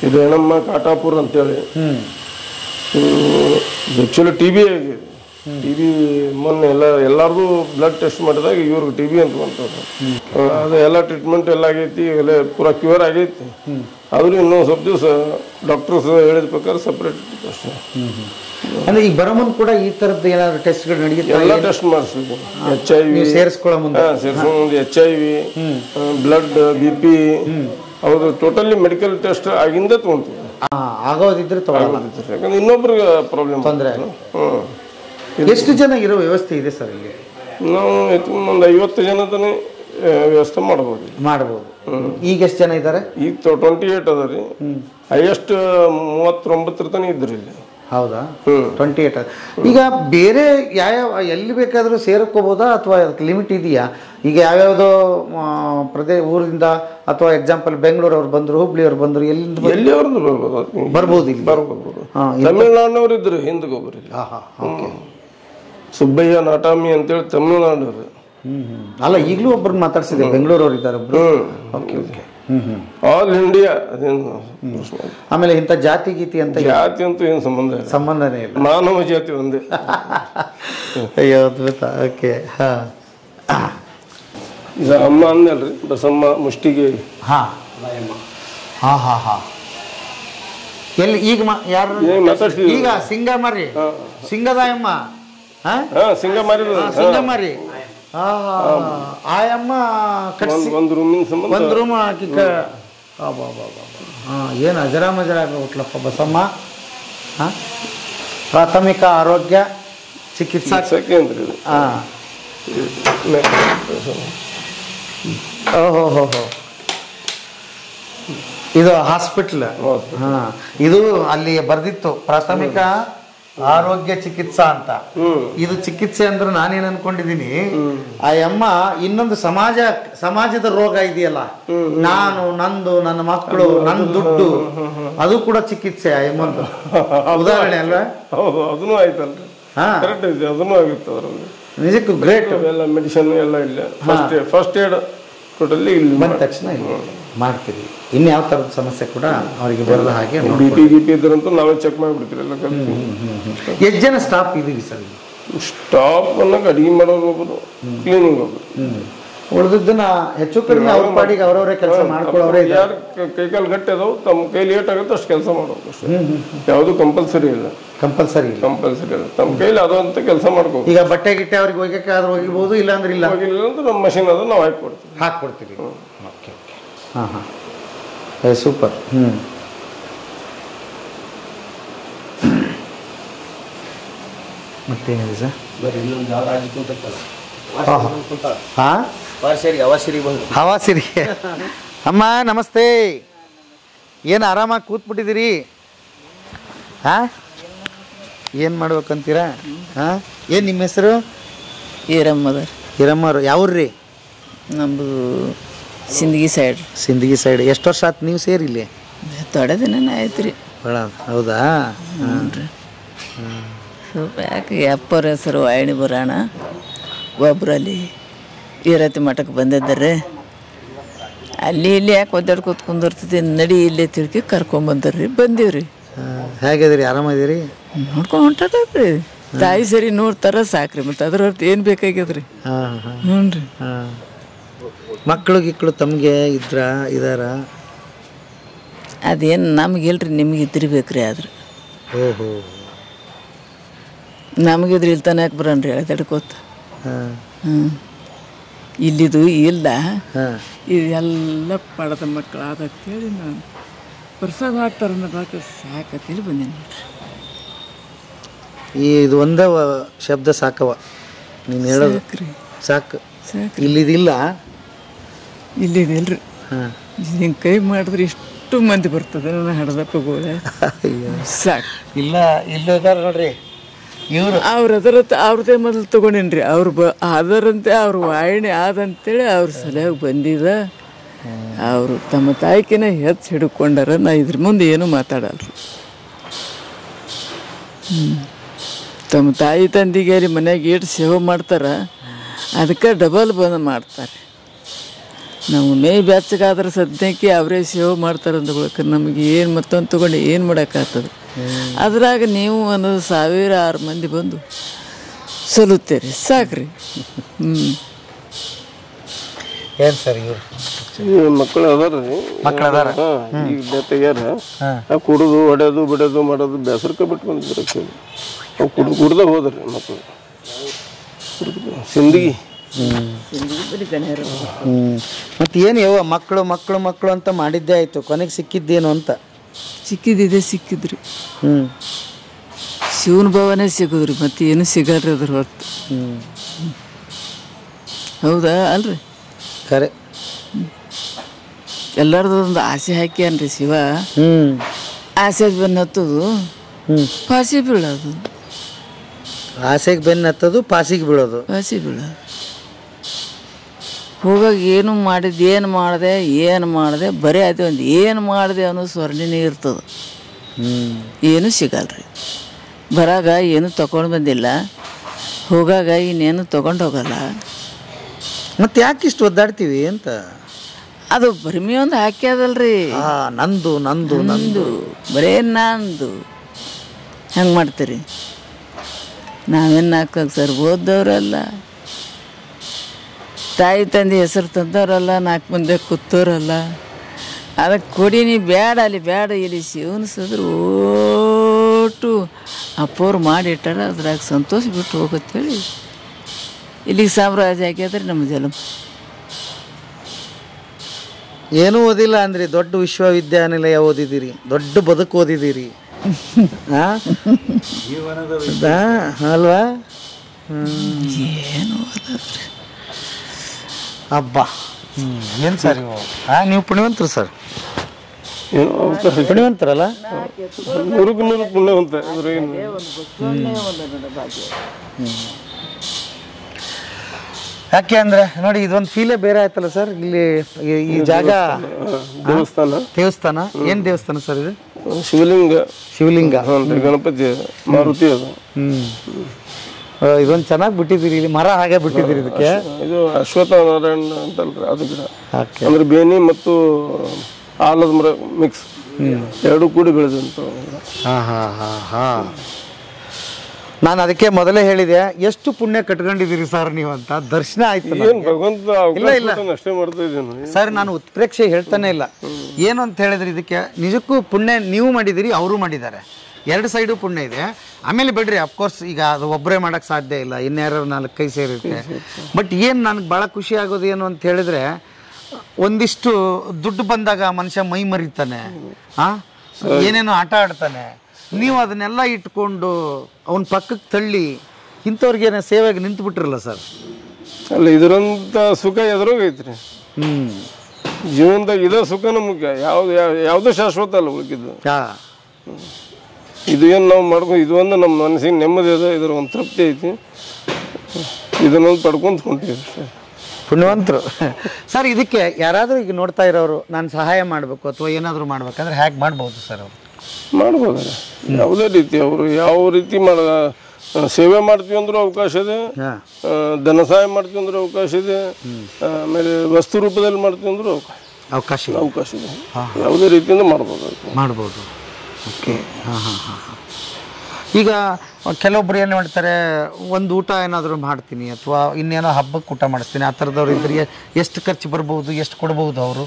ಇದು ನಮ್ಮ ಕಾಟಾಪುರ ಅಂತೇಳಿ. ಆ್ಯಕ್ಚುಲಿ ಟಿ ಬಿ ಆಗಿದೆ ಟಿ ಬಿ ಮೊನ್ನೆ ಎಲ್ಲ ಎಲ್ಲಾರ್ದು ಬ್ಲಡ್ ಟೆಸ್ಟ್ ಮಾಡಿದಾಗ ಇವ್ರಿಗೆ ಟಿ ಬಿ ಅಂತ ಬಂತದ್ದು ಅದು. ಎಲ್ಲ ಟ್ರೀಟ್ಮೆಂಟ್ ಎಲ್ಲ ಆಗೈತಿ ಎಲ್ಲ ಪೂರಾ ಕ್ಯೂರ್ ಆಗೈತಿ. ಆದ್ರೂ ಇನ್ನೊಂದು ಸ್ವಲ್ಪ ದಿವಸ ಡಾಕ್ಟರ್ಸ್ ಹೇಳಿದ ಪ್ರಕಾರ ಸಪ್ರೇಟ್ ಅಷ್ಟೇ. ಅಂದ್ರೆ ಈಗ ಬರೋ ಮುಂದ್ ಕೂಡ ಈ ಥರದ್ದು ಏನಾದ್ರು ಟೆಸ್ಟ್ಗಳು ಎಲ್ಲ ನಡೆಯುತ್ತೆ ಟೆಸ್ಟ್ ಮಾಡಿಸ್ಬೇಕು ಎಚ್ ಐ ವಿ ಸೇರಿಸ್ಕೊಳ್ಳೋ ಮುಂದೆ. ಸೇರಿಸೋ ಮುಂದೆ H I V blood B P ಹೌದು ಟೋಟಲಿ ಮೆಡಿಕಲ್ ಟೆಸ್ಟ್ ಆಗಿಂದ ತೊಗೊಂತೀವಿ. ಆಗೋದಿದ್ರೆ ತಗೊಳ್ಳಲ್ಲ ಯಾಕಂದ್ರೆ ಇನ್ನೊಬ್ರಿಗೆ ಪ್ರಾಬ್ಲಮ್ ತೊಂದ್ರೆ ಎಷ್ಟು ಜನ ಇರೋ ವ್ಯವಸ್ಥೆ ಇದೆ ಸರ್ ಇಲ್ಲಿ? ನಾವು ಒಂದು ಐವತ್ತು ಜನ ತಾನೇ ವ್ಯವಸ್ಥೆ ಮಾಡ್ಬೋದು. ಮಾಡ್ಬೋದು. ಈಗ ಎಷ್ಟು ಜನ ಇದ್ದಾರೆ ಈಗ ಟ್ವೆಂಟಿ ಏಟ್ ಅದ ರೀ. ಹೈಯೆಸ್ಟ್ ಮೂವತ್ತೊಂಬತ್ತರ ತನಕ ಇದ್ರಿ ಇಲ್ಲಿ. ಹೌದಾ? ಟ್ವೆಂಟಿ ಏಟ್ ಈಗ ಬೇರೆ ಯಾವ್ಯಾವ ಎಲ್ಲಿ ಬೇಕಾದರೂ ಸೇರ್ಕೋಬೋದಾ ಅಥವಾ ಅದಕ್ಕೆ ಲಿಮಿಟ್ ಇದೆಯಾ? ಈಗ ಯಾವ್ಯಾವುದೋ ಪ್ರದೇ ಪ್ರದೇಶ ಊರಿಂದ ಅಥವಾ ಎಕ್ಸಾಂಪಲ್ ಬೆಂಗಳೂರು ಬಂದರು ಹುಬ್ಳಿಯವ್ರು ಬಂದರು ಅವ್ರು ಬಂದರು ಎಲ್ಲಿಂದ? ಎಲ್ಲಿ ಅವ್ರದ್ದು ಬರ್ಬೋದು. ಬರ್ಬೋದು ಇಲ್ಲಿ. ಬರ್ಬೋದು ಹಾ, ತಮಿಳ್ನಾಡಿನವ್ರು ಇದ್ರು ಹಿಂದಕ್ಕೆ ಒಬ್ಬರು ಓಕೆ. ಸುಬ್ಬಯ್ಯ ನಾಟಾಮಿ ಅಂತೇಳಿ ತಮಿಳ್ನಾಡವ್ರು ಹ್ಞೂ. ಅಲ್ಲ ಈಗಲೂ ಒಬ್ರನ್ನ ಮಾತಾಡ್ಸಿದೆ ಬೆಂಗಳೂರವ್ರು ಇದ್ದಾರೆ ಒಬ್ಬರು ಓಕೆ ಓಕೆ. ಆಲ್ ಇಂಡಿಯಾ ಅದೇನು? ಆಮೇಲೆ ಇಂಥ ಜಾತಿ ಗೀತಿ ಅಂತ. ಜಾತಿ ಅಂತೂ ಏನು ಸಂಬಂಧ ಇಲ್ಲ. ಸಂಬಂಧನೇ ಇಲ್ಲ. ಮಾನವ ಜಾತಿ ಒಂದೇ. ಅಯ್ಯೋ ಅದ್ಭುತ. ಓಕೆ ಹಾ. ಈಗ ಅಮ್ಮ ಅಂದಲ್ರಿ ಬಸಮ್ಮ ಮುಷ್ಟಿಗೆ. ಹಾ. ಹಾ ಹಾ ಹಾ. ಎಲ್ಲಿ ಈಗ ಯಾರು? ಈಗ? ಈಗ ಸಿಂಗಮರಿ. ಸಿಂಗದಾಯಮ್ಮ. ಹಾ? ಸಿಂಗ ಹಾ, ಹಾ. ಆಯಮ್ಮ ಕಟ್ಸಿ ಒಂದ್ ರೂಮಿನ ಸಂಬಂಧ ಒಂದು ರೂಮ್ ಹಾಕಿ ಹಾಂ ಏನು ಅಜರಾಮಜರ ಆಗೋಟ್ಲಪ್ಪ ಬಸಮ್ಮ ಹಾಂ ಪ್ರಾಥಮಿಕ ಆರೋಗ್ಯ ಚಿಕಿತ್ಸಾ ಕೇಂದ್ರ. ಹಾಂ ಓಹೋ ಹೋ ಹೋ ಇದು ಹಾಸ್ಪಿಟ್ಲ್ ಹಾ ಇದು ಅಲ್ಲಿ ಬರ್ದಿತ್ತು ಪ್ರಾಥಮಿಕ ಆರೋಗ್ಯ ಚಿಕಿತ್ಸಾ ಅಂತ. ಇದು ಚಿಕಿತ್ಸೆ ಅಂದ್ರೆ ನಾನೇನ್ ಅನ್ಕೊಂಡಿದೀನಿ ಆ ಅಮ್ಮ ಇನ್ನೊಂದು ಸಮಾಜ ಸಮಾಜದ ರೋಗ ಇದೆಯಲ್ಲ ನಾನು ನಂದು ನನ್ನ ಮಕ್ಕಳು ನನ್ನ ದುಡ್ಡು ಅದು ಕೂಡ ಚಿಕಿತ್ಸೆ ಆ ಅಮ್ಮಂದು ಉದಾಹರಣೆ ಅಲ್ವಾ? ಹೌದು ಅದನ್ನು ಆಯ್ತಲ್ರಿ. ಕರೆಕ್ಟ್ ಇದೆ ಅದನ್ನು ಆಗುತ್ತೆ ಅದರಲ್ಲಿ ನಿಜಕ್ಕೂ ಗ್ರೇಟ್ ಎಲ್ಲ ಮೆಡಿಸಿನ್ ಎಲ್ಲ ಇಲ್ಲ. ಫಸ್ಟ್ ಏಡ್ ಟೋಟಲಿ ಇಲ್ಲಿ ಬಂದ ತಕ್ಷಣ ಇಲ್ಲಿ. ಮಾಡ್ತೀರಿ. ಇನ್ನು ಯಾವ ಥರದ ಸಮಸ್ಯೆ ಕೂಡ ಅವರಿಗೆ ಬರದ ಹಾಗೆ ಬಿ. ಪಿ ಗಿ ಪಿ ಇದ್ರಂತೂ ನಾವೇ ಚೆಕ್ ಮಾಡಿಬಿಡ್ತೀರಿ ಎಲ್ಲ ಎಷ್ಟು ಜನ ಸ್ಟಾಫ್ ಇದ್ದೀವಿ ಸರ್? ಸ್ಟಾಪ್ ಅನ್ನೋಕೆ ಅಡಿಗೆ ಮಾಡೋರು ಒಬ್ಬರು ಕ್ಲೀನಿಂಗ್ ಒಬ್ಬರು ಉಳಿದದ್ದನ್ನ ಹೆಚ್ಚು ಕಡಿಮೆ ಅವ್ರ ಪಾಡಿಗೆ ಅವರವರೇ ಕೆಲಸ ಮಾಡ್ಕೊಳ್ಳೋರೇ ಯಾರು ಕೈಕಾಲು ಗಟ್ಟಿ ಅದಾವು ತಮ್ಮ ಕೈಲಿ ಲೇಟ್ ಆಗುತ್ತೆ ಅಷ್ಟು ಕೆಲಸ ಮಾಡೋದು ಅಷ್ಟೇ. ಯಾವುದು ಕಂಪಲ್ಸರಿ ಇಲ್ಲ. ಕಂಪಲ್ಸರಿ ಕಂಪಲ್ಸರಿ ಇಲ್ಲ. ತಮ್ಮ ಕೈಲಿ ಅದು ಅಂತ ಕೆಲಸ ಮಾಡ್ಕೋ ಈಗ ಬಟ್ಟೆ ಗಿಟ್ಟೆ ಅವ್ರಿಗೆ ಹೋಗಕ್ಕೆ ಆದ್ರೆ ಹೋಗಿಬೋದು ಇಲ್ಲ ಅಂದ್ರೆ ಇಲ್ಲ. ಹೋಗಿಲ್ಲ ಅಂದ್ರೆ ನಮ್ಮ ಮಷಿನ್ ಅದನ್ನ ನಾವು ಹಾಕಿ ಕೊಡ್ತೀವಿ ಹಾಕ್ಕೊಡ್ತೀವಿ. ಓಕೆ ಓಕೆ ಹಾಂ ಹಾಂ. ಏ ಸೂಪರ್ ಹ್ಞೂ ಮತ್ತೇನಿದೆ ಸರ್? ಬರೀ ಇನ್ನೊಂದು ಯಾವ ರಾಜ್ಯ ಕುಂತಲ್ಲ ಹಾಂ ವಾರಸೇರಿ ಅವಾಸೇರಿ ಬಂದು. ಹವಾ ಸಿರಿ ಅಮ್ಮ ನಮಸ್ತೆ. ಏನು ಆರಾಮಾಗಿ ಕೂತ್ಬಿಟ್ಟಿದ್ದೀರಿ? ಹಾಂ? ಏನು ಮಾಡ್ಬೇಕಂತೀರಾ? ಹಾಂ? ಏನು ನಿಮ್ಮ ಹೆಸರು? ಈರಮ್ಮದ ಹೀರಮ್ಮ ಯಾವ್ರಿ ನಮ್ಮದು ಸಿಂದಗಿ ಸೈಡ್ ಸಿಂದಗಿ ಸೈಡ್ ಎಷ್ಟು ವರ್ಷ ಆತು ನೀವು ಸೇರಿಲ್ಲಿ ತೊಡೆ ದಿನ ಆಯ್ತು ರೀ. ಭಾಳ ಹೌದಾ? ಹ್ಞೂ ರೀ. ಸ್ವಲ್ಪ ಯಾಕೆ ಅಪ್ಪರ ಹೆಸರು ವಾಯಣಿ ಬರೋಣ? ಒಬ್ರು ಅಲ್ಲಿ ಈರತಿ ಮಠಕ್ಕೆ ಬಂದಿದ್ದಾರೆ. ಅಲ್ಲಿ ಇಲ್ಲಿ ಯಾಕೆ ಒದ್ದಾಡ್ ಕೂತ್ಕೊಂಡಿರ್ತದೆ ನಡಿ ಇಲ್ಲೇ ತಿಳ್ಕಿ ಕರ್ಕೊಂಬಂದ್ರಿ ಬಂದೀವ್ರಿ ಹೇಗಿದ್ರಿ ಆರಾಮದಿರಿ? ನೋಡ್ಕೊಂಡು ಹೊಂಟದ್ರಿ ತಾಯಿ ಸರಿ ನೋಡ್ತಾರ ಸಾಕ್ರಿ. ಮತ್ತೆ ಅದ್ರ ಅರ್ಥ ಏನು ಬೇಕಾಗ್ಯದ್ರಿ? ಹ್ಞೂ ರೀ. ಹಾಂ. ಮಕ್ಕಳು ಗಿಕ್ಕಳು ತಮಗೆ ಇದ್ರ ಇದಾರ? ಅದೇನು ನಮಗಿಲ್ರಿ ನಿಮ್ಗೆ ಇದ್ದಿರ್ಬೇಕ್ರಿ ಆದ್ರೆ. ಓಹೋ. ನಮಗಿದ್ರೆ ಇಲ್ಲಿ ಯಾಕೆ ಬರೋಣ್ರಿ ಎಳ್ದಾಡ್ಕೋತ ಹಾಂ. ಹ್ಞೂ ಇಲ್ಲಿದು ಇಲ್ಲ ಹಾಂ. ಇದೆಲ್ಲ ಪಡೆದ ಮಕ್ಕಳು ಆದತ್ತೇಳಿ ನಾನು ಪ್ರಸಾದ ಹಾಕ್ತಾರ ಅನ್ನೋದಾಕ ಸಾಕತ್ತೇಳಿ ಬಂದೇನಿ ನೋಡ್ರಿ. ಈ ಇದು ಒಂದೇ ವ- ಶಬ್ದ ಸಾಕವ. ನೀನು ಹೇಳೋದು. ಸಾಕ್ರಿ. ಸಾಕು. ಸಾಕ್ರಿ. ಇಲ್ಲಿದಿಲ್ಲ. ಇಲ್ಲಿದಿಲ್ರಿ ಹಿಂಗೆ ಕೈ ಮಾಡಿದ್ರೆ ಇಷ್ಟು ಮಂದಿ ಬರ್ತದೆ ನನ್ನ ಹಡದಪ್ಪ ಗೋಳೆ ಸಾಕು. ಇಲ್ಲ ಇಲ್ಲ ಇದಾರ ನೋಡ್ರಿ. ಇವರು. ಅವ್ರು ಅದರ ಅವ್ರದೇ ಮೊದಲು ತಗೊಂಡೇನ್ರಿ. ಅವ್ರು ಬ ಅದರಂತೆ ಅವ್ರ ವಾಯಣೆ ಆದಂತೇಳಿ ಅವ್ರ ಸಲಹೆ ಬಂದಿದ. ಅವರು ತಮ್ಮ ತಾಯಿಕಿನ ಹೆಚ್ಚು ಹಿಡ್ಕೊಂಡಾರ. ನಾ ಇದ್ರ ಮುಂದೆ ಏನು ಮಾತಾಡಲ್ರಿ. ತಮ್ಮ ತಾಯಿ ತಂದಿಗೆ ಅಲ್ಲಿ ಮನ್ಯಾಗ ಏಟು ಸೇವೆ ಮಾಡ್ತಾರ. ಅದಕ್ಕೆ ಡಬಲ್ ಬಂದು ಮಾಡ್ತಾರೆ. ನಾವು ಮೇ ಬೆಚ್ಚಗಾದ್ರೆ ಸದ್ಯಕ್ಕೆ ಅವರೇ ಸೇವೆ ಮಾಡ್ತಾರೆ ಅಂದ್ಕೊಳಕ್ಕೆ ನಮಗೆ ಏನು ಮತ್ತೊಂದು ತೊಗೊಂಡು ಏನು ಮಾಡೋಕ್ಕಾಗ್ತದೆ? ಅದ್ರಾಗ ನೀವು ಒಂದು ಸಾವಿರ ಆರು ಮಂದಿ ಬಂದು ಸಲುತ್ತೀರಿ. ಸಾಕ್ರಿ. ಹ್ಞೂ ಏನು ಸರ್ ಇವರು? ಮಕ್ಕಳು ಅದಾರ ಮಕ್ಕಳು ಮಕ್ಳು ಅದಾರ? ಈಗ ಆ ಕುಡಿದು ಹೊಡೆದು ಬಿಡೋದು ಮಾಡೋದು ಬೇಸರಕ್ಕೆ ಬಿಟ್ಟು ಬಂದಿದ್ರು ಅವು ಕುಡ್ದು ಕುಡ್ದ ಹೋದ್ರಿ ಮಕ್ಕಳು ಸಿಂದಗಿ. ಹ್ಞೂ ಮತ್ತು ಏನು ಯವ್ವ ಮಕ್ಕಳು ಮಕ್ಕಳು ಮಕ್ಕಳು ಅಂತ ಮಾಡಿದ್ದೇ ಆಯಿತು. ಕೊನೆಗೆ ಸಿಕ್ಕಿದ್ದೇನು ಅಂತ? ಸಿಕ್ಕಿದ್ದಿದೆ ಸಿಕ್ಕಿದ್ರಿ. ಹ್ಞೂ ಶಿವನ ಭವನೇ ಸಿಗೋದ್ರಿ ಮತ್ತೆ ಏನು ಸಿಗಲ್ರಿ ಅದ್ರ ಹೊರತು. ಹ್ಞೂ ಹೌದಾ ಅಲ್ರಿ? ಖರೆ. ಎಲ್ಲರದು ಒಂದು ಆಸೆ ಹಾಕ್ಯಾನ್ರಿ ಶಿವ. ಹ್ಞೂ ಆಸೆ ಬೆನ್ನು ಹತ್ತದು ಪಾಸಿ ಬೀಳೋದು. ಆಸೆಗೆ ಬೆನ್ನು ಹತ್ತೋದು ಪಾಸಿಗೆ ಬೀಳೋದು. ಪಾಸಿ ಬೀಳೋದು. ಹೋಗಾಗ ಏನು ಮಾಡಿದ್ದು ಏನು ಮಾಡಿದೆ ಏನು ಮಾಡಿದೆ ಬರೀ ಅದೇ ಒಂದು ಏನು ಮಾಡಿದೆ ಅನ್ನೋ ಸ್ವರ್ಣಿನೇ ಇರ್ತದೆ. ಏನೂ ಸಿಗಲ್ರಿ. ಬರಾಗ ಏನು ತಗೊಂಡು ಬಂದಿಲ್ಲ. ಹೋಗಾಗ ಇನ್ನೇನು ತಗೊಂಡು ಹೋಗಲ್ಲ. ಮತ್ತೆ ಯಾಕೆ ಇಷ್ಟು ಒದ್ದಾಡ್ತೀವಿ ಅಂತ? ಅದು ಭರ್ಮಿ ಒಂದು ಹಾಕ್ಯದಲ್ರಿ ನಂದು ನಂದು ನಂದು. ಬರೇ ನಂದು. ಹೆಂಗೆ ಮಾಡ್ತೀರಿ? ನಾವೇನು ಹಾಕೋಕೆ ಸರ್ ಓದ್ದವ್ರಲ್ಲ. ತಾಯಿ ತಂದೆ ಹೆಸರು ತಂದವರಲ್ಲ ನಾಲ್ಕು ಮಂದಿ ಕೂತೋರಲ್ಲ ಅದಕ್ಕೆ ಕೊಡಿ ನೀ ಬೇಡ ಅಲ್ಲಿ ಬೇಡ ಇಲ್ಲಿ. ಶಿವನಿಸಿದ್ರು ಓಟು. ಅಪ್ಪವ್ರು ಮಾಡಿಟ್ಟಾರ ಅದ್ರಾಗ ಸಂತೋಷ ಬಿಟ್ಟು ಹೋಗುತ್ತೇಳಿ. ಇಲ್ಲಿಗೆ ಸಾಮ್ರಾಜ್ಯ ಹಾಕಿದ್ರೆ ನಮ್ಮ ಜಲಂ ಏನೂ ಓದಿಲ್ಲ ಅಂದ್ರಿ ದೊಡ್ಡ ವಿಶ್ವವಿದ್ಯಾನಿಲಯ ಓದಿದ್ದೀರಿ ದೊಡ್ಡ ಬದುಕು ಓದಿದ್ದೀರಿ? ಅಲ್ವಾ? ಏನು ಹಬ್ಬ. ಏನು ಸರ್ ಇವು? ಹಾಂ ನೀವು ಪುಣ್ಯವಂತರು ಸರ್. ಪುಣ್ಯವಂತರಲ್ಲ? ನೂರಕ್ಕೆ ನೂರು ಪುಣ್ಯವಂತ ಯಾಕೆ ಅಂದ್ರೆ ನೋಡಿ ಇದೊಂದು ಫೀಲೇ ಬೇರೆ ಆಯ್ತಲ್ಲ ಸರ್. ಇಲ್ಲಿ ಈ- ಜಾಗ ದೇವಸ್ಥಾನ. ದೇವಸ್ಥಾನ. ಏನ್ ದೇವಸ್ಥಾನ ಸರ್ ಇದು? ಶಿವಲಿಂಗ. ಶಿವಲಿಂಗ. ಗಣಪತಿ ಮಾರುತಿ ಅದು. ಹ್ಮ್. ಇದೊಂದು ಚೆನ್ನಾಗಿ ಬಿಟ್ಟಿದ್ದೀರಿ ಇಲ್ಲಿ. ಮರ ಹಾಗೆ ಬಿಟ್ಟಿದ್ದೀರಿ ಇದಕ್ಕೆ. ಇದು ಅಶ್ವತ್ಥ ನಾರಾಯಣ ಅಂತಲ್ರಿ ಅದು ಗಿಡ. ಅಂದ್ರೆ ಬೇನಿ ಮತ್ತು ಆಲದ ಮರ ಮಿಕ್ಸ್ ಎರಡು ಕೂಡಿ ಬೆಳೆದಂತ ಹಾ ಹಾ ಹಾ ಹಾ. ನಾನು ಅದಕ್ಕೆ ಮೊದಲೇ ಹೇಳಿದೆ ಎಷ್ಟು ಪುಣ್ಯ ಕಟ್ಕೊಂಡಿದ್ದೀರಿ ಸರ್ ನೀವು ಅಂತ. ದರ್ಶನ ಆಯ್ತು ಇಲ್ಲ ಇಲ್ಲ. ಸರ್ ನಾನು ಉತ್ಪ್ರೇಕ್ಷೆ ಹೇಳ್ತಾನೆ ಇಲ್ಲ. ಏನು ಅಂತ ಹೇಳಿದ್ರೆ ಇದಕ್ಕೆ? ನಿಜಕ್ಕೂ ಪುಣ್ಯ ನೀವು ಮಾಡಿದ್ದೀರಿ ಅವರು ಮಾಡಿದ್ದಾರೆ. ಎರಡು ಸೈಡು ಪುಣ್ಯ ಇದೆ. ಆಮೇಲೆ ಬಿಡ್ರಿ ಅಫ್ಕೋರ್ಸ್ ಈಗ ಅದು ಒಬ್ಬರೇ ಮಾಡೋಕ್ಕೆ ಸಾಧ್ಯ ಇಲ್ಲ. ಇನ್ಯಾರು ನಾಲ್ಕು ಕೈ ಸೇರಿರುತ್ತೆ ಬಟ್ ಏನು ನನಗೆ ಭಾಳ ಖುಷಿ ಆಗೋದು ಏನು ಅಂತ ಹೇಳಿದ್ರೆ ಒಂದಿಷ್ಟು ದುಡ್ಡು ಬಂದಾಗ ಮನುಷ್ಯ ಮೈ ಮರಿತಾನೆ. ಆ? ಏನೇನೋ ಆಟ ಆಡ್ತಾನೆ. ನೀವು ಅದನ್ನೆಲ್ಲ ಇಟ್ಕೊಂಡು ಅವನ ಪಕ್ಕಕ್ಕೆ ತಳ್ಳಿ ಇಂಥವ್ರಿಗೇನೋ ಸೇವೆಗೆ ನಿಂತು ಬಿಟ್ಟಿರಲ್ಲ ಸರ್? ಅಲ್ಲ ಇದರಂತ ಸುಖ ಎದುರೋಗೈತ್ರಿ. ಹ್ಮ್. ಜೀವನದಾಗ ಇದೇ ಸುಖನ ಮುಖ್ಯ. ಯಾವ್ದು ಯಾವ- ಯಾವ್ದು ಶಾಶ್ವತ ಅಲ್ಲ ಉಳಿಕಿದ್ದು. ಹಾ. ಇದು ಏನು ನಾವು ಮಾಡ್ಕೊಂಡು ಇದು ಒಂದು ನಮ್ಮ ಮನಸ್ಸಿಗೆ ನೆಮ್ಮದಿ ಅದ ಇದ್ರ ಒಂದು ತೃಪ್ತಿ ಐತಿ. ಇದನ್ನೊಂದು ಪಡ್ಕೊಂತ ಹೊಂಟೀವಿ ಸರ್ ಪುಣ್ಯವಂತರು. ಸರ್ ಇದಕ್ಕೆ ಯಾರಾದರೂ ಈಗ ನೋಡ್ತಾ ಇರೋರು ನಾನು ಸಹಾಯ ಮಾಡಬೇಕು ಅಥವಾ ಏನಾದರೂ ಮಾಡ್ಬೇಕಂದ್ರೆ ಹ್ಯಾಕ್ ಮಾಡ್ಬೋದು ಸರ್ ಅವರು. ಮಾಡ್ಬೋದು. ಯಾವುದೇ ರೀತಿ ಅವರು ಯಾವ ರೀತಿ ಮಾಡ ಸೇವೆ ಮಾಡ್ತೀವಿ ಅಂದ್ರೂ ಅವಕಾಶ ಇದೆ. ಧನ ಸಹಾಯ ಮಾಡ್ತೀವಿ ಅಂದ್ರೆ ಅವಕಾಶ ಇದೆ. ಆಮೇಲೆ ವಸ್ತು ರೂಪದಲ್ಲಿ ಮಾಡ್ತೀವಿ ಅಂದ್ರೂ ಅವಕಾಶ ಅವಕಾಶ ಇದೆ. ಯಾವುದೇ ರೀತಿಯಿಂದ ಮಾಡ್ಬೋದು. ಮಾಡ್ಬೋದು. ಓಕೆ. ಹಾಂ ಹಾಂ ಈಗ ಕೆಲವೊಬ್ರು ಏನು ಮಾಡ್ತಾರೆ ಒಂದು ಊಟ ಏನಾದರೂ ಮಾಡ್ತೀನಿ, ಅಥವಾ ಇನ್ನೇನೋ ಹಬ್ಬಕ್ಕೆ ಊಟ ಮಾಡಿಸ್ತೀನಿ, ಆ ಥರದವ್ರು ಇದ್ರೆ ಎಷ್ಟು ಖರ್ಚು ಬರ್ಬೋದು, ಎಷ್ಟು ಕೊಡ್ಬೋದು ಅವರು?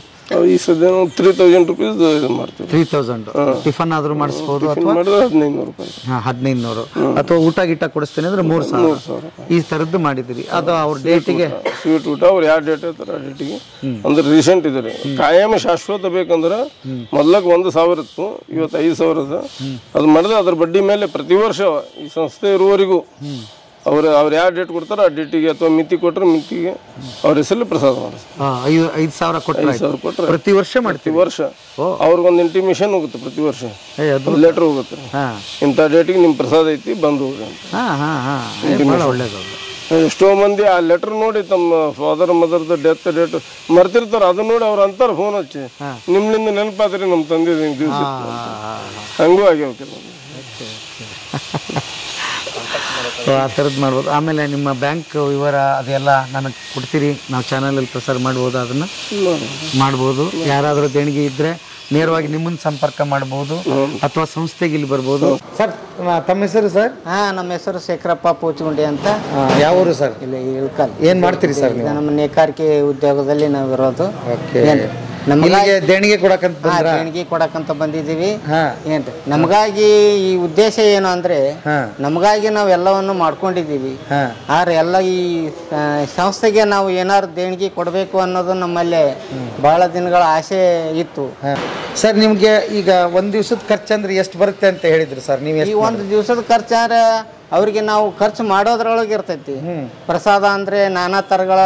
ಈ ಸದ್ಯ ನಾವು ತ್ರೀ ತೌಸಂಡ್ ರುಪೀಸ್ ಇದು ಮಾಡ್ತೀವಿ. ತ್ರೀ ತೌಸಂಡ್ ಟಿಫನ್ ಆದ್ರೂ ಮಾಡಿಸ್ಬೋದು ಅಥವಾ? ಮಾಡಿದ್ರೆ ಹದಿನೈದು ರೂಪಾಯಿ. ಹದಿನೈದು ನೂರು ಅಥವಾ ಊಟ ಗೀಟ ಕೊಡಿಸ್ತೀನಿ ಅಂದ್ರೆ ಮೂರು ಸಾವಿರ. ಈ ಥರದ್ದು ಮಾಡಿದ್ರಿ ಅದು ಅವ್ರ ಡೇಟಿಗೆ ಸ್ವೀಟ್ ಊಟ ಅವ್ರು ಯಾವ ಡೇಟ್ ಆ ಡೇಟಿಗೆ ಅಂದ್ರೆ ರೀಸೆಂಟ್ ಇದೆ ರೀ. ಕಾಯಂ ಶಾಶ್ವತ ಬೇಕಂದ್ರೆ ಮೊದ್ಲಕ್ಕೆ ಒಂದ್ ಸಾವಿರ ಇತ್ತು ಇವತ್ತು ಐದು ಸಾವಿರ ಅದ ಅದು ಮಾಡಿದ್ರೆ ಅದ್ರ ಬಡ್ಡಿ ಮೇಲೆ ಪ್ರತಿ ವರ್ಷ ಈ ಸಂಸ್ಥೆ ಇರುವವರೆಗೂ ಅವ್ರು ಅವ್ರು ಯಾವ ಡೇಟ್ ಕೊಡ್ತಾರೋ ಆ ಡೇಟಿಗೆ ಅಥವಾ ಮಿತಿ ಕೊಟ್ಟರೆ ಮಿತಿಗೆ ಅವ್ರ ಹೆಸರಲ್ಲಿ ಪ್ರಸಾದ ಮಾಡಿಸ್ತಾರೆ. ಆ, ಐದು ಸಾವಿರ ಕೊಟ್ಟರೆ ಸಾವಿರ ಕೊಟ್ಟರೆ ಪ್ರತಿ ವರ್ಷ ಪ್ರತಿ ಮಾಡ್ತೀವಿ ವರ್ಷ ಅವ್ರಿಗೊಂದು ಇಂಟಿಮೇಷನ್ ಹೋಗುತ್ತೆ ಪ್ರತಿ ವರ್ಷ. ಲೆಟರ್ ಹೋಗುತ್ತೆ. ಇಂಥ ಡೇಟಿಗೆ ನಿಮ್ಮ ಪ್ರಸಾದ ಐತಿ ಬಂದು ಹೋಗ್ರಿ ಅಂತ. ಒಳ್ಳೇದು. ಎಷ್ಟೋ ಮಂದಿ ಆ ಲೆಟರ್ ನೋಡಿ ತಮ್ಮ ಫಾದರ್ ಮದರ್ದ ಡೆತ್ ಡೇಟ್ ಮರ್ತಿರ್ತಾರ. ಅದನ್ನ ನೋಡಿ ಅವ್ರು ಅಂತಾರ ಫೋನ್ ಹಚ್ಚಿ. ನಿಮ್ಲಿಂದ ನೆನಪಾದ್ರಿ ನಮ್ಮ ತಂದೆ ದಿವಸ. ಹಂಗೂ ಆಗ್ಯಾವ ಸೊ ಆ ಥರದ್ದು ಮಾಡ್ಬೋದು. ಆಮೇಲೆ ನಿಮ್ಮ ಬ್ಯಾಂಕ್ ವಿವರ ಅದೆಲ್ಲ ನನಗೆ ಕೊಡ್ತೀರಿ. ನಾವು ಚಾನಲಲ್ಲಿ ಪ್ರಸಾರ ಮಾಡ್ಬೋದು ಅದನ್ನು? ಮಾಡ್ಬೋದು. ಯಾರಾದರೂ ದೇಣಿಗೆ ಇದ್ದರೆ ನೇರವಾಗಿ ನಿಮ್ಮನ್ನು ಸಂಪರ್ಕ ಮಾಡ್ಬೋದು ಅಥವಾ ಸಂಸ್ಥೆಗೆ ಇಲ್ಲಿ ಬರ್ಬೋದು. ಸರ್ ತಮ್ಮ ಹೆಸರು ಸರ್? ಹಾ ನಮ್ಮ ಹೆಸರು ಶೇಖರಪ್ಪ ಪೂಚಗುಂಡಿ ಅಂತ. ಯಾವ ಊರು ಸರ್? ಇಲ್ಲಿ ಇಳ್ಕಲ್. ಏನು ಮಾಡ್ತೀರಿ ಸರ್ ನೀವು? ನಮ್ಮ ನೇಕಾರಿಕೆ ಉದ್ಯೋಗದಲ್ಲಿ ನಾವು ಇರೋದು ನಮಗಾಗಿ ದೇಣಿಗೆ ಕೊಡಕಂತ? ದೇಣಿಗೆ ಕೊಡಕಂತ ಬಂದಿದ್ದೀವಿ. ಏನ್ರಿ? ನಮಗಾಗಿ ಈ ಉದ್ದೇಶ ಏನು ಅಂದ್ರೆ ನಮಗಾಗಿ ನಾವು ಎಲ್ಲವನ್ನು ಮಾಡ್ಕೊಂಡಿದೀವಿ ಆದ್ರೆ ಎಲ್ಲ ಈ ಸಂಸ್ಥೆಗೆ ನಾವು ಏನಾದ್ರು ದೇಣಿಗೆ ಕೊಡಬೇಕು ಅನ್ನೋದು ನಮ್ಮಲ್ಲಿ ಬಹಳ ದಿನಗಳ ಆಸೆ ಇತ್ತು. ಸರ್ ನಿಮ್ಗೆ ಈಗ ಒಂದ್ ದಿವಸದ ಖರ್ಚಂದ್ರೆ ಎಷ್ಟು ಬರುತ್ತೆ ಅಂತ ಹೇಳಿದ್ರಿ ಸರ್ ನೀವು ಈ ಒಂದು ದಿವಸದ ಖರ್ಚಾರ ಅವರಿಗೆ ನಾವು ಖರ್ಚು ಮಾಡೋದ್ರೊಳಗೆ ಇರ್ತೈತಿ. ಪ್ರಸಾದ ಅಂದ್ರೆ ನಾನಾ ತರಗಳ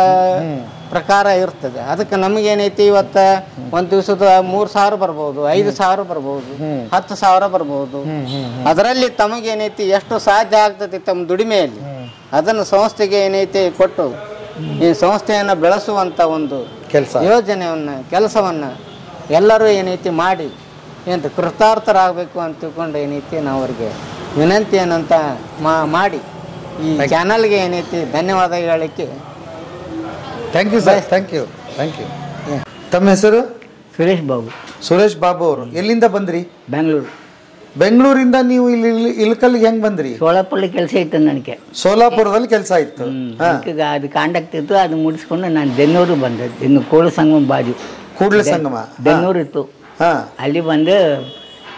ಪ್ರಕಾರ ಇರ್ತದೆ. ಅದಕ್ಕೆ ನಮಗೇನೈತಿ ಇವತ್ತ ಒಂದ್ ದಿವಸದ ಮೂರ್ ಸಾವಿರ ಬರ್ಬೋದು ಐದು ಸಾವಿರ ಬರ್ಬೋದು ಹತ್ತು ಸಾವಿರ ಬರ್ಬೋದು. ಅದರಲ್ಲಿ ತಮಗೇನೈತಿ ಎಷ್ಟು ಸಾಧ್ಯ ಆಗ್ತೈತಿ ತಮ್ಮ ದುಡಿಮೆಯಲ್ಲಿ ಅದನ್ನು ಸಂಸ್ಥೆಗೆ ಏನೈತಿ ಕೊಟ್ಟು ಈ ಸಂಸ್ಥೆಯನ್ನ ಬೆಳೆಸುವಂತ ಒಂದು ಕೆಲಸ. ಯೋಜನೆಯನ್ನ ಕೆಲಸವನ್ನ ಎಲ್ಲರೂ ಏನೈತಿ ಮಾಡಿ ಏನು ಕೃತಾರ್ಥರಾಗಬೇಕು ಅಂತ ತಿಳ್ಕೊಂಡು ಏನೈತಿ ನಾವು ಅವ್ರಿಗೆ ವಿನಂತಿ ಏನಂತ ಮಾ- ಮಾಡಿ ಈ ಚಾನಲ್ಗೆ ಏನೈತಿ ಧನ್ಯವಾದ ಹೇಳಕ್ಕೆ thank you sir thank you thank you ತಮ್ಮ ಹೆಸರು? ಸುರೇಶ್ ಬಾಬು. ಸುರೇಶ್ ಬಾಬು ಅವರು. ಎಲ್ಲಿಂದ ಬಂದ್ರಿ? ಬೆಂಗಳೂರು. ಬೆಂಗಳೂರಿಂದ ನೀವು ಇಲ್ಲಿ ಇಲ್ಲಿ- ಇಳಕಲ್ಗೆ ಹೆಂಗ್ ಬಂದ್ರಿ? ಸೋಲಾಪುರಲ್ಲಿ ಕೆಲಸ ಇತ್ತು ನನಗೆ. ಸೋಲಾಪುರದಲ್ಲಿ ಕೆಲಸ ಇತ್ತು. ಅದು ಕಾಂಡಕ್ಟ್ ಇತ್ತು ಅದು ಮುಡಿಸ್ಕೊಂಡು ನಾನು ಬೆನ್ನೂರು ಬಂದೆ. ಇನ್ನು ಕೂಡಲ ಸಂಗಮ ಬಾಜು. ಕೂಡಲ ಸಂಗಮ. ಬೆನ್ನೂರು ಇತ್ತು ಹಾ. ಅಲ್ಲಿ ಬಂದು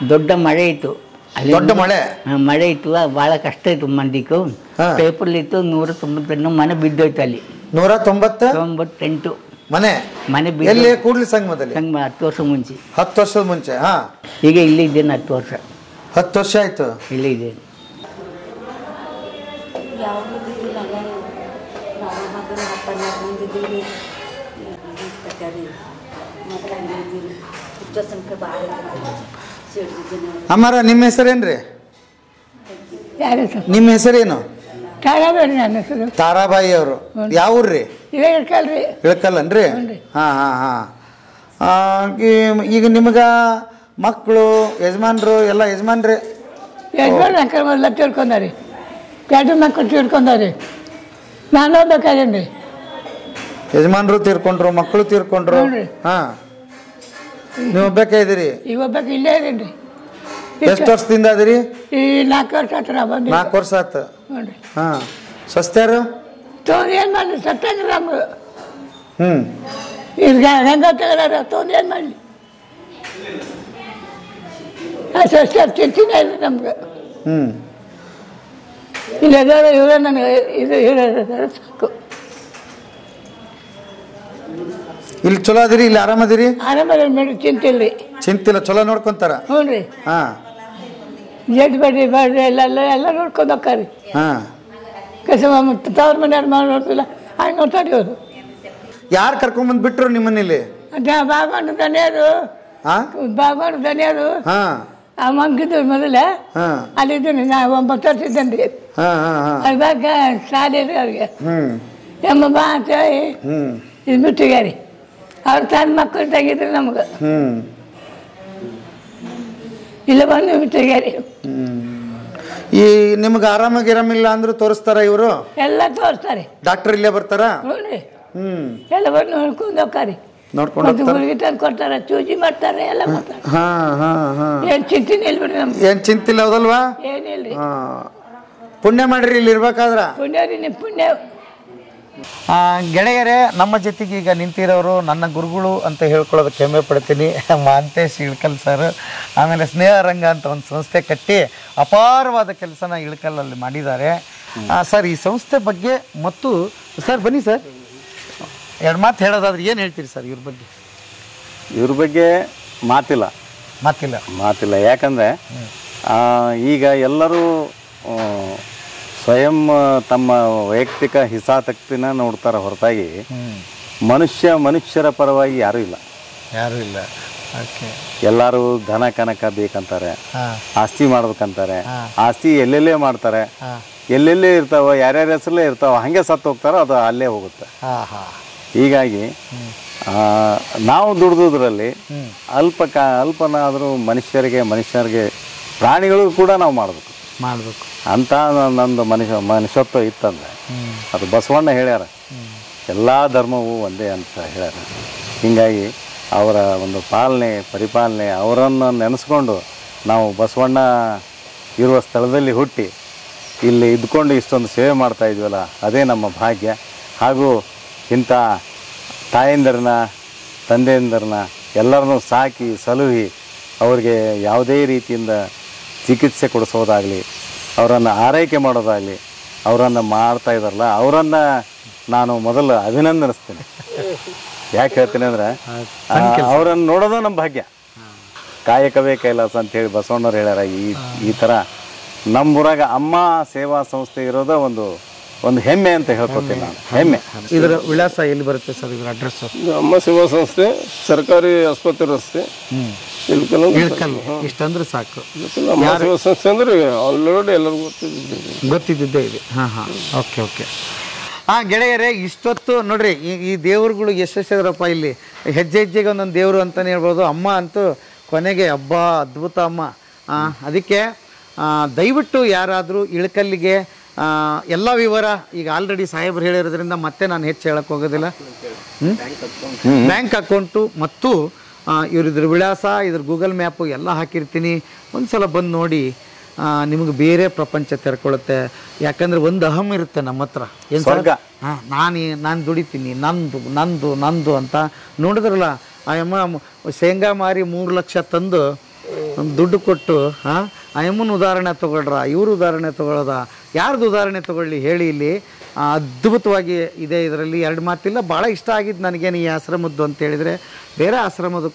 ದೊಡ್ಡ ಮಳೆ ಇತ್ತು. ದೊಡ್ಡ ಮಳೆ? ಮಳೆ ಇತ್ತು ಬಹಳ ಭಾಳ ಕಷ್ಟ ಇತ್ತು ಮಂದಿಕ್ಕು ಪೇಪರ್ ಇತ್ತು ನೂರ ತೊಂಬತ್ತೆಂಟು ಮನೆ ಬಿದ್ದೋಯ್ತು ಅಲ್ಲಿ ನೂರ ತೊಂಬತ್ತ ತೊಂಬತ್ತೆಂಟು ಮನೆ ಮನೆ ಎಲ್ಲಿ ಕೂಡ್ಲಿ ಸಂಗಮದಲ್ಲಿ ಸಂಗಮ ಹತ್ತು ವರ್ಷ ಮುಂಚೆ ಹತ್ತು ವರ್ಷದ ಮುಂಚೆ ಹಾ ಈಗ ಇಲ್ಲಿ ಇದ್ದೇನೆ ಹತ್ತು ವರ್ಷ ಹತ್ತು ವರ್ಷ ಆಯ್ತು ಇಲ್ಲಿ ಇದ್ದೇನೆ ಅಮ್ಮಾರ ನಿಮ್ಮ ಹೆಸರೇನ್ರಿ? ಯಾರ ಹೆಸರು ನಿಮ್ಮ ಹೆಸರೇನು? ಕಾಳಬೇಡಿ ನನ್ನ ಹೆಸರು. ತಾರಾಬಾಯಿ ಅವರು. ಯಾವ ಊರ್ರಿ? ಇವೇ ಇರ್ಕಲ್ರಿ ಇಳ್ಕಲ್ಲನ್ರಿ ಹಾ ಹಾ ಹಾ. ಆ, ಈ- ಈಗ ನಿಮ್ಗ ಮಕ್ಕಳು ಯಜಮಾನ್ರು ಎಲ್ಲ ಯಜಮಾನ್ರಿ? ಯಜಮಾನ್ ಅಂಕಲ್ ಮೊದಲ ತಿಳ್ಕೊಂಡಾರಿ. ಎರಡು ಮಕ್ಕಳು ತಿಳ್ಕೊಂಡಾರಿ. ನಾನು ಓದ್ಬೇಕಾಗೇನ್ರಿ ಯಜಮಾನ್ರು ತೀರ್ಕೊಂಡ್ರು ಮಕ್ಕಳು ತೀರ್ಕೊಂಡ್ರು? ಹ್ಞೂ ರೀ. ಹಾ. ನೀವು ಒಬ್ಬಾಕೆ ಇದೀರಿ ಈಗ ಒಬ್ಬಕ್ಕೆ ಇಲ್ಲೇ ಇದೀನಿ ಎಷ್ಟು ವರ್ಷದಿಂದ ಅದೀರಿ ಈ ನಾಲ್ಕು ವರ್ಷ ಹತ್ರ ಬಂದು ನಾಲ್ಕು ವರ್ಷ ಆತು ಹ್ಞೂ ಹಾಂ. ಹಾ ತೋನ್ ಏನು ಮಾಡಲಿ? ಸತ್ತಂದ್ರೆ ನಮ್ಗೆ ಹ್ಞೂ ಈಗ ಹೆಂಗ ತಗೊಳ್ಳಾರ ತೋನ್ ಏನು ಮಾಡಲಿ? ಅಷ್ಟು ಚಿಂತಿನ ಇಲ್ಲ ನಮ್ಗೆ. ಹ್ಞೂ ಇಲ್ಲ ಇವರೇ ನನಗೆ ಇದು ಹೇಳೋದಾದ್ರೆ ಸಾಕು. ಇಲ್ಲಿ ಚಲೋ ಅದಿರಿ ಇಲ್ಲಿ ಆರಾಮದಿರಿ ಆರಾಮಾಗಿ ಮೇಡಮ್ ರೀ. ಚಿಂತಿಲ್ಲ ಚಲೋ ನೋಡ್ಕೊಂತಾರ? ಹ್ಞೂ ರೀ. ಹಾ. ಜಡ್ ಬೇಡ್ರಿ ಬಾಡ್ರಿ ಎಲ್ಲ ಎಲ್ಲ ಎಲ್ಲ ನೋಡ್ಕೊಂಡು ಹೋಗ್ತಾರೆ ಹಾ. ಕಸ ತವ್ರ ಮನೆಯವ್ರು ಮಾಡಿ ನೋಡ್ತಿಲ್ಲ. ಹಂಗೆ ನೋಡ್ತಾರೆ ಇವರು ಯಾರು ಕರ್ಕೊಂಬಂದ್ ಬಿಟ್ರು ನಿಮ್ಮನೇಲಿ? ಅದ ಬಾಬಾನು ದನಿಯರು. ಹಾ ಬಾಬಾನು ದನಿಯರು. ಹಾ. ಆ ಮಂಗಿದ್ರು ಮೊದಲೇ. ಹಾ. ಅಲ್ಲಿದ್ದೀನಿ ನಾ ಒಂಬತ್ತು ವರ್ಷ ಇದ್ದೇನೆ ಹಾ ಹಾ ಹಾ. ಅದಾಗ ಶಾಲೆ ರೀ ಅವ್ರಿಗೆ. ಹ್ಮ್. ಎಮ್ಮ ಬಾ ಅಂತ ಹೇಳಿ ಹ್ಮ್. ಇದು ಬಿಟ್ಟಿಗಾರಿ ಅವ್ರು ತನ್ನ ಮಕ್ಕಳು ತೆಗಿದ್ರು ನಮ್ಗೆ. ಇಲ್ಲ ಬಂದು ತೆಗಿಯಾರಿ. ಈ ನಿಮ್ಗೆ ಆರಾಮಾಗಿ ಇಲ್ಲ ಅಂದ್ರೆ ತೋರಿಸ್ತಾರ ಇವರು? ಎಲ್ಲ ತೋರಿಸ್ತಾರೆ. ಡಾಕ್ಟರ್ ಇಲ್ಲೇ ಬರ್ತಾರ? ಹ್ಞೂ ಎಲ್ಲ ಬಂದು ನೋಡ್ಕೊಂಡು ಹೋಗ್ತಾರೆ. ನೋಡ್ಕೊಂಡು ಗುಳಿಗೆ ತಂದು ಕೊಡ್ತಾರೆ ಚೂಜಿ ಮಾಡ್ತಾರೆ ಎಲ್ಲ ಮಾಡ್ತಾರೆ ಹಾಂ ಹಾಂ ಹಾ. ಏನು ಚಿಂತಿನ ಇಲ್ಬಿಡ್ರಿ ನಮ್ಗೆ. ಏನ್ ಚಿಂತಿಲ್ಲ ಹೌದಲ್ವಾ? ಏನಿಲ್ಲ ಪುಣ್ಯ ಮಾಡ್ರಿ ಇಲ್ಲಿ ಇರ್ಬೇಕಾದ್ರ ಪುಣ್ಯ ರೀ ನಿಮ್ಮ ಪುಣ್ಯ. ಗೆಳೆಯರೇ ನಮ್ಮ ಜೊತೆಗೆ ಈಗ ನಿಂತಿರೋರು ನನ್ನ ಗುರುಗಳು ಅಂತ ಹೇಳ್ಕೊಳ್ಳೋದಕ್ಕೆ ಹೆಮ್ಮೆ ಪಡ್ತೀನಿ. ಮಾಂತೇಶ್ ಇಳ್ಕಲ್ ಸರ್. ಆಮೇಲೆ ಸ್ನೇಹರಂಗ ಅಂತ ಒಂದು ಸಂಸ್ಥೆ ಕಟ್ಟಿ ಅಪಾರವಾದ ಕೆಲಸನ ಇಳ್ಕಲ್ಲಲ್ಲಿ ಮಾಡಿದ್ದಾರೆ. ಸರ್ ಈ ಸಂಸ್ಥೆ ಬಗ್ಗೆ ಮತ್ತು ಸರ್ ಬನ್ನಿ ಸರ್. ಎರಡು ಮಾತು ಹೇಳೋದಾದ್ರೆ ಏನು ಹೇಳ್ತೀರಿ ಸರ್ ಇವ್ರ ಬಗ್ಗೆ? ಇವ್ರ ಬಗ್ಗೆ ಮಾತಿಲ್ಲ. ಮಾತಿಲ್ಲ. ಮಾತಿಲ್ಲ. ಯಾಕಂದರೆ ಈಗ ಎಲ್ಲರೂ ಸ್ವಯಂ ತಮ್ಮ ವೈಯಕ್ತಿಕ ಹಿಸಾತಕ್ತಿನ ನೋಡ್ತಾರ ಹೊರತಾಗಿ ಮನುಷ್ಯ ಮನುಷ್ಯರ ಪರವಾಗಿ ಯಾರೂ ಇಲ್ಲ. ಯಾರೂ ಇಲ್ಲ. ಎಲ್ಲರೂ ಧನ ಕನಕ ಬೇಕಂತಾರೆ. ಆಸ್ತಿ ಮಾಡ್ಬೇಕಂತಾರೆ. ಆಸ್ತಿ ಎಲ್ಲೆಲ್ಲೇ ಮಾಡ್ತಾರೆ. ಎಲ್ಲೆಲ್ಲೇ ಇರ್ತಾವ ಯಾರ್ಯಾರ ಹೆಸರಲ್ಲೇ ಇರ್ತಾವ ಹಂಗೆ ಸತ್ತು ಹೋಗ್ತಾರೋ ಅದು ಅಲ್ಲೇ ಹೋಗುತ್ತೆ. ಹೀಗಾಗಿ ನಾವು ದುಡ್ದುದ್ರಲ್ಲಿ. ಅಲ್ಪ ಕ ಅಲ್ಪನಾದರೂ ಮನುಷ್ಯರಿಗೆ ಮನುಷ್ಯರಿಗೆ ಪ್ರಾಣಿಗಳಿಗೂ ಕೂಡ ನಾವು ಮಾಡಬೇಕು. ಮಾಡಬೇಕು. ಅಂತ ನಂದು ಮನುಷ್ಯ ಮನುಷ್ಯತ್ವ ಇತ್ತಂದ್ರೆ. ಅದು ಬಸವಣ್ಣ ಹೇಳ್ಯಾರ. ಎಲ್ಲ ಧರ್ಮವೂ ಒಂದೇ ಅಂತ ಹೇಳ್ಯಾರ. ಹೀಗಾಗಿ ಅವರ ಒಂದು ಪಾಲನೆ ಪರಿಪಾಲನೆ ಅವರನ್ನು ನೆನೆಸ್ಕೊಂಡು ನಾವು ಬಸವಣ್ಣ ಇರುವ ಸ್ಥಳದಲ್ಲಿ ಹುಟ್ಟಿ ಇಲ್ಲಿ ಇದ್ಕೊಂಡು ಇಷ್ಟೊಂದು ಸೇವೆ ಮಾಡ್ತಾ ಇದ್ವಲ್ಲ ಅದೇ ನಮ್ಮ ಭಾಗ್ಯ. ಹಾಗೂ ಇಂಥ ತಾಯಂದಿರನ್ನ ತಂದೆಯಂದಿರನ್ನ ಎಲ್ಲರನ್ನೂ ಸಾಕಿ ಸಲುಹಿ ಅವ್ರಿಗೆ ಯಾವುದೇ ರೀತಿಯಿಂದ ಚಿಕಿತ್ಸೆ ಕೊಡಿಸೋದಾಗಲಿ ಅವರನ್ನು ಆರೈಕೆ ಮಾಡೋದಾಗಲಿ ಅವರನ್ನು ಮಾಡ್ತಾ ಇದ್ದಾರಲ್ಲ ಅವರನ್ನು ನಾನು ಮೊದಲು ಅಭಿನಂದನಿಸ್ತೀನಿ. ಯಾಕೆ ಹೇಳ್ತೀನಿ ಅಂದರೆ ಅವರನ್ನು ನೋಡೋದು ನಮ್ಮ ಭಾಗ್ಯ. ಕಾಯಕವೇ ಕೈಲಾಸ ಅಂತೇಳಿ ಬಸವಣ್ಣವ್ರು ಹೇಳ್ಯಾರ ಈ ಈ ಥರ ನಮ್ಮೂರಾಗ ಅಮ್ಮ ಸೇವಾ ಸಂಸ್ಥೆ ಇರೋದೇ ಒಂದು ಒಂದು ಹೆಮ್ಮೆ ಅಂತ ಹೇಳ್ಕೊತೀನಿ ನಾನು. ಹೆಮ್ಮೆ. ಇದರ ವಿಳಾಸ ಎಲ್ಲಿ ಬರುತ್ತೆ ಸರ್ ಇದರ ಅಡ್ರೆಸ್ ನಮ್ಮ ಅಮ್ಮ ಸೇವಾ ಸಂಸ್ಥೆ ಸರ್ಕಾರಿ ಆಸ್ಪತ್ರೆ ರಸ್ತೆ. ಇಷ್ಟಂದ್ರೆ ಸಾಕು. ಯಾರು ಅಮ್ಮ ಸೇವಾ ಸಂಸ್ಥೆ ಅಂದ್ರೆ ಆಲ್ರೆಡಿ ಎಲ್ಲರಿಗೂ ಗೊತ್ತಿದ್ದೆ ಗೊತ್ತಿದ್ದಿದ್ದೇ ಇದೆ. ಹಾಂ ಹಾಂ. Okay okay. ಆ ಗೆಳೆಯರೇ ಇಷ್ಟೊತ್ತು ನೋಡ್ರಿ ಈ ಈ ದೇವ್ರುಗಳು ಎಷ್ಟೆಷ್ಟಿದ್ರಪ್ಪ ಇಲ್ಲಿ. ಹೆಜ್ಜೆ ಹೆಜ್ಜೆಗೆ ಒಂದೊಂದು ದೇವರು ಅಂತಲೇ ಹೇಳ್ಬೋದು. ಅಮ್ಮ ಅಂತೂ ಕೊನೆಗೆ ಹಬ್ಬ ಅದ್ಭುತ ಅಮ್ಮ. ಅದಕ್ಕೆ ದಯವಿಟ್ಟು ಯಾರಾದರೂ ಇಳಕಲ್ಲಿಗೆ ಎಲ್ಲ ವಿವರ ಈಗ ಆಲ್ರೆಡಿ ಸಾಹೇಬ್ರು ಹೇಳಿರೋದ್ರಿಂದ ಮತ್ತೆ ನಾನು ಹೆಚ್ಚು ಹೇಳಕ್ಕೆ ಹೋಗೋದಿಲ್ಲ. ಬ್ಯಾಂಕ್ ಅಕೌಂಟು ಮತ್ತು ಇವ್ರದ್ರ ವಿಳಾಸ ಇದ್ರ ಗೂಗಲ್ ಮ್ಯಾಪು ಎಲ್ಲ ಹಾಕಿರ್ತೀನಿ. ಒಂದು ಸಲ ಬಂದು ನೋಡಿ ನಿಮಗೆ ಬೇರೆ ಪ್ರಪಂಚ ತೆರ್ಕೊಳ್ಳುತ್ತೆ ಯಾಕಂದ್ರೆ ಒಂದು ಅಹಂ ಇರುತ್ತೆ ನಮ್ಮ ಹತ್ರ. ಏನು ಸ್ವರ್ಗ. ಹಾಂ ನಾನು ನಾನು ದುಡಿತೀನಿ ನಂದು ನಂದು ನಂದು ಅಂತ ನೋಡಿದ್ರಲ್ಲ ಆಯಮ್ಮ ಶೇಂಗಾ ಮಾರಿ ಮೂರು ಲಕ್ಷ ತಂದು ದುಡ್ಡು ಕೊಟ್ಟು ಹಾಂ ಆಯಮ್ಮನ ಉದಾಹರಣೆ ತೊಗೊಳ್ರ ಇವ್ರ ಉದಾಹರಣೆ ತೊಗೊಳ್ಳೋದ ಯಾರ್ದು ಉದಾಹರಣೆ ತಗೊಳ್ಳಿ ಹೇಳಿ ಇಲ್ಲಿ. ಅದ್ಭುತವಾಗಿ ಇದೆ ಇದರಲ್ಲಿ. ಎರಡು ಮಾತಿಲ್ಲ ಭಾಳ ಇಷ್ಟ ಆಗಿದ್ದು ನನಗೇನು ಈ ಆಶ್ರಮದ್ದು ಅಂತ ಹೇಳಿದರೆ ಬೇರೆ ಆಶ್ರಮದ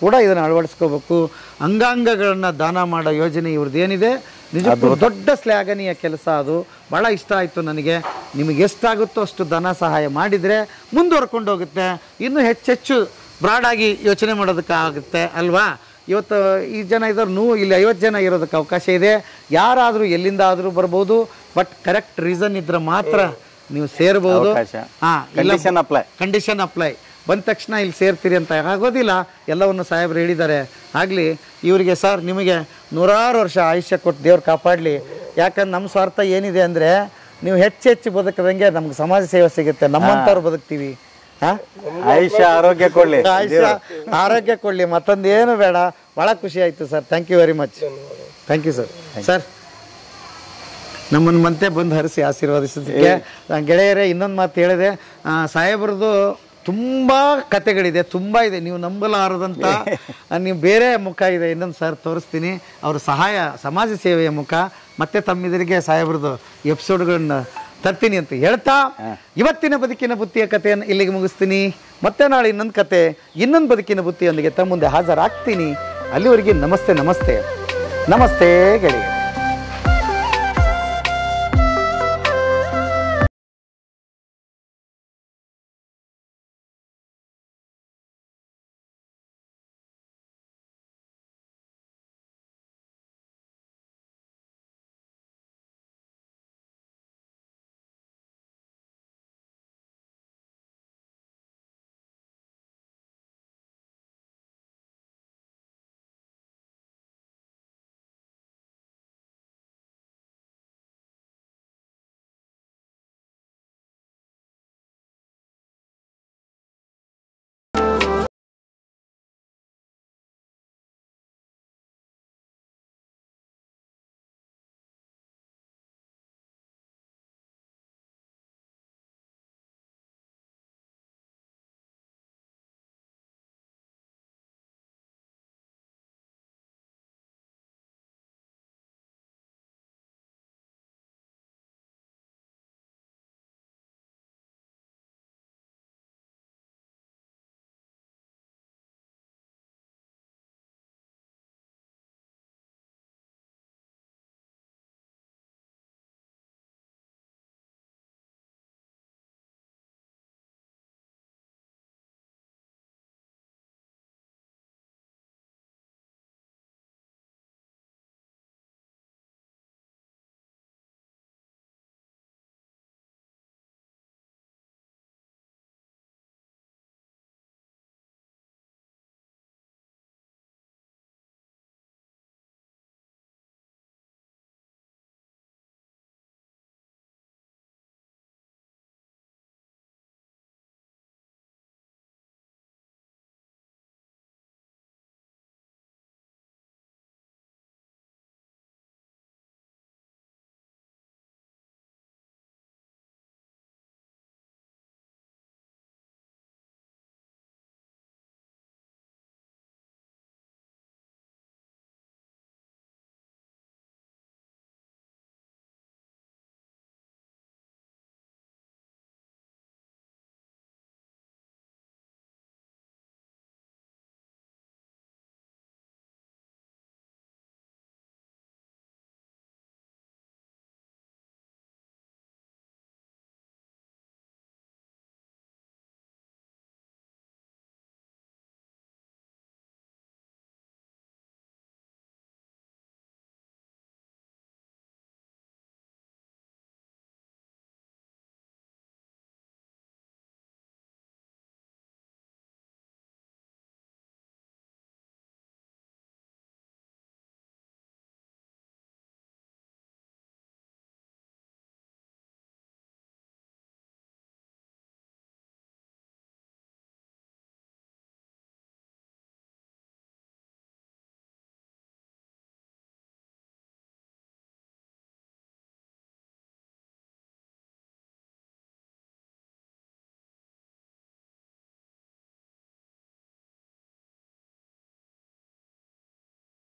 ಕೂಡ ಇದನ್ನು ಅಳವಡಿಸ್ಕೋಬೇಕು. ಅಂಗಾಂಗಗಳನ್ನು ದಾನ ಮಾಡೋ ಯೋಜನೆ ಇವ್ರದ್ದು ಏನಿದೆ ನಿಜಕ್ಕೂ ದೊಡ್ಡ ಶ್ಲಾಘನೀಯ ಕೆಲಸ ಅದು. ಭಾಳ ಇಷ್ಟ ಆಯಿತು ನನಗೆ. ನಿಮಗೆ ಎಷ್ಟಾಗುತ್ತೋ ಅಷ್ಟು ಧನ ಸಹಾಯ ಮಾಡಿದರೆ ಮುಂದುವರ್ಕೊಂಡು ಹೋಗುತ್ತೆ. ಇನ್ನೂ ಹೆಚ್ಚೆಚ್ಚು ಬ್ರಾಡಾಗಿ ಯೋಚನೆ ಮಾಡೋದಕ್ಕಾಗುತ್ತೆ ಅಲ್ವಾ? ಇವತ್ತು ಈ ಜನ ಇದ್ದವ್ರು ನೂ ಇಲ್ಲಿ ಐವತ್ತು ಜನ ಇರೋದಕ್ಕೆ ಅವಕಾಶ ಇದೆ. ಯಾರಾದರೂ ಎಲ್ಲಿಂದ ಆದರೂ ಬರ್ಬೋದು ಬಟ್ ಕರೆಕ್ಟ್ ರೀಸನ್ ಇದ್ರೆ ಮಾತ್ರ ನೀವು ಸೇರ್ಬೋದು. ಹಾಂ ಅಪ್ಲೈ. ಕಂಡೀಷನ್ ಅಪ್ಲೈ ಬಂದ ತಕ್ಷಣ ಇಲ್ಲಿ ಸೇರ್ತೀರಿ ಅಂತ ಆಗೋದಿಲ್ಲ. ಎಲ್ಲವನ್ನು ಸಾಹೇಬ್ರು ಹೇಳಿದ್ದಾರೆ. ಆಗಲಿ ಇವರಿಗೆ ಸರ್ ನಿಮಗೆ ನೂರಾರು ವರ್ಷ ಆಯುಷ್ಯ ಕೊಟ್ಟು ದೇವ್ರು ಕಾಪಾಡಲಿ. ಯಾಕಂದ್ರೆ ನಮ್ಮ ಸ್ವಾರ್ಥ ಏನಿದೆ ಅಂದರೆ ನೀವು ಹೆಚ್ಚು ಹೆಚ್ಚು ಬದುಕದಂಗೆ ನಮ್ಗೆ ಸಮಾಜ ಸೇವೆ ಸಿಗುತ್ತೆ. ನಮ್ಮಂಥವ್ರು ಬದುಕ್ತೀವಿ. ಹಾಂ? ಆಯುಷ್ಯ ಆರೋಗ್ಯ ಕೊಡ್ಲಿ. ಆಯುಷ್ಯ ಆರೋಗ್ಯ ಕೊಡ್ಲಿ. ಮತ್ತೊಂದು ಏನು ಬೇಡ. ಭಾಳ ಖುಷಿ ಆಯ್ತು sir. Thank you very much thank you sir sir ನಮ್ಮನ್ನು ಮತ್ತೆ ಬಂದು ಹರಿಸಿ ಆಶೀರ್ವಾದಿಸಿದ್ದಕ್ಕೆ ನಾನ್ ಗೆಳೆಯರೇ ಇನ್ನೊಂದು ಮಾತು ಹೇಳಿದೆ. ಆ, ಸಾಹೇಬ್ರದ್ದು ತುಂಬ ಕತೆಗಳಿದೆ. ತುಂಬ ಇದೆ. ನೀವು ನಂಬಲಾರದಂಥ ನೀವು ಬೇರೆ ಮುಖ ಇದೆ. ಇನ್ನೊಂದು ಸರ್ ತೋರಿಸ್ತೀನಿ. ಅವ್ರ ಸಹಾಯ ಸಮಾಜ ಸೇವೆಯ ಮುಖ. ಮತ್ತೆ ತಮ್ಮಿದರಿಗೆ ಸಾಹೇಬ್ರದ್ದು ಎಪಿಸೋಡ್ಗಳನ್ನ ತರ್ತೀನಿ ಅಂತ ಹೇಳ್ತಾ ಇವತ್ತಿನ ಬದುಕಿನ ಬುತ್ತಿಯ ಕಥೆಯನ್ನು ಇಲ್ಲಿಗೆ ಮುಗಿಸ್ತೀನಿ. ಮತ್ತೆ ನಾಳೆ ಇನ್ನೊಂದು ಕತೆ ಇನ್ನೊಂದು ಬದುಕಿನ ಬುತ್ತಿಯೊಂದಿಗೆ ತಮ್ಮ ಮುಂದೆ ಹಾಜರಾಗ್ತೀನಿ. ಅಲ್ಲಿವರೆಗೆ ನಮಸ್ತೆ ನಮಸ್ತೆ. ನಮಸ್ತೆ ಗೆಳೆಯ